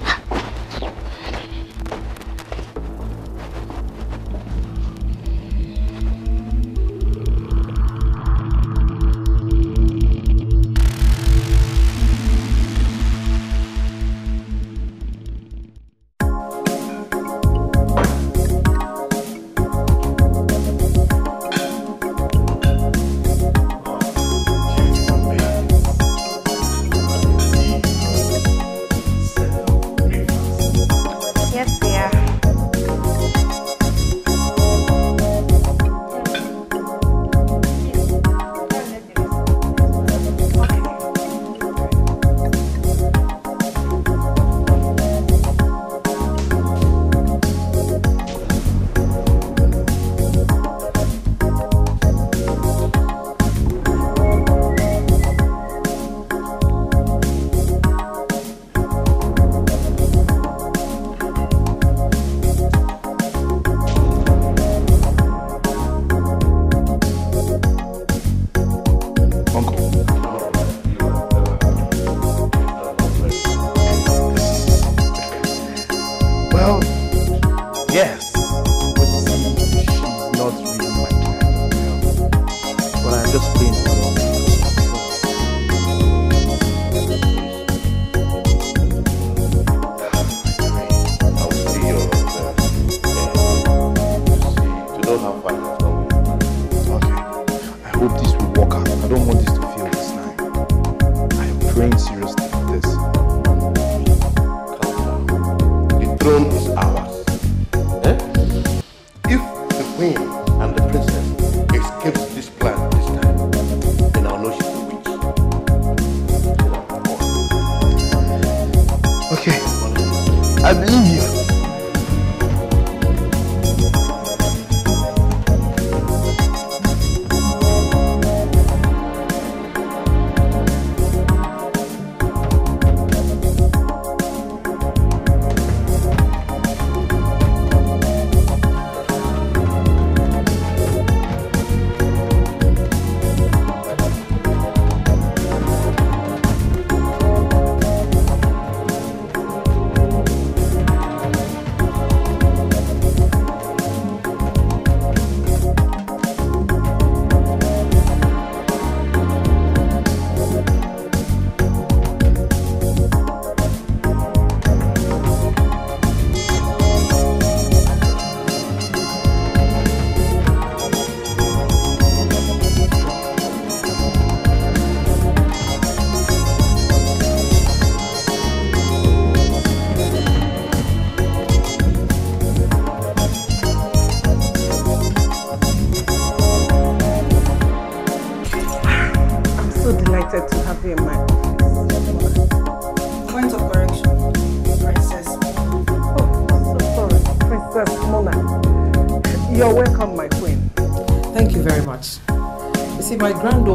My granddaughter,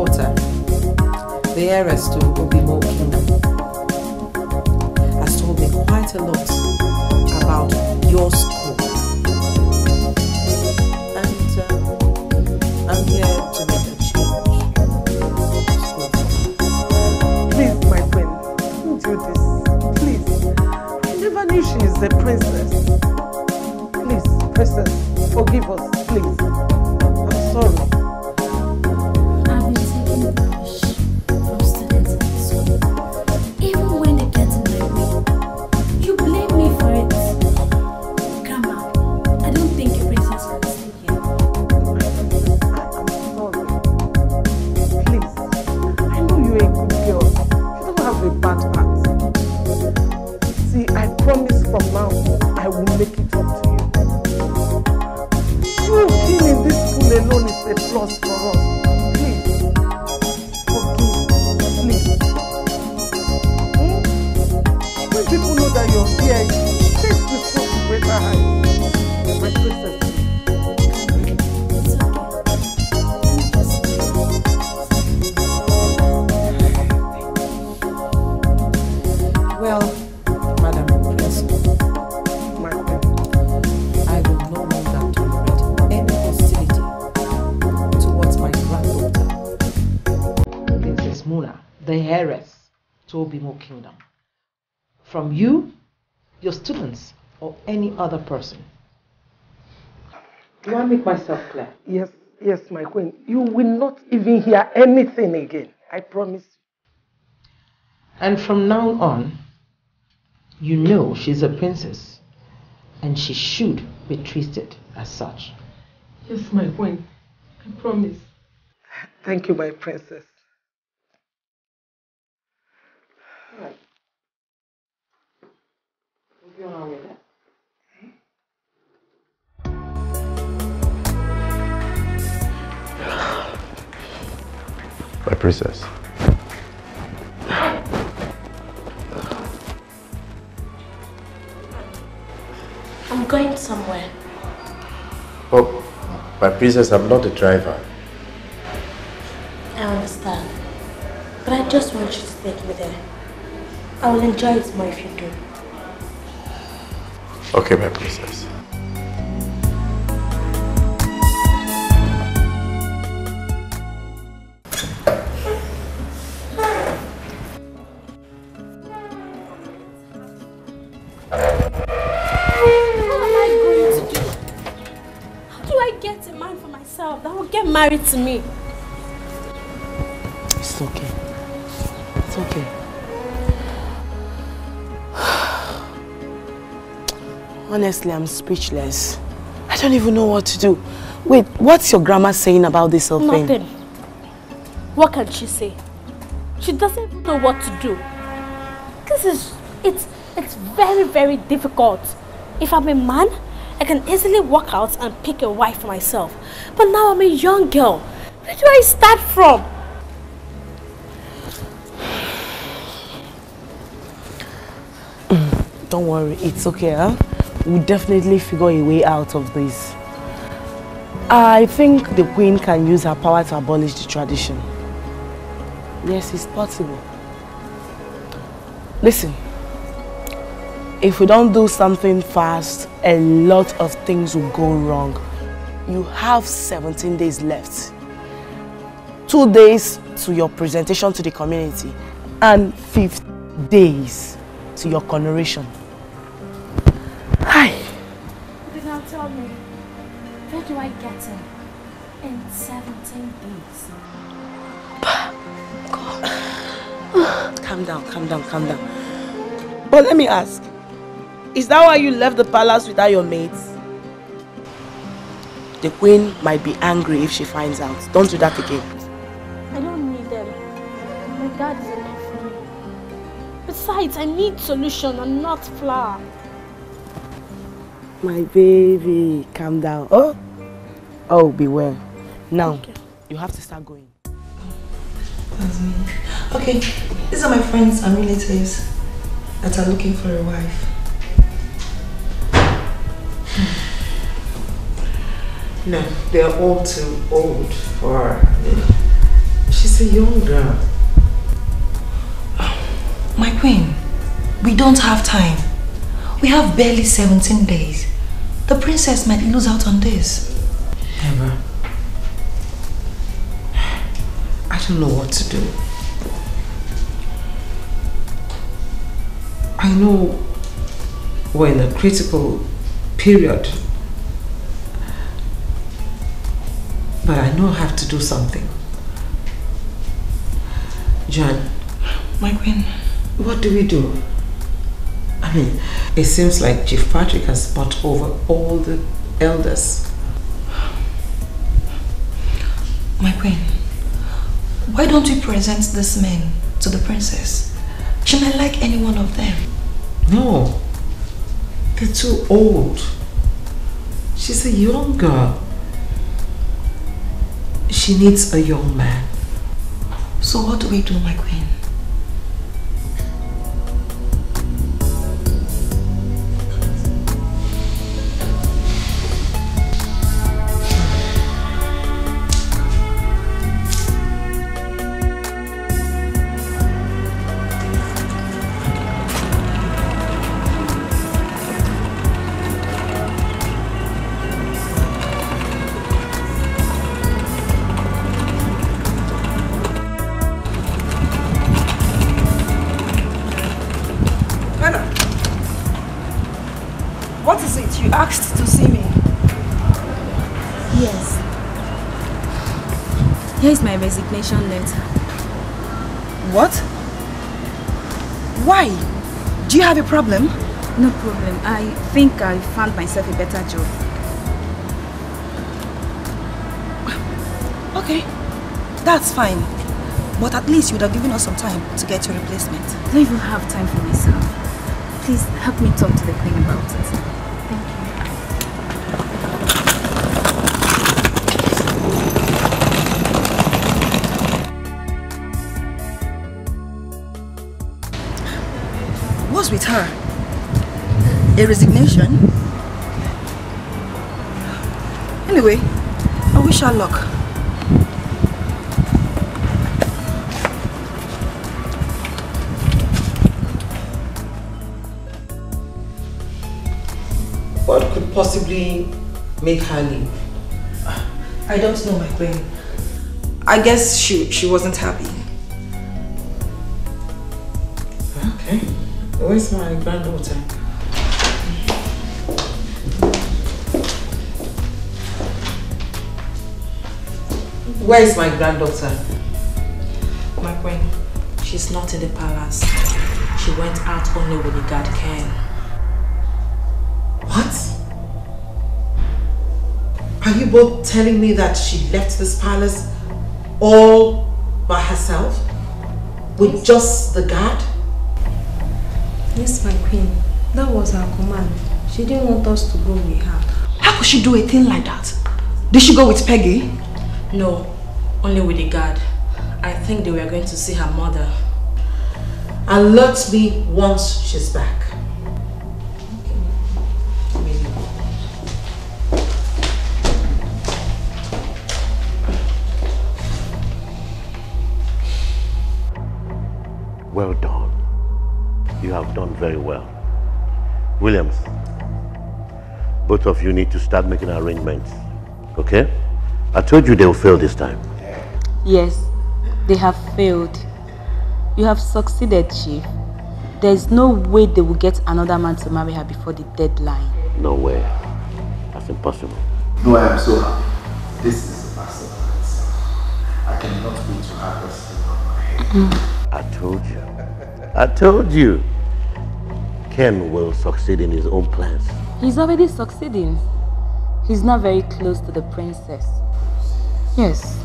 to Obimo Kingdom. From you, your students, or any other person. Do I make myself clear? Yes, yes, my queen. You will not even hear anything again. I promise. And from now on, you know she's a princess and she should be treated as such. Yes, my queen. I promise. Thank you, my princess. My princess. I'm going somewhere. Oh, my princess, I'm not the driver. I understand. But I just want you to take me there. I will enjoy it more if you do. Okay, my princess. What am I going to do? How do I get a man for myself that will get married to me? It's okay. It's okay. Honestly, I'm speechless. I don't even know what to do. Wait, what's your grandma saying about this whole thing? Nothing. What can she say? She doesn't even know what to do. This is, it's, it's very, very difficult. If I'm a man, I can easily walk out and pick a wife for myself. But now I'm a young girl. Where do I start from? Mm, don't worry, it's okay, huh? We'll definitely figure a way out of this. I think the queen can use her power to abolish the tradition. Yes, it's possible. Listen, if we don't do something fast, a lot of things will go wrong. You have 17 days left. Two days to your presentation to the community and 50 days to your coronation. calm down, calm down, calm down. But let me ask, is that why you left the palace without your mates? The queen might be angry if she finds out. Don't do that again. I don't need them. My dad is enough for me. Besides, I need solution and not flour. My baby, calm down. Oh, oh, beware. Now, you have to start going. Okay, these are my friends and relatives that are looking for a wife. No, they're all too old for her. She's a young girl. My queen, we don't have time. We have barely 17 days. The princess might lose out on this. Ever. I don't know what to do. I know we're in a critical period. But I know I have to do something. John. My queen. What do we do? I mean, it seems like Chief Patrick has bought over all the elders. My queen, why don't we present this man to the princess? She might like any one of them. No, they're too old. She's a young girl. She needs a young man. So what do we do, my queen? Problem? No problem. I think I found myself a better job. Okay, that's fine. But at least you would have given us some time to get your replacement. I don't even have time for myself. Please help me talk to the queen about it. With her? A resignation? Anyway, I wish her luck. What could possibly make her leave? I don't know, my queen. I guess she, she wasn't happy. Where's my granddaughter? Where is my granddaughter? My queen, she's not in the palace. She went out only with the guard Ken. What? Are you both telling me that she left this palace all by herself? With just the guard? Yes, my queen. That was her command. She didn't want us to go with her. How could she do a thing like that? Did she go with Peggy? No, only with the guard. I think they were going to see her mother. Alert me once she's back. Very well. Williams, both of you need to start making arrangements. Okay? I told you they will fail this time. Yes, they have failed. You have succeeded, Chief. There's no way they will get another man to marry her before the deadline. No way. That's impossible. No, I am so happy. This is a masterpiece. I cannot wait to have this thing on my head. I told you. I told you. Ken will succeed in his own plans. He's already succeeding. He's not very close to the princess. Yes.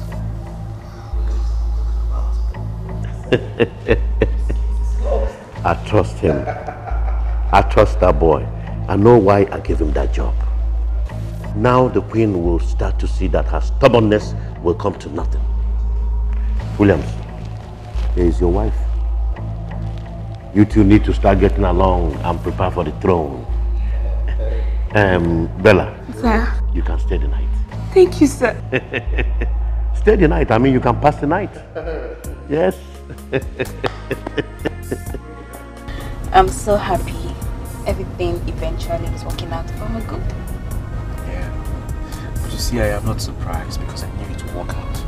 I trust him. I trust that boy. I know why I gave him that job. Now the queen will start to see that her stubbornness will come to nothing. Williams, is your wife. You two need to start getting along and prepare for the throne. Um, Bella. Sir. You can stay the night. Thank you, sir. stay the night. I mean, you can pass the night. Yes. I'm so happy everything eventually is working out for my good. Yeah. But you see, I am not surprised because I knew it would work out.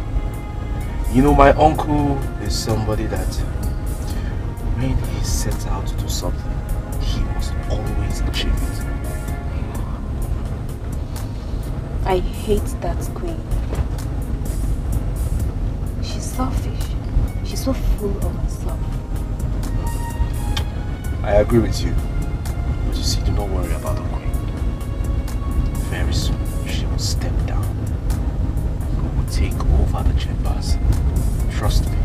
You know, my uncle is somebody that when he sets out to do something, he must always achieve it. I hate that queen. She's selfish. She's so full of herself. I agree with you. But you see, do not worry about the queen. Very soon, she will step down. We will take over the chambers. Trust me.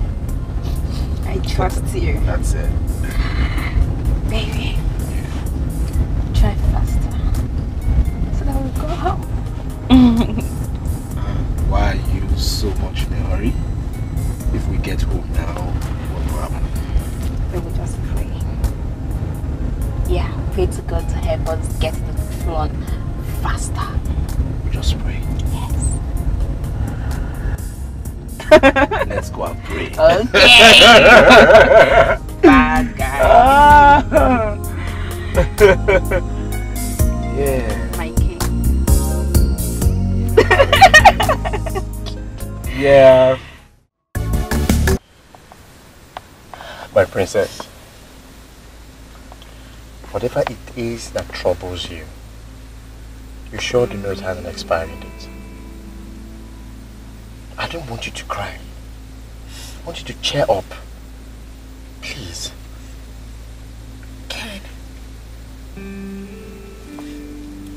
I trust you. That's it. Baby. Try faster. So that we'll go home. Why are you so much in a hurry? If we get home now, what will happen? We will just pray. Yeah, pray to God to help us get to the throne faster. Just pray. Let's go and pray. Okay. Bad guy. yeah. My king. Yeah. My princess, whatever it is that troubles you, you sure do know it has an expiry date. I don't want you to cry. I want you to cheer up. Please. Ken.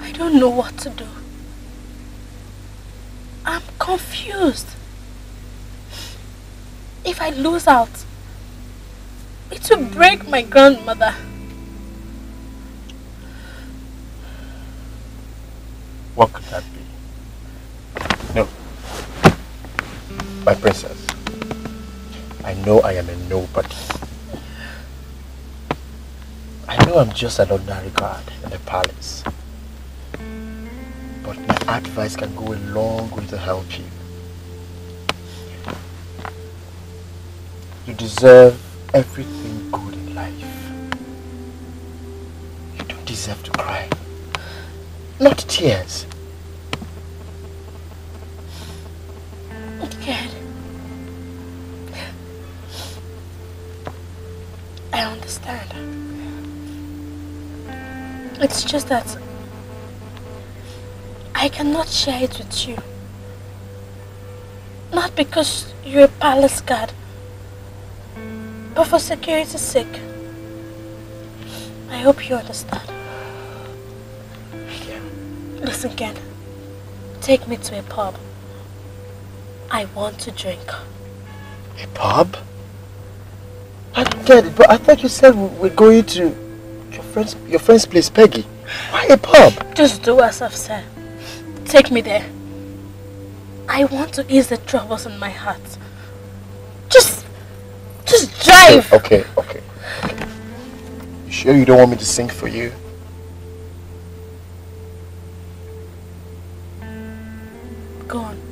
I don't know what to do. I'm confused. If I lose out, it will break my grandmother. What could that be? No. My princess, I know I am a nobody. I know I'm just an ordinary guard in the palace. But my advice can go a long way to help you. You deserve everything good in life. You don't deserve to cry. Not tears. Ken. I understand. It's just that I cannot share it with you. Not because you're a palace guard, but for security's sake. I hope you understand. Yeah. Listen, Ken. Take me to a pub. I want to drink. A pub? I get it, but I thought you said we- we're going to your friend's, your friend's place, Peggy. Why a pub? Just do as I've said. Take me there. I want to ease the troubles in my heart. Just, just drive. Okay, okay, okay. You sure you don't want me to sing for you? Go on.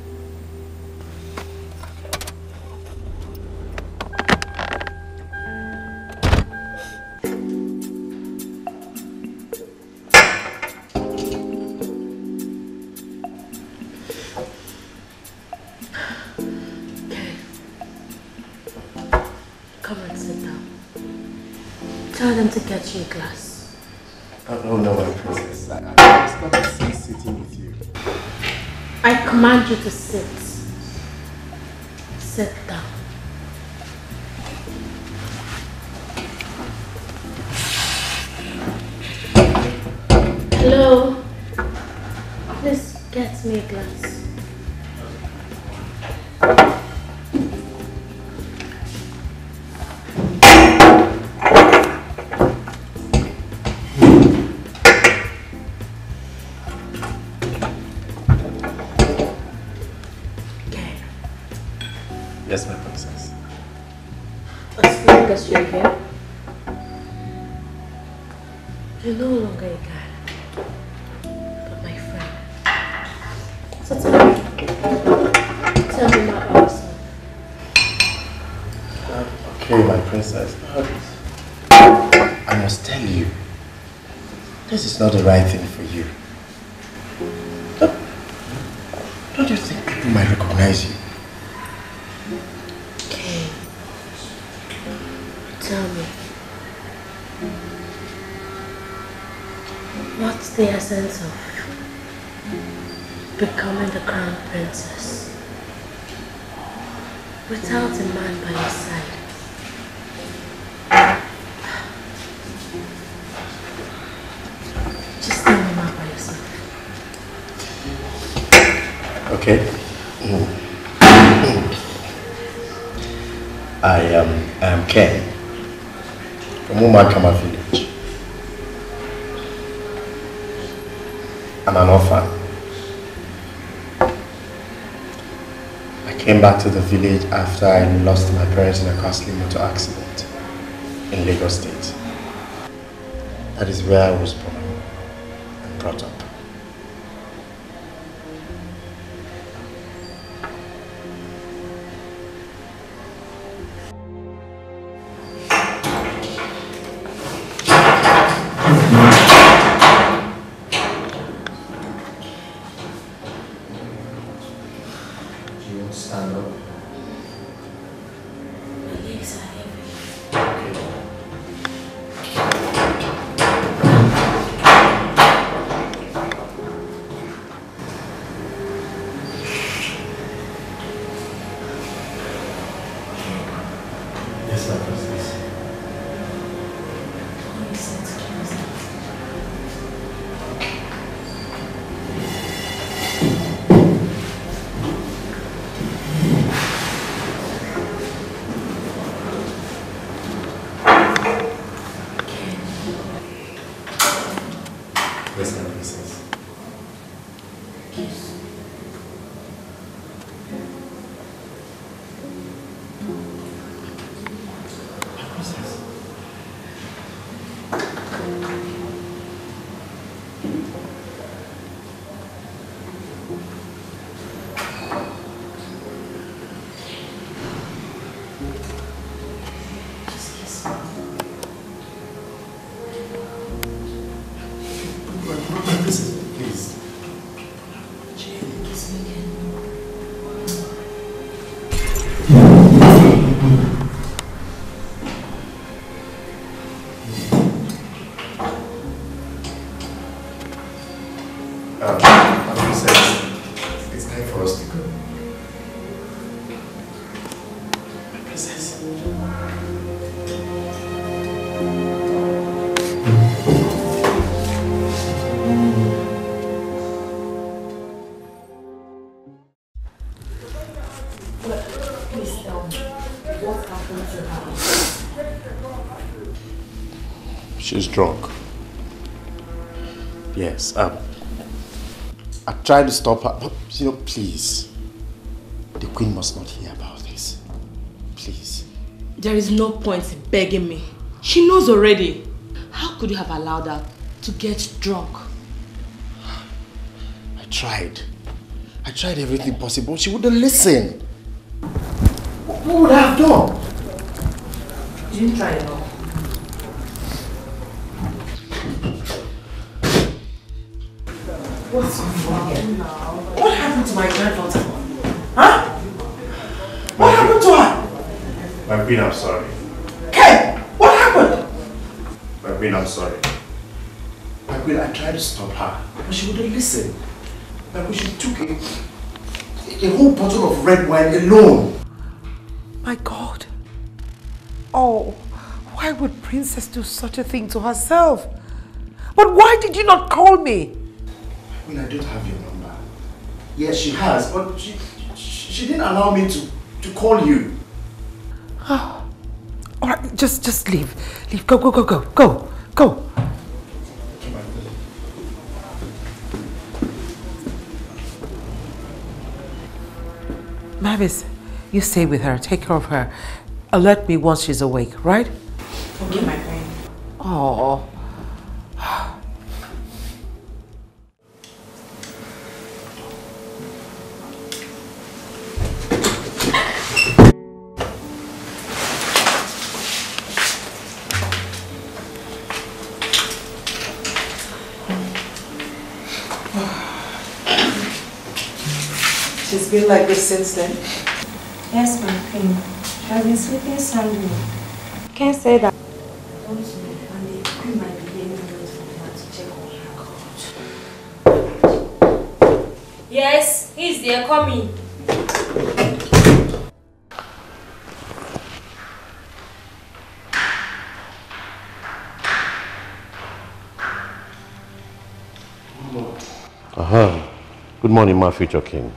To get you a glass. Oh, no, no, my princess. I, sitting with you. I command you to sit. Sit down. Hello. Please get me a glass. Not the right thing village after I lost my parents in a costly motor accident in Lagos State. That is where I was born drunk. Yes, um, I tried to stop her, but you know, please. The queen must not hear about this. Please. There is no point in begging me. She knows already. How could you have allowed her to get drunk? I tried. I tried everything possible. She wouldn't listen. What what would I have done? You didn't try enough. What's wrong here? What happened to my granddaughter? Huh? What happened to her? My queen, I'm sorry. Ken, what happened? My queen, I'm sorry. My queen, I tried to stop her, but she wouldn't listen. My queen, she took a, a whole bottle of red wine alone. My God. Oh, why would Princess do such a thing to herself? But why did you not call me? I mean, I don't have your number. Yes, she has, but she, she, she didn't allow me to, to call you. Oh. All right, just, just leave. Leave. Go, go, go, go, go, go. Mavis, you stay with her. Take care of her. alert me once she's awake, right? Okay, my queen. Oh. Been like this since then? Yes, my queen. She has been sleeping soundly. Can't say that. Don't you? And the queen might be getting those from her to check on her. Yes, he's there coming. Aha. Good morning, my future king.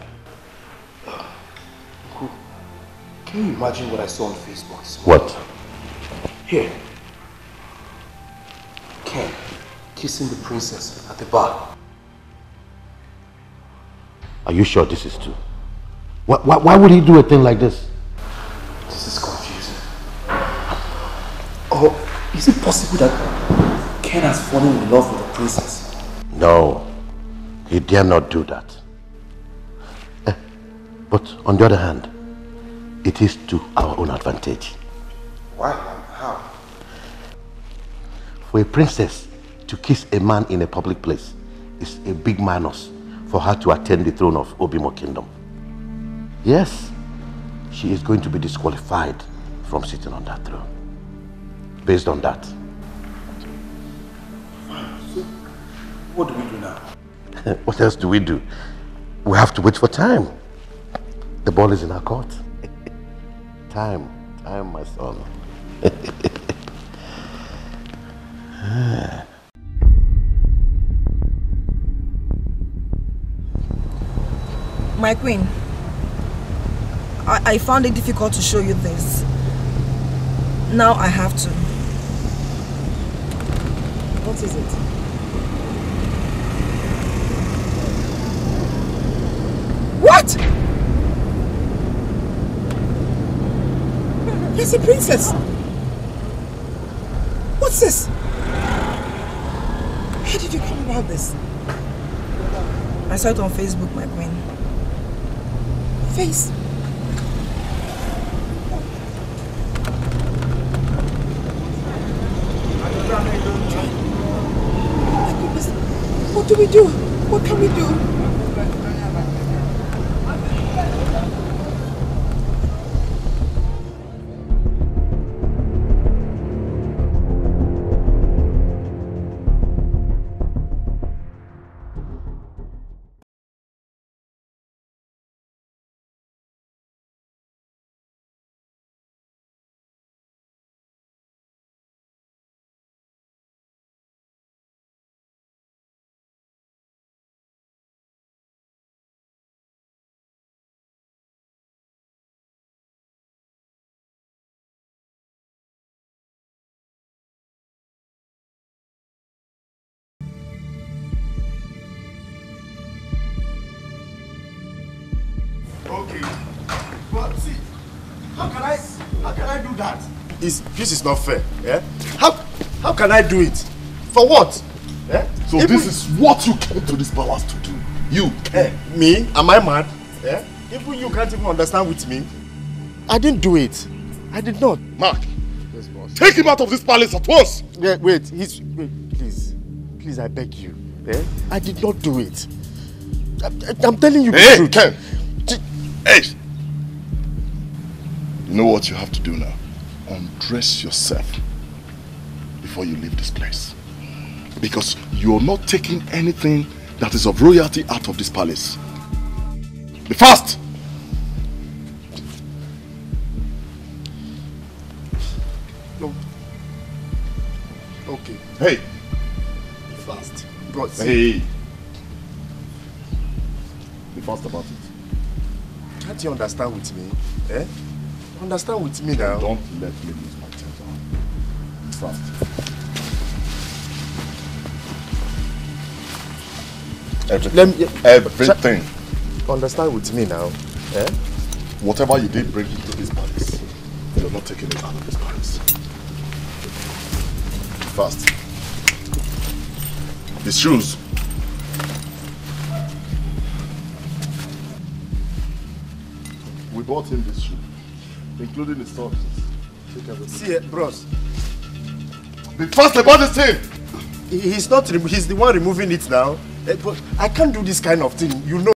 Can you imagine what I saw on Facebook? What? Here. Ken kissing the princess at the bar. Are you sure this is true? Why, why, why would he do a thing like this? This is confusing. Or is it possible that Ken has fallen in love with the princess? No, he dare not do that. Eh, But on the other hand, it is to our own advantage. Why? And how? For a princess to kiss a man in a public place is a big minus for her to attend the throne of Obimo Kingdom. Yes, she is going to be disqualified from sitting on that throne. Based on that. So, what do we do now? what else do we do? We have to wait for time. The ball is in our court. Time, time, my son. My queen, I, I found it difficult to show you this. Now I have to. What is it? What? Yes, a princess. What's this? How did you come about this? I saw it on Facebook, my queen. Face. What do we do? What can we do? That? Is this is not fair, yeah? How how can I do it? For what? Yeah? So this is what you came to this palace to do. You, Eh, me? Am I mad? Yeah? Even you can't even understand with me. I didn't do it. I did not. Mark, take him out of this palace at once. Yeah, wait, he's wait, please. Please, I beg you. Eh? I did not do it. I, I, I'm telling you Hey, the truth. Ken. Hey. You know what you have to do now? Undress yourself before you leave this place. Because you're not taking anything that is of royalty out of this palace. Be fast! No. Okay. Hey! Be fast. See, Hey! Be fast about it. can't you understand with me? Eh? Understand with me now. Don't let me lose my temper. Be fast. Everything. Let me- now. Eh? Whatever you did bring into this palace, you're not taking it out of this palace. Fast. His shoes. We bought him this shoe, including his socks. See, bros. Be fast about this thing! He- He's not, he's the one removing it now. Eh, But I can't do this kind of thing, you know.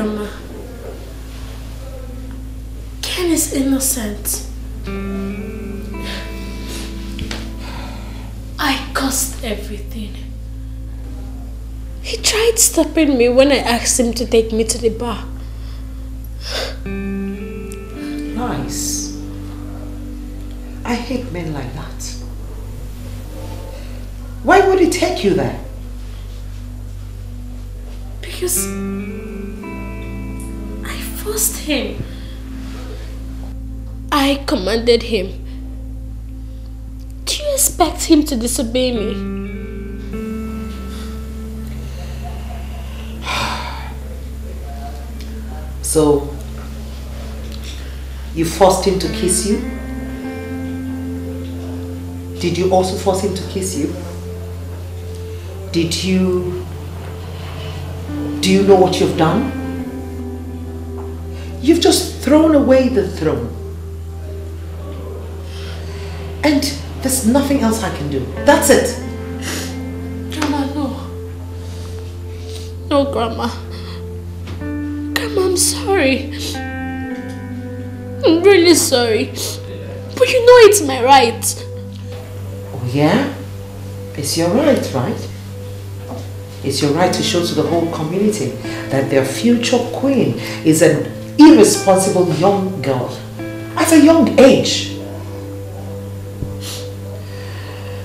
Grandma. Ken is innocent. I caused everything. He tried stopping me when I asked him to take me to the bar. Nice. I hate men like that. Why would he take you there? Because I him. I commanded him. Do you expect him to disobey me? So, you forced him to kiss you? Did you also force him to kiss you? Did you... Do you know what you've done? You've just thrown away the throne. And there's nothing else I can do. That's it. Grandma, no. No, Grandma. Grandma, I'm sorry. I'm really sorry. But you know it's my right. Oh yeah? It's your right, right? It's your right to show to the whole community that their future queen is an irresponsible young girl at a young age.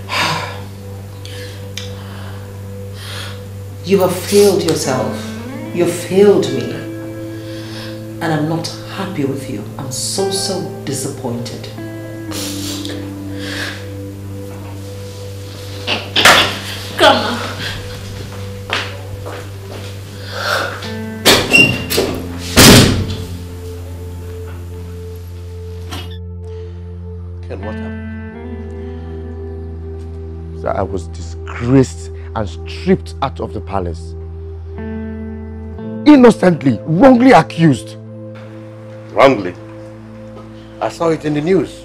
You have failed yourself. You failed me. And I'm not happy with you. I'm so, so disappointed. Disgraced and stripped out of the palace. Innocently, wrongly accused. Wrongly? I saw it in the news.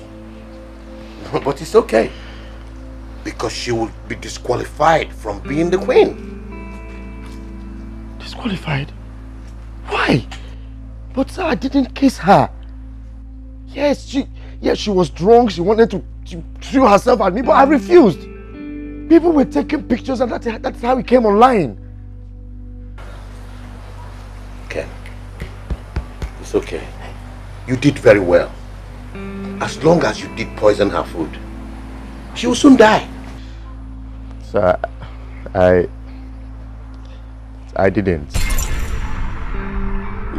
But it's okay. Because she will be disqualified from being the queen. Disqualified? Why? But sir, I didn't kiss her. Yes, she yes, she was drunk. She wanted to, to throw herself at me, but I refused. People were taking pictures and that, that's how it came online. Ken, it's okay. You did very well. As long as you did poison her food, she will soon die. Sir, I I didn't.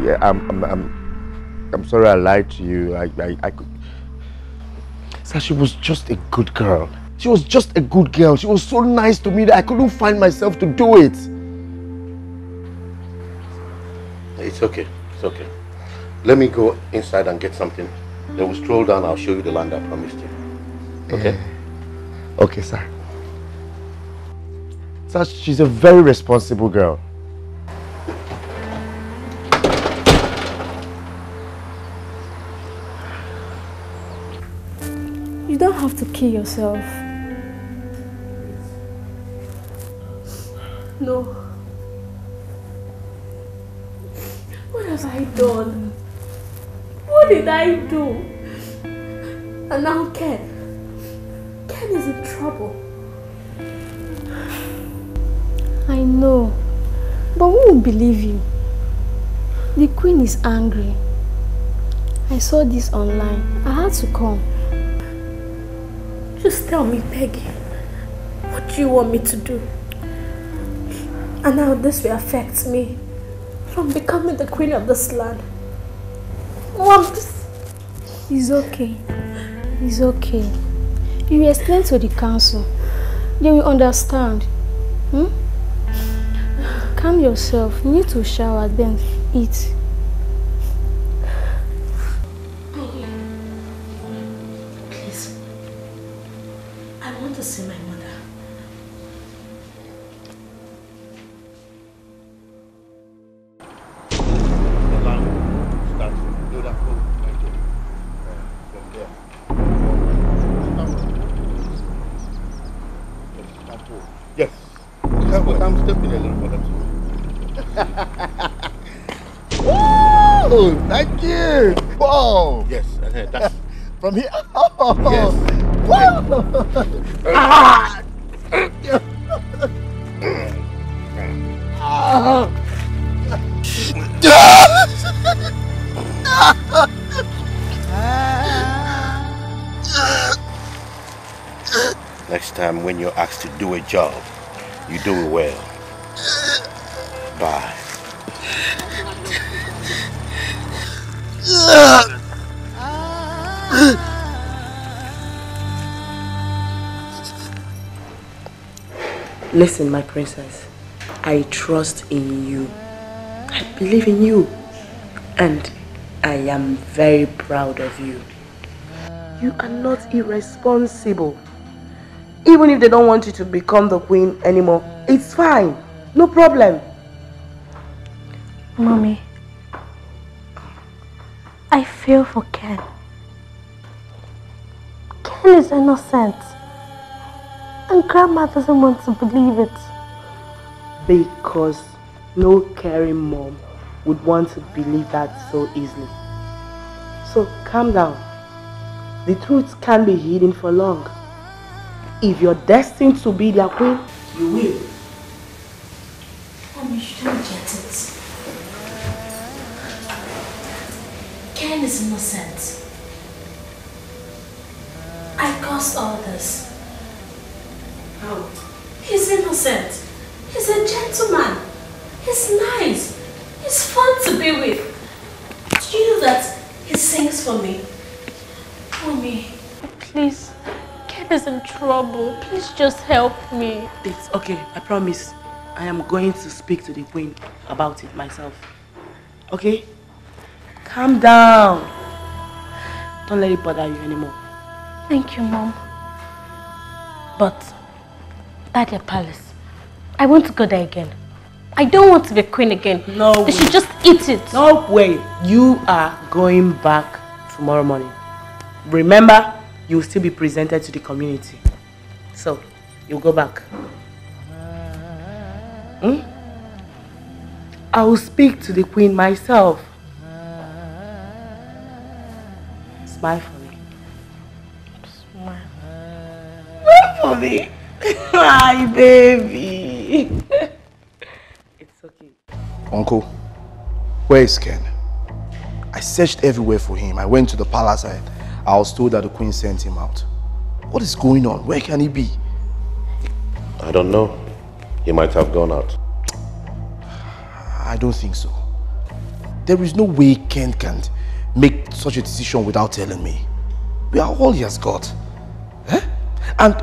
Yeah, I'm I'm I'm, I'm sorry I lied to you. I I, I could Sir, she was just a good girl. She was just a good girl. She was so nice to me that I couldn't find myself to do it. It's okay. It's okay. Let me go inside and get something. Then we'll stroll down. I'll show you the land I promised you. Okay? Okay, sir. Sir, she's a very responsible girl. You don't have to kill yourself. No. What have I done? What did I do? And now Ken. Ken is in trouble. I know. But who will believe you? The queen is angry. I saw this online. I had to come. Just tell me, Peggy. What do you want me to do? And how this will affect me from becoming the queen of this land. Just... It's okay. It's okay. You will explain to the council. They will understand. Hmm? Calm yourself. You need to shower, then eat. Do a job, you do it well. Bye. Listen, my princess. I trust in you. I believe in you. And I am very proud of you. You are not irresponsible. Even if they don't want you to become the queen anymore, it's fine. No problem. Mommy, I feel for Ken. Ken is innocent. And Grandma doesn't want to believe it. Because no caring mom would want to believe that so easily. So calm down. The truth can't be hidden for long. If you're destined to be their queen, you will. Mommy, you don't get it. Ken is innocent. I caused all this. How? He's innocent. He's a gentleman. He's nice. He's fun to be with. Do you know that he sings for me? Mommy. Please, Ken is in trouble. Please just help me. It's okay, I promise. I am going to speak to the queen about it myself. Okay? Calm down. Don't let it bother you anymore. Thank you, Mom. But the palace, I want to go there again. I don't want to be queen again. No I should just eat it. No way. You are going back tomorrow morning. Remember, you will still be presented to the community. So, you'll go back. Hmm? I will speak to the queen myself. Smile for me. Smile. Smile for me. Hi, baby. it's okay. Uncle, where is Ken? I searched everywhere for him. I went to the palace and I was told that the queen sent him out. What is going on? Where can he be? I don't know. He might have gone out. I don't think so. There is no way Ken can make such a decision without telling me. We are all he has got. Eh? And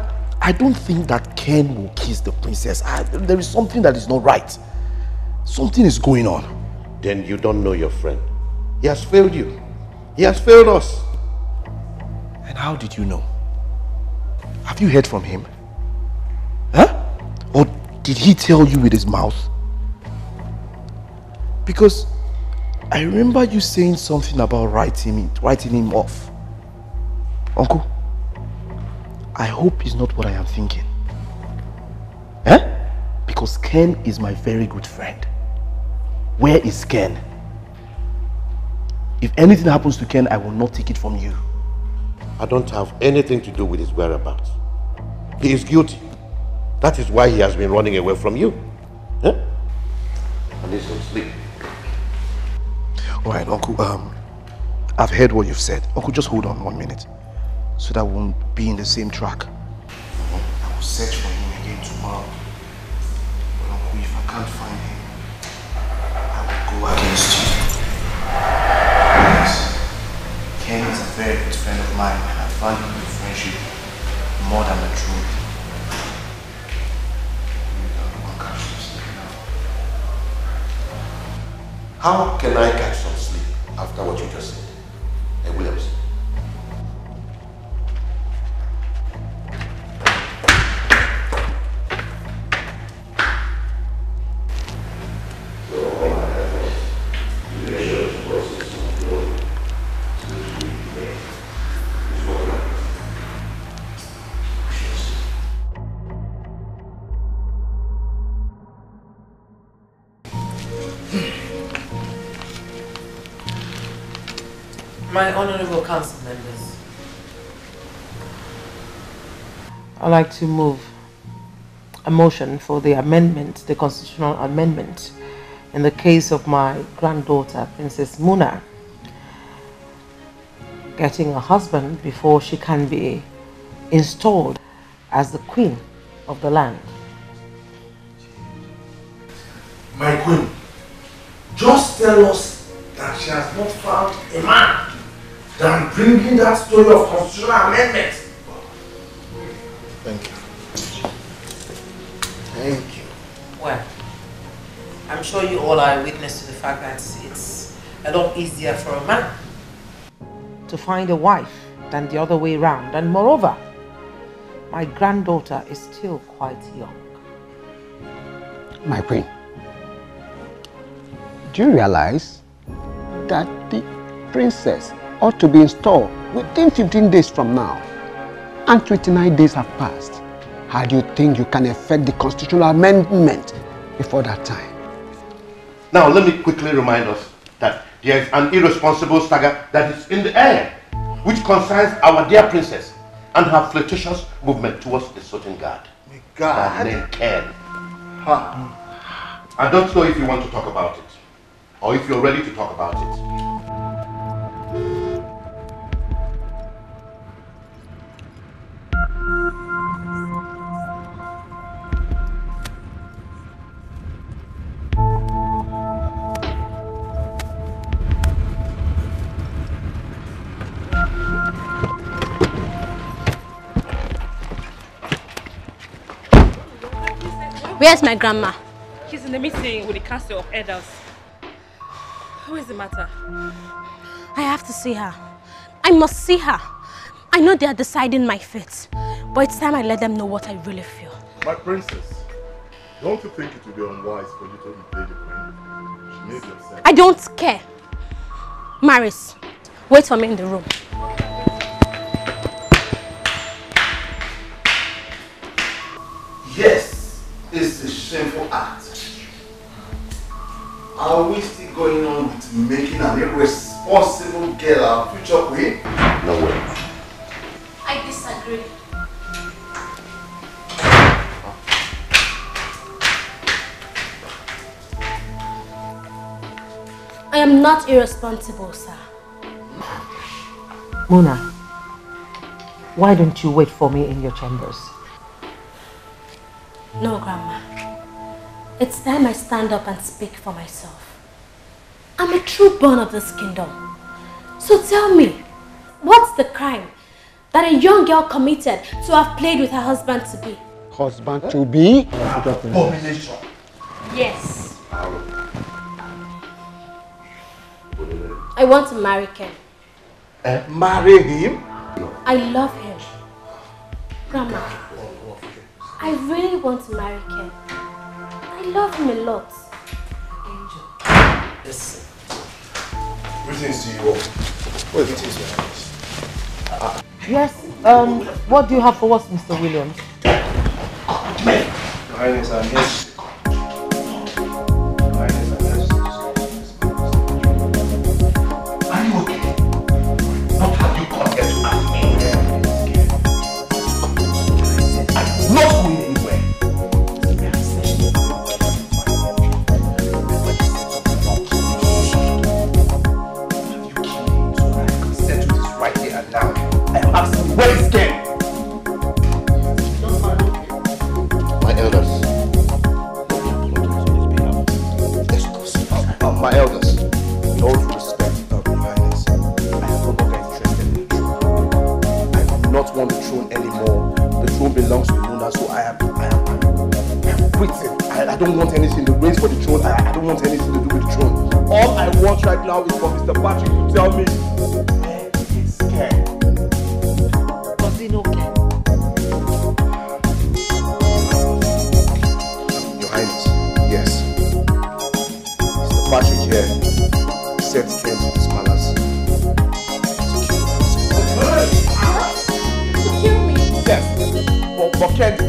I don't think that Ken will kiss the princess. I, there is something that is not right. Something is going on. Then you don't know your friend. He has failed you. He has failed us. How did you know? Have you heard from him? Huh? Or did he tell you with his mouth? Because I remember you saying something about writing him, writing him off. Uncle, I hope it's not what I am thinking. Eh? Because Ken is my very good friend. Where is Ken? If anything happens to Ken, I will not take it from you. I don't have anything to do with his whereabouts. He is guilty. That is why he has been running away from you. Huh? I need some sleep. All right, Uncle. Um, I've heard what you've said. Uncle, just hold on one minute, so that we won't be in the same track. I will search for him again tomorrow. But Uncle, if I can't find him, I will go against you. Ken is a very good friend of mine, and I value the friendship more than the truth. How can I catch some sleep after what you just said? Hey, Williams. My honorable council members, I'd like to move a motion for the amendment, the constitutional amendment, in the case of my granddaughter, Princess Muna, getting a husband before she can be installed as the queen of the land. My queen, just tell us that she has not found a man than bringing that story of constitutional amendment. Thank you. Thank you. Well, I'm sure you all are witness to the fact that it's a lot easier for a man to find a wife than the other way around. And moreover, my granddaughter is still quite young. My queen, do you realize that the princess ought to be installed within 15 days from now? And 29 days have passed. How do you think you can effect the constitutional amendment before that time? Now, let me quickly remind us that there is an irresponsible stagger that is in the air, which concerns our dear princess and her flirtatious movement towards a certain guard. God. Named Ken. I don't know if you want to talk about it, or if you're ready to talk about it. Where's my grandma? She's in the meeting with the Council of Elders. Who is the matter? I have to see her. I must see her. I know they are deciding my fate, but it's time I let them know what I really feel. My princess, don't you think it would be unwise for you to invade the queen? She needs your sense. I don't care. Maris, wait for me in the room. Yes, it's a shameful act. Are we still going on with making an irresponsible girl our future queen? No way. I disagree. I am not irresponsible, sir. Mona, why don't you wait for me in your chambers? No, Grandma. It's time I stand up and speak for myself. I'm a true born of this kingdom. So tell me, what's the crime that a young girl committed to have played with her husband to be? Husband to be? Abomination. Yes. I want to marry Ken. Eh, marry him? I love him. Grandma, I really want to marry Ken. I love him a lot. Angel. Listen. Greetings to you all. What greetings, Your Highness. Uh, yes, um, what do you have for us, Mr. Williams? Your Highness, I'm on the throne anymore. The throne belongs to Luna, so I am, I am, I am quitting. I, I don't want anything. The race for the throne, I, I don't want anything to do with the throne. All I want right now is for Mr. Patrick to tell me, he? Your Highness, yes. Mr. Patrick here said strength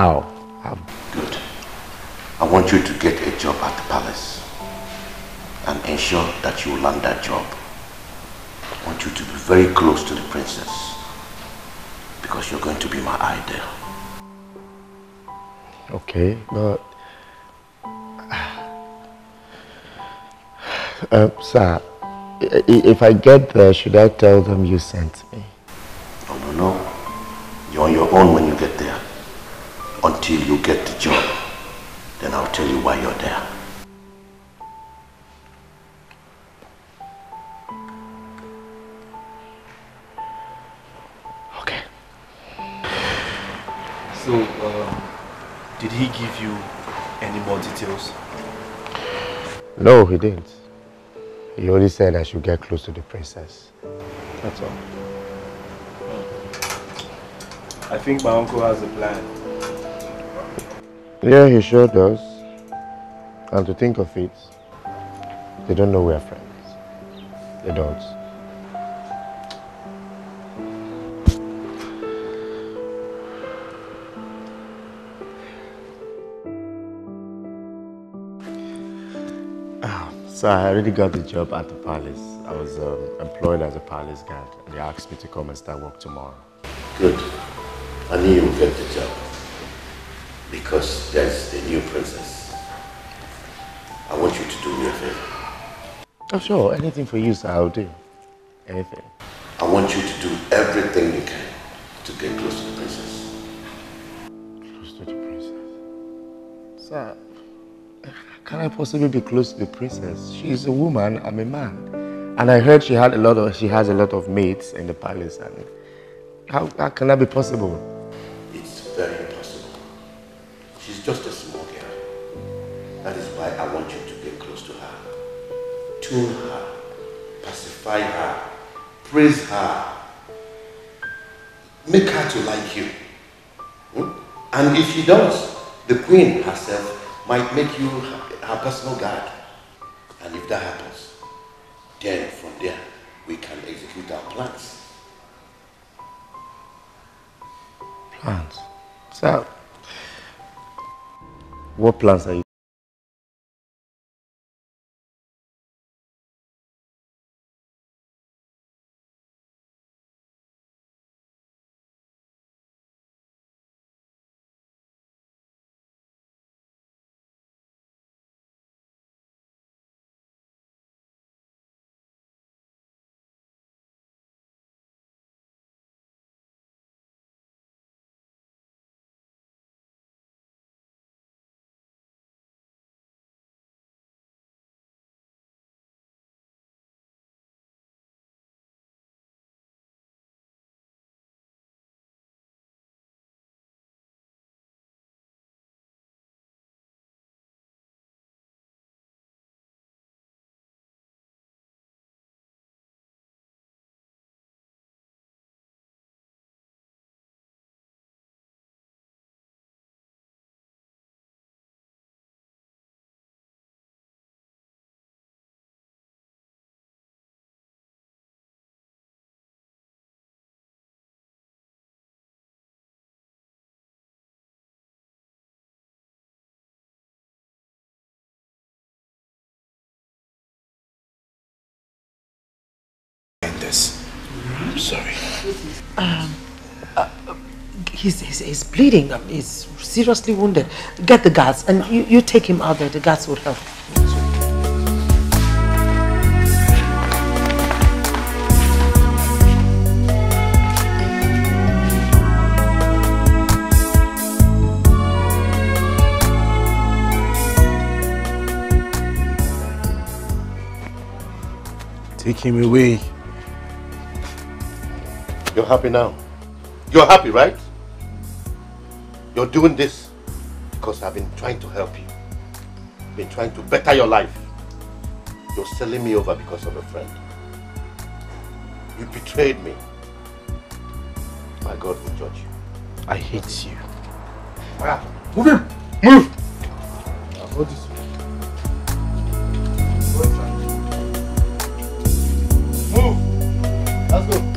How? Good. I want you to get a job at the palace and ensure that you land that job. I want you to be very close to the princess because you're going to be my idol. Okay, but... Uh, sir, if I get there, should I tell them you sent me? Until you get the job. Then I'll tell you why you're there. Okay. So, um, did he give you any more details? No, he didn't. He only said I should get close to the princess. That's all. I think my uncle has a plan. Yeah, he sure does. And to think of it, they don't know we're friends. They don't. Ah, so I already got the job at the palace. I was um, employed as a palace guard and they asked me to come and start work tomorrow. Good. I knew you would get the job. Because there's the new princess. I want you to do me a favor. Oh, sure. Anything for you, sir, I'll do. Anything. I want you to do everything you can to get close to the princess. Close to the princess? Sir, can I possibly be close to the princess? She's a woman, I'm a man. And I heard she had a lot of she has a lot of mates in the palace and how, how can that be possible? It's very. She's just a small girl. That is why I want you to get close to her. Tune her. Pacify her. Praise her. Make her to like you. Hmm? And if she does, the queen herself might make you her, personal guard. And if that happens, then from there, we can execute our plans. Plans? Sir, what plans are you? This. I'm sorry. Um, uh, he's, he's, he's bleeding. Um, He's seriously wounded. Get the guards and you, you take him out there. The guards will help. Take him away. You're happy now. You're happy, right? You're doing this because I've been trying to help you. Been trying to better your life. You're selling me over because of a friend. You betrayed me. My God will judge you. I hate you. Ah, move him! Move! Now hold this. Move! Let's go.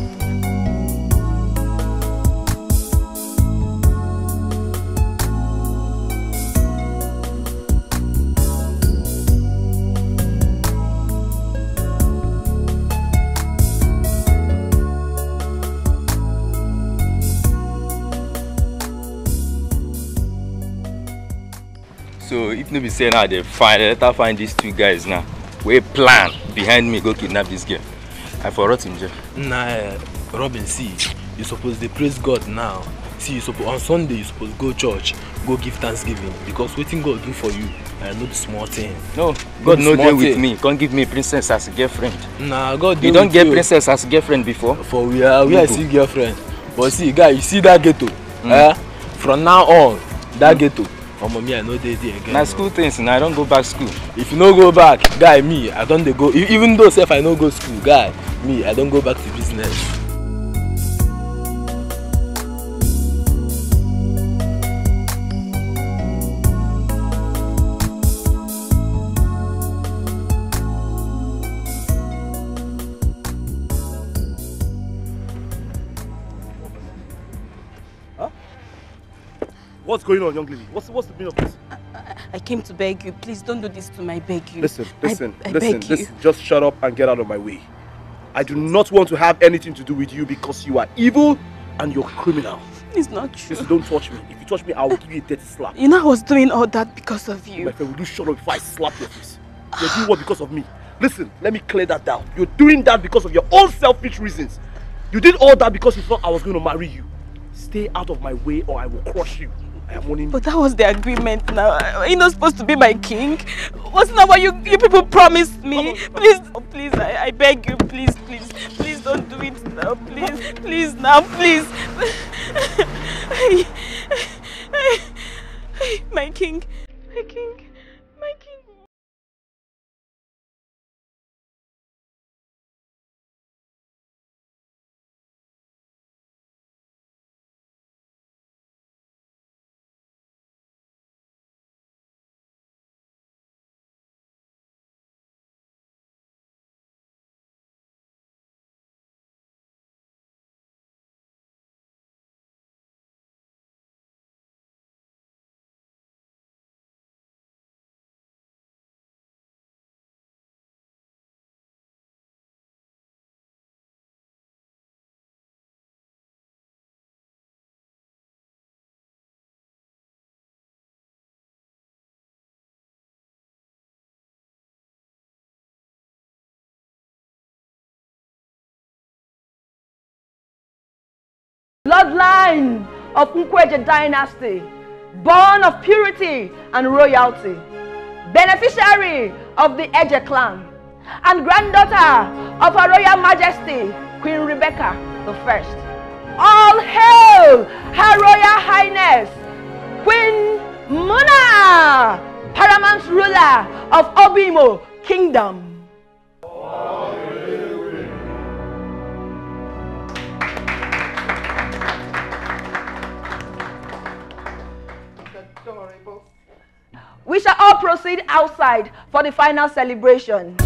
No be say now they find, let her find these two guys now. We plan behind me go kidnap this girl. I for rot in jail. Nah, eh, Robin, see, you suppose dey praise God now. See, you suppose on Sunday you suppose go church, go give thanksgiving because wetin God do for you, I know the small thing. No, God be no dey with me. Come give me princess as girlfriend. Nah, God dey You don with get you. princess as girlfriend before? For where? Where I Who see girlfriend. But see, guy, you see that ghetto? Mm. Eh? From now on, that ghetto, omo me, I no dey there again. Na school things na I don go back school. If you no go back, guy, me, I don dey go. e- Even though sef I no go school, guy, me, I don go back to business. What's going on, young lady? What's what's the meaning of this? I came to beg you. Please don't do this to me. I beg you. Listen, listen, I, listen, listen. Just shut up and get out of my way. I do not want to have anything to do with you because you are evil and you're criminal. It's not true. Listen, don't touch me. If you touch me, I will give you a dirty slap. You know I was doing all that because of you. My friend, will you shut up before I slap your face? You're doing what because of me? Listen, let me clear that down. You're doing that because of your own selfish reasons. You did all that because you thought I was going to marry you. Stay out of my way or I will crush you. You. But that was the agreement now. Are you not supposed to be my king? Wasn't that what you, you people promised me? Please, oh, please, I, I beg you, please, please, please don't do it now, please, please now, please. my king, my king, bloodline of Nkweje dynasty, born of purity and royalty, beneficiary of the Eje clan, and granddaughter of Her Royal Majesty Queen Rebecca the First. All hail Her Royal Highness Queen Muna, paramount ruler of Obimo Kingdom. We shall all proceed outside for the final celebration.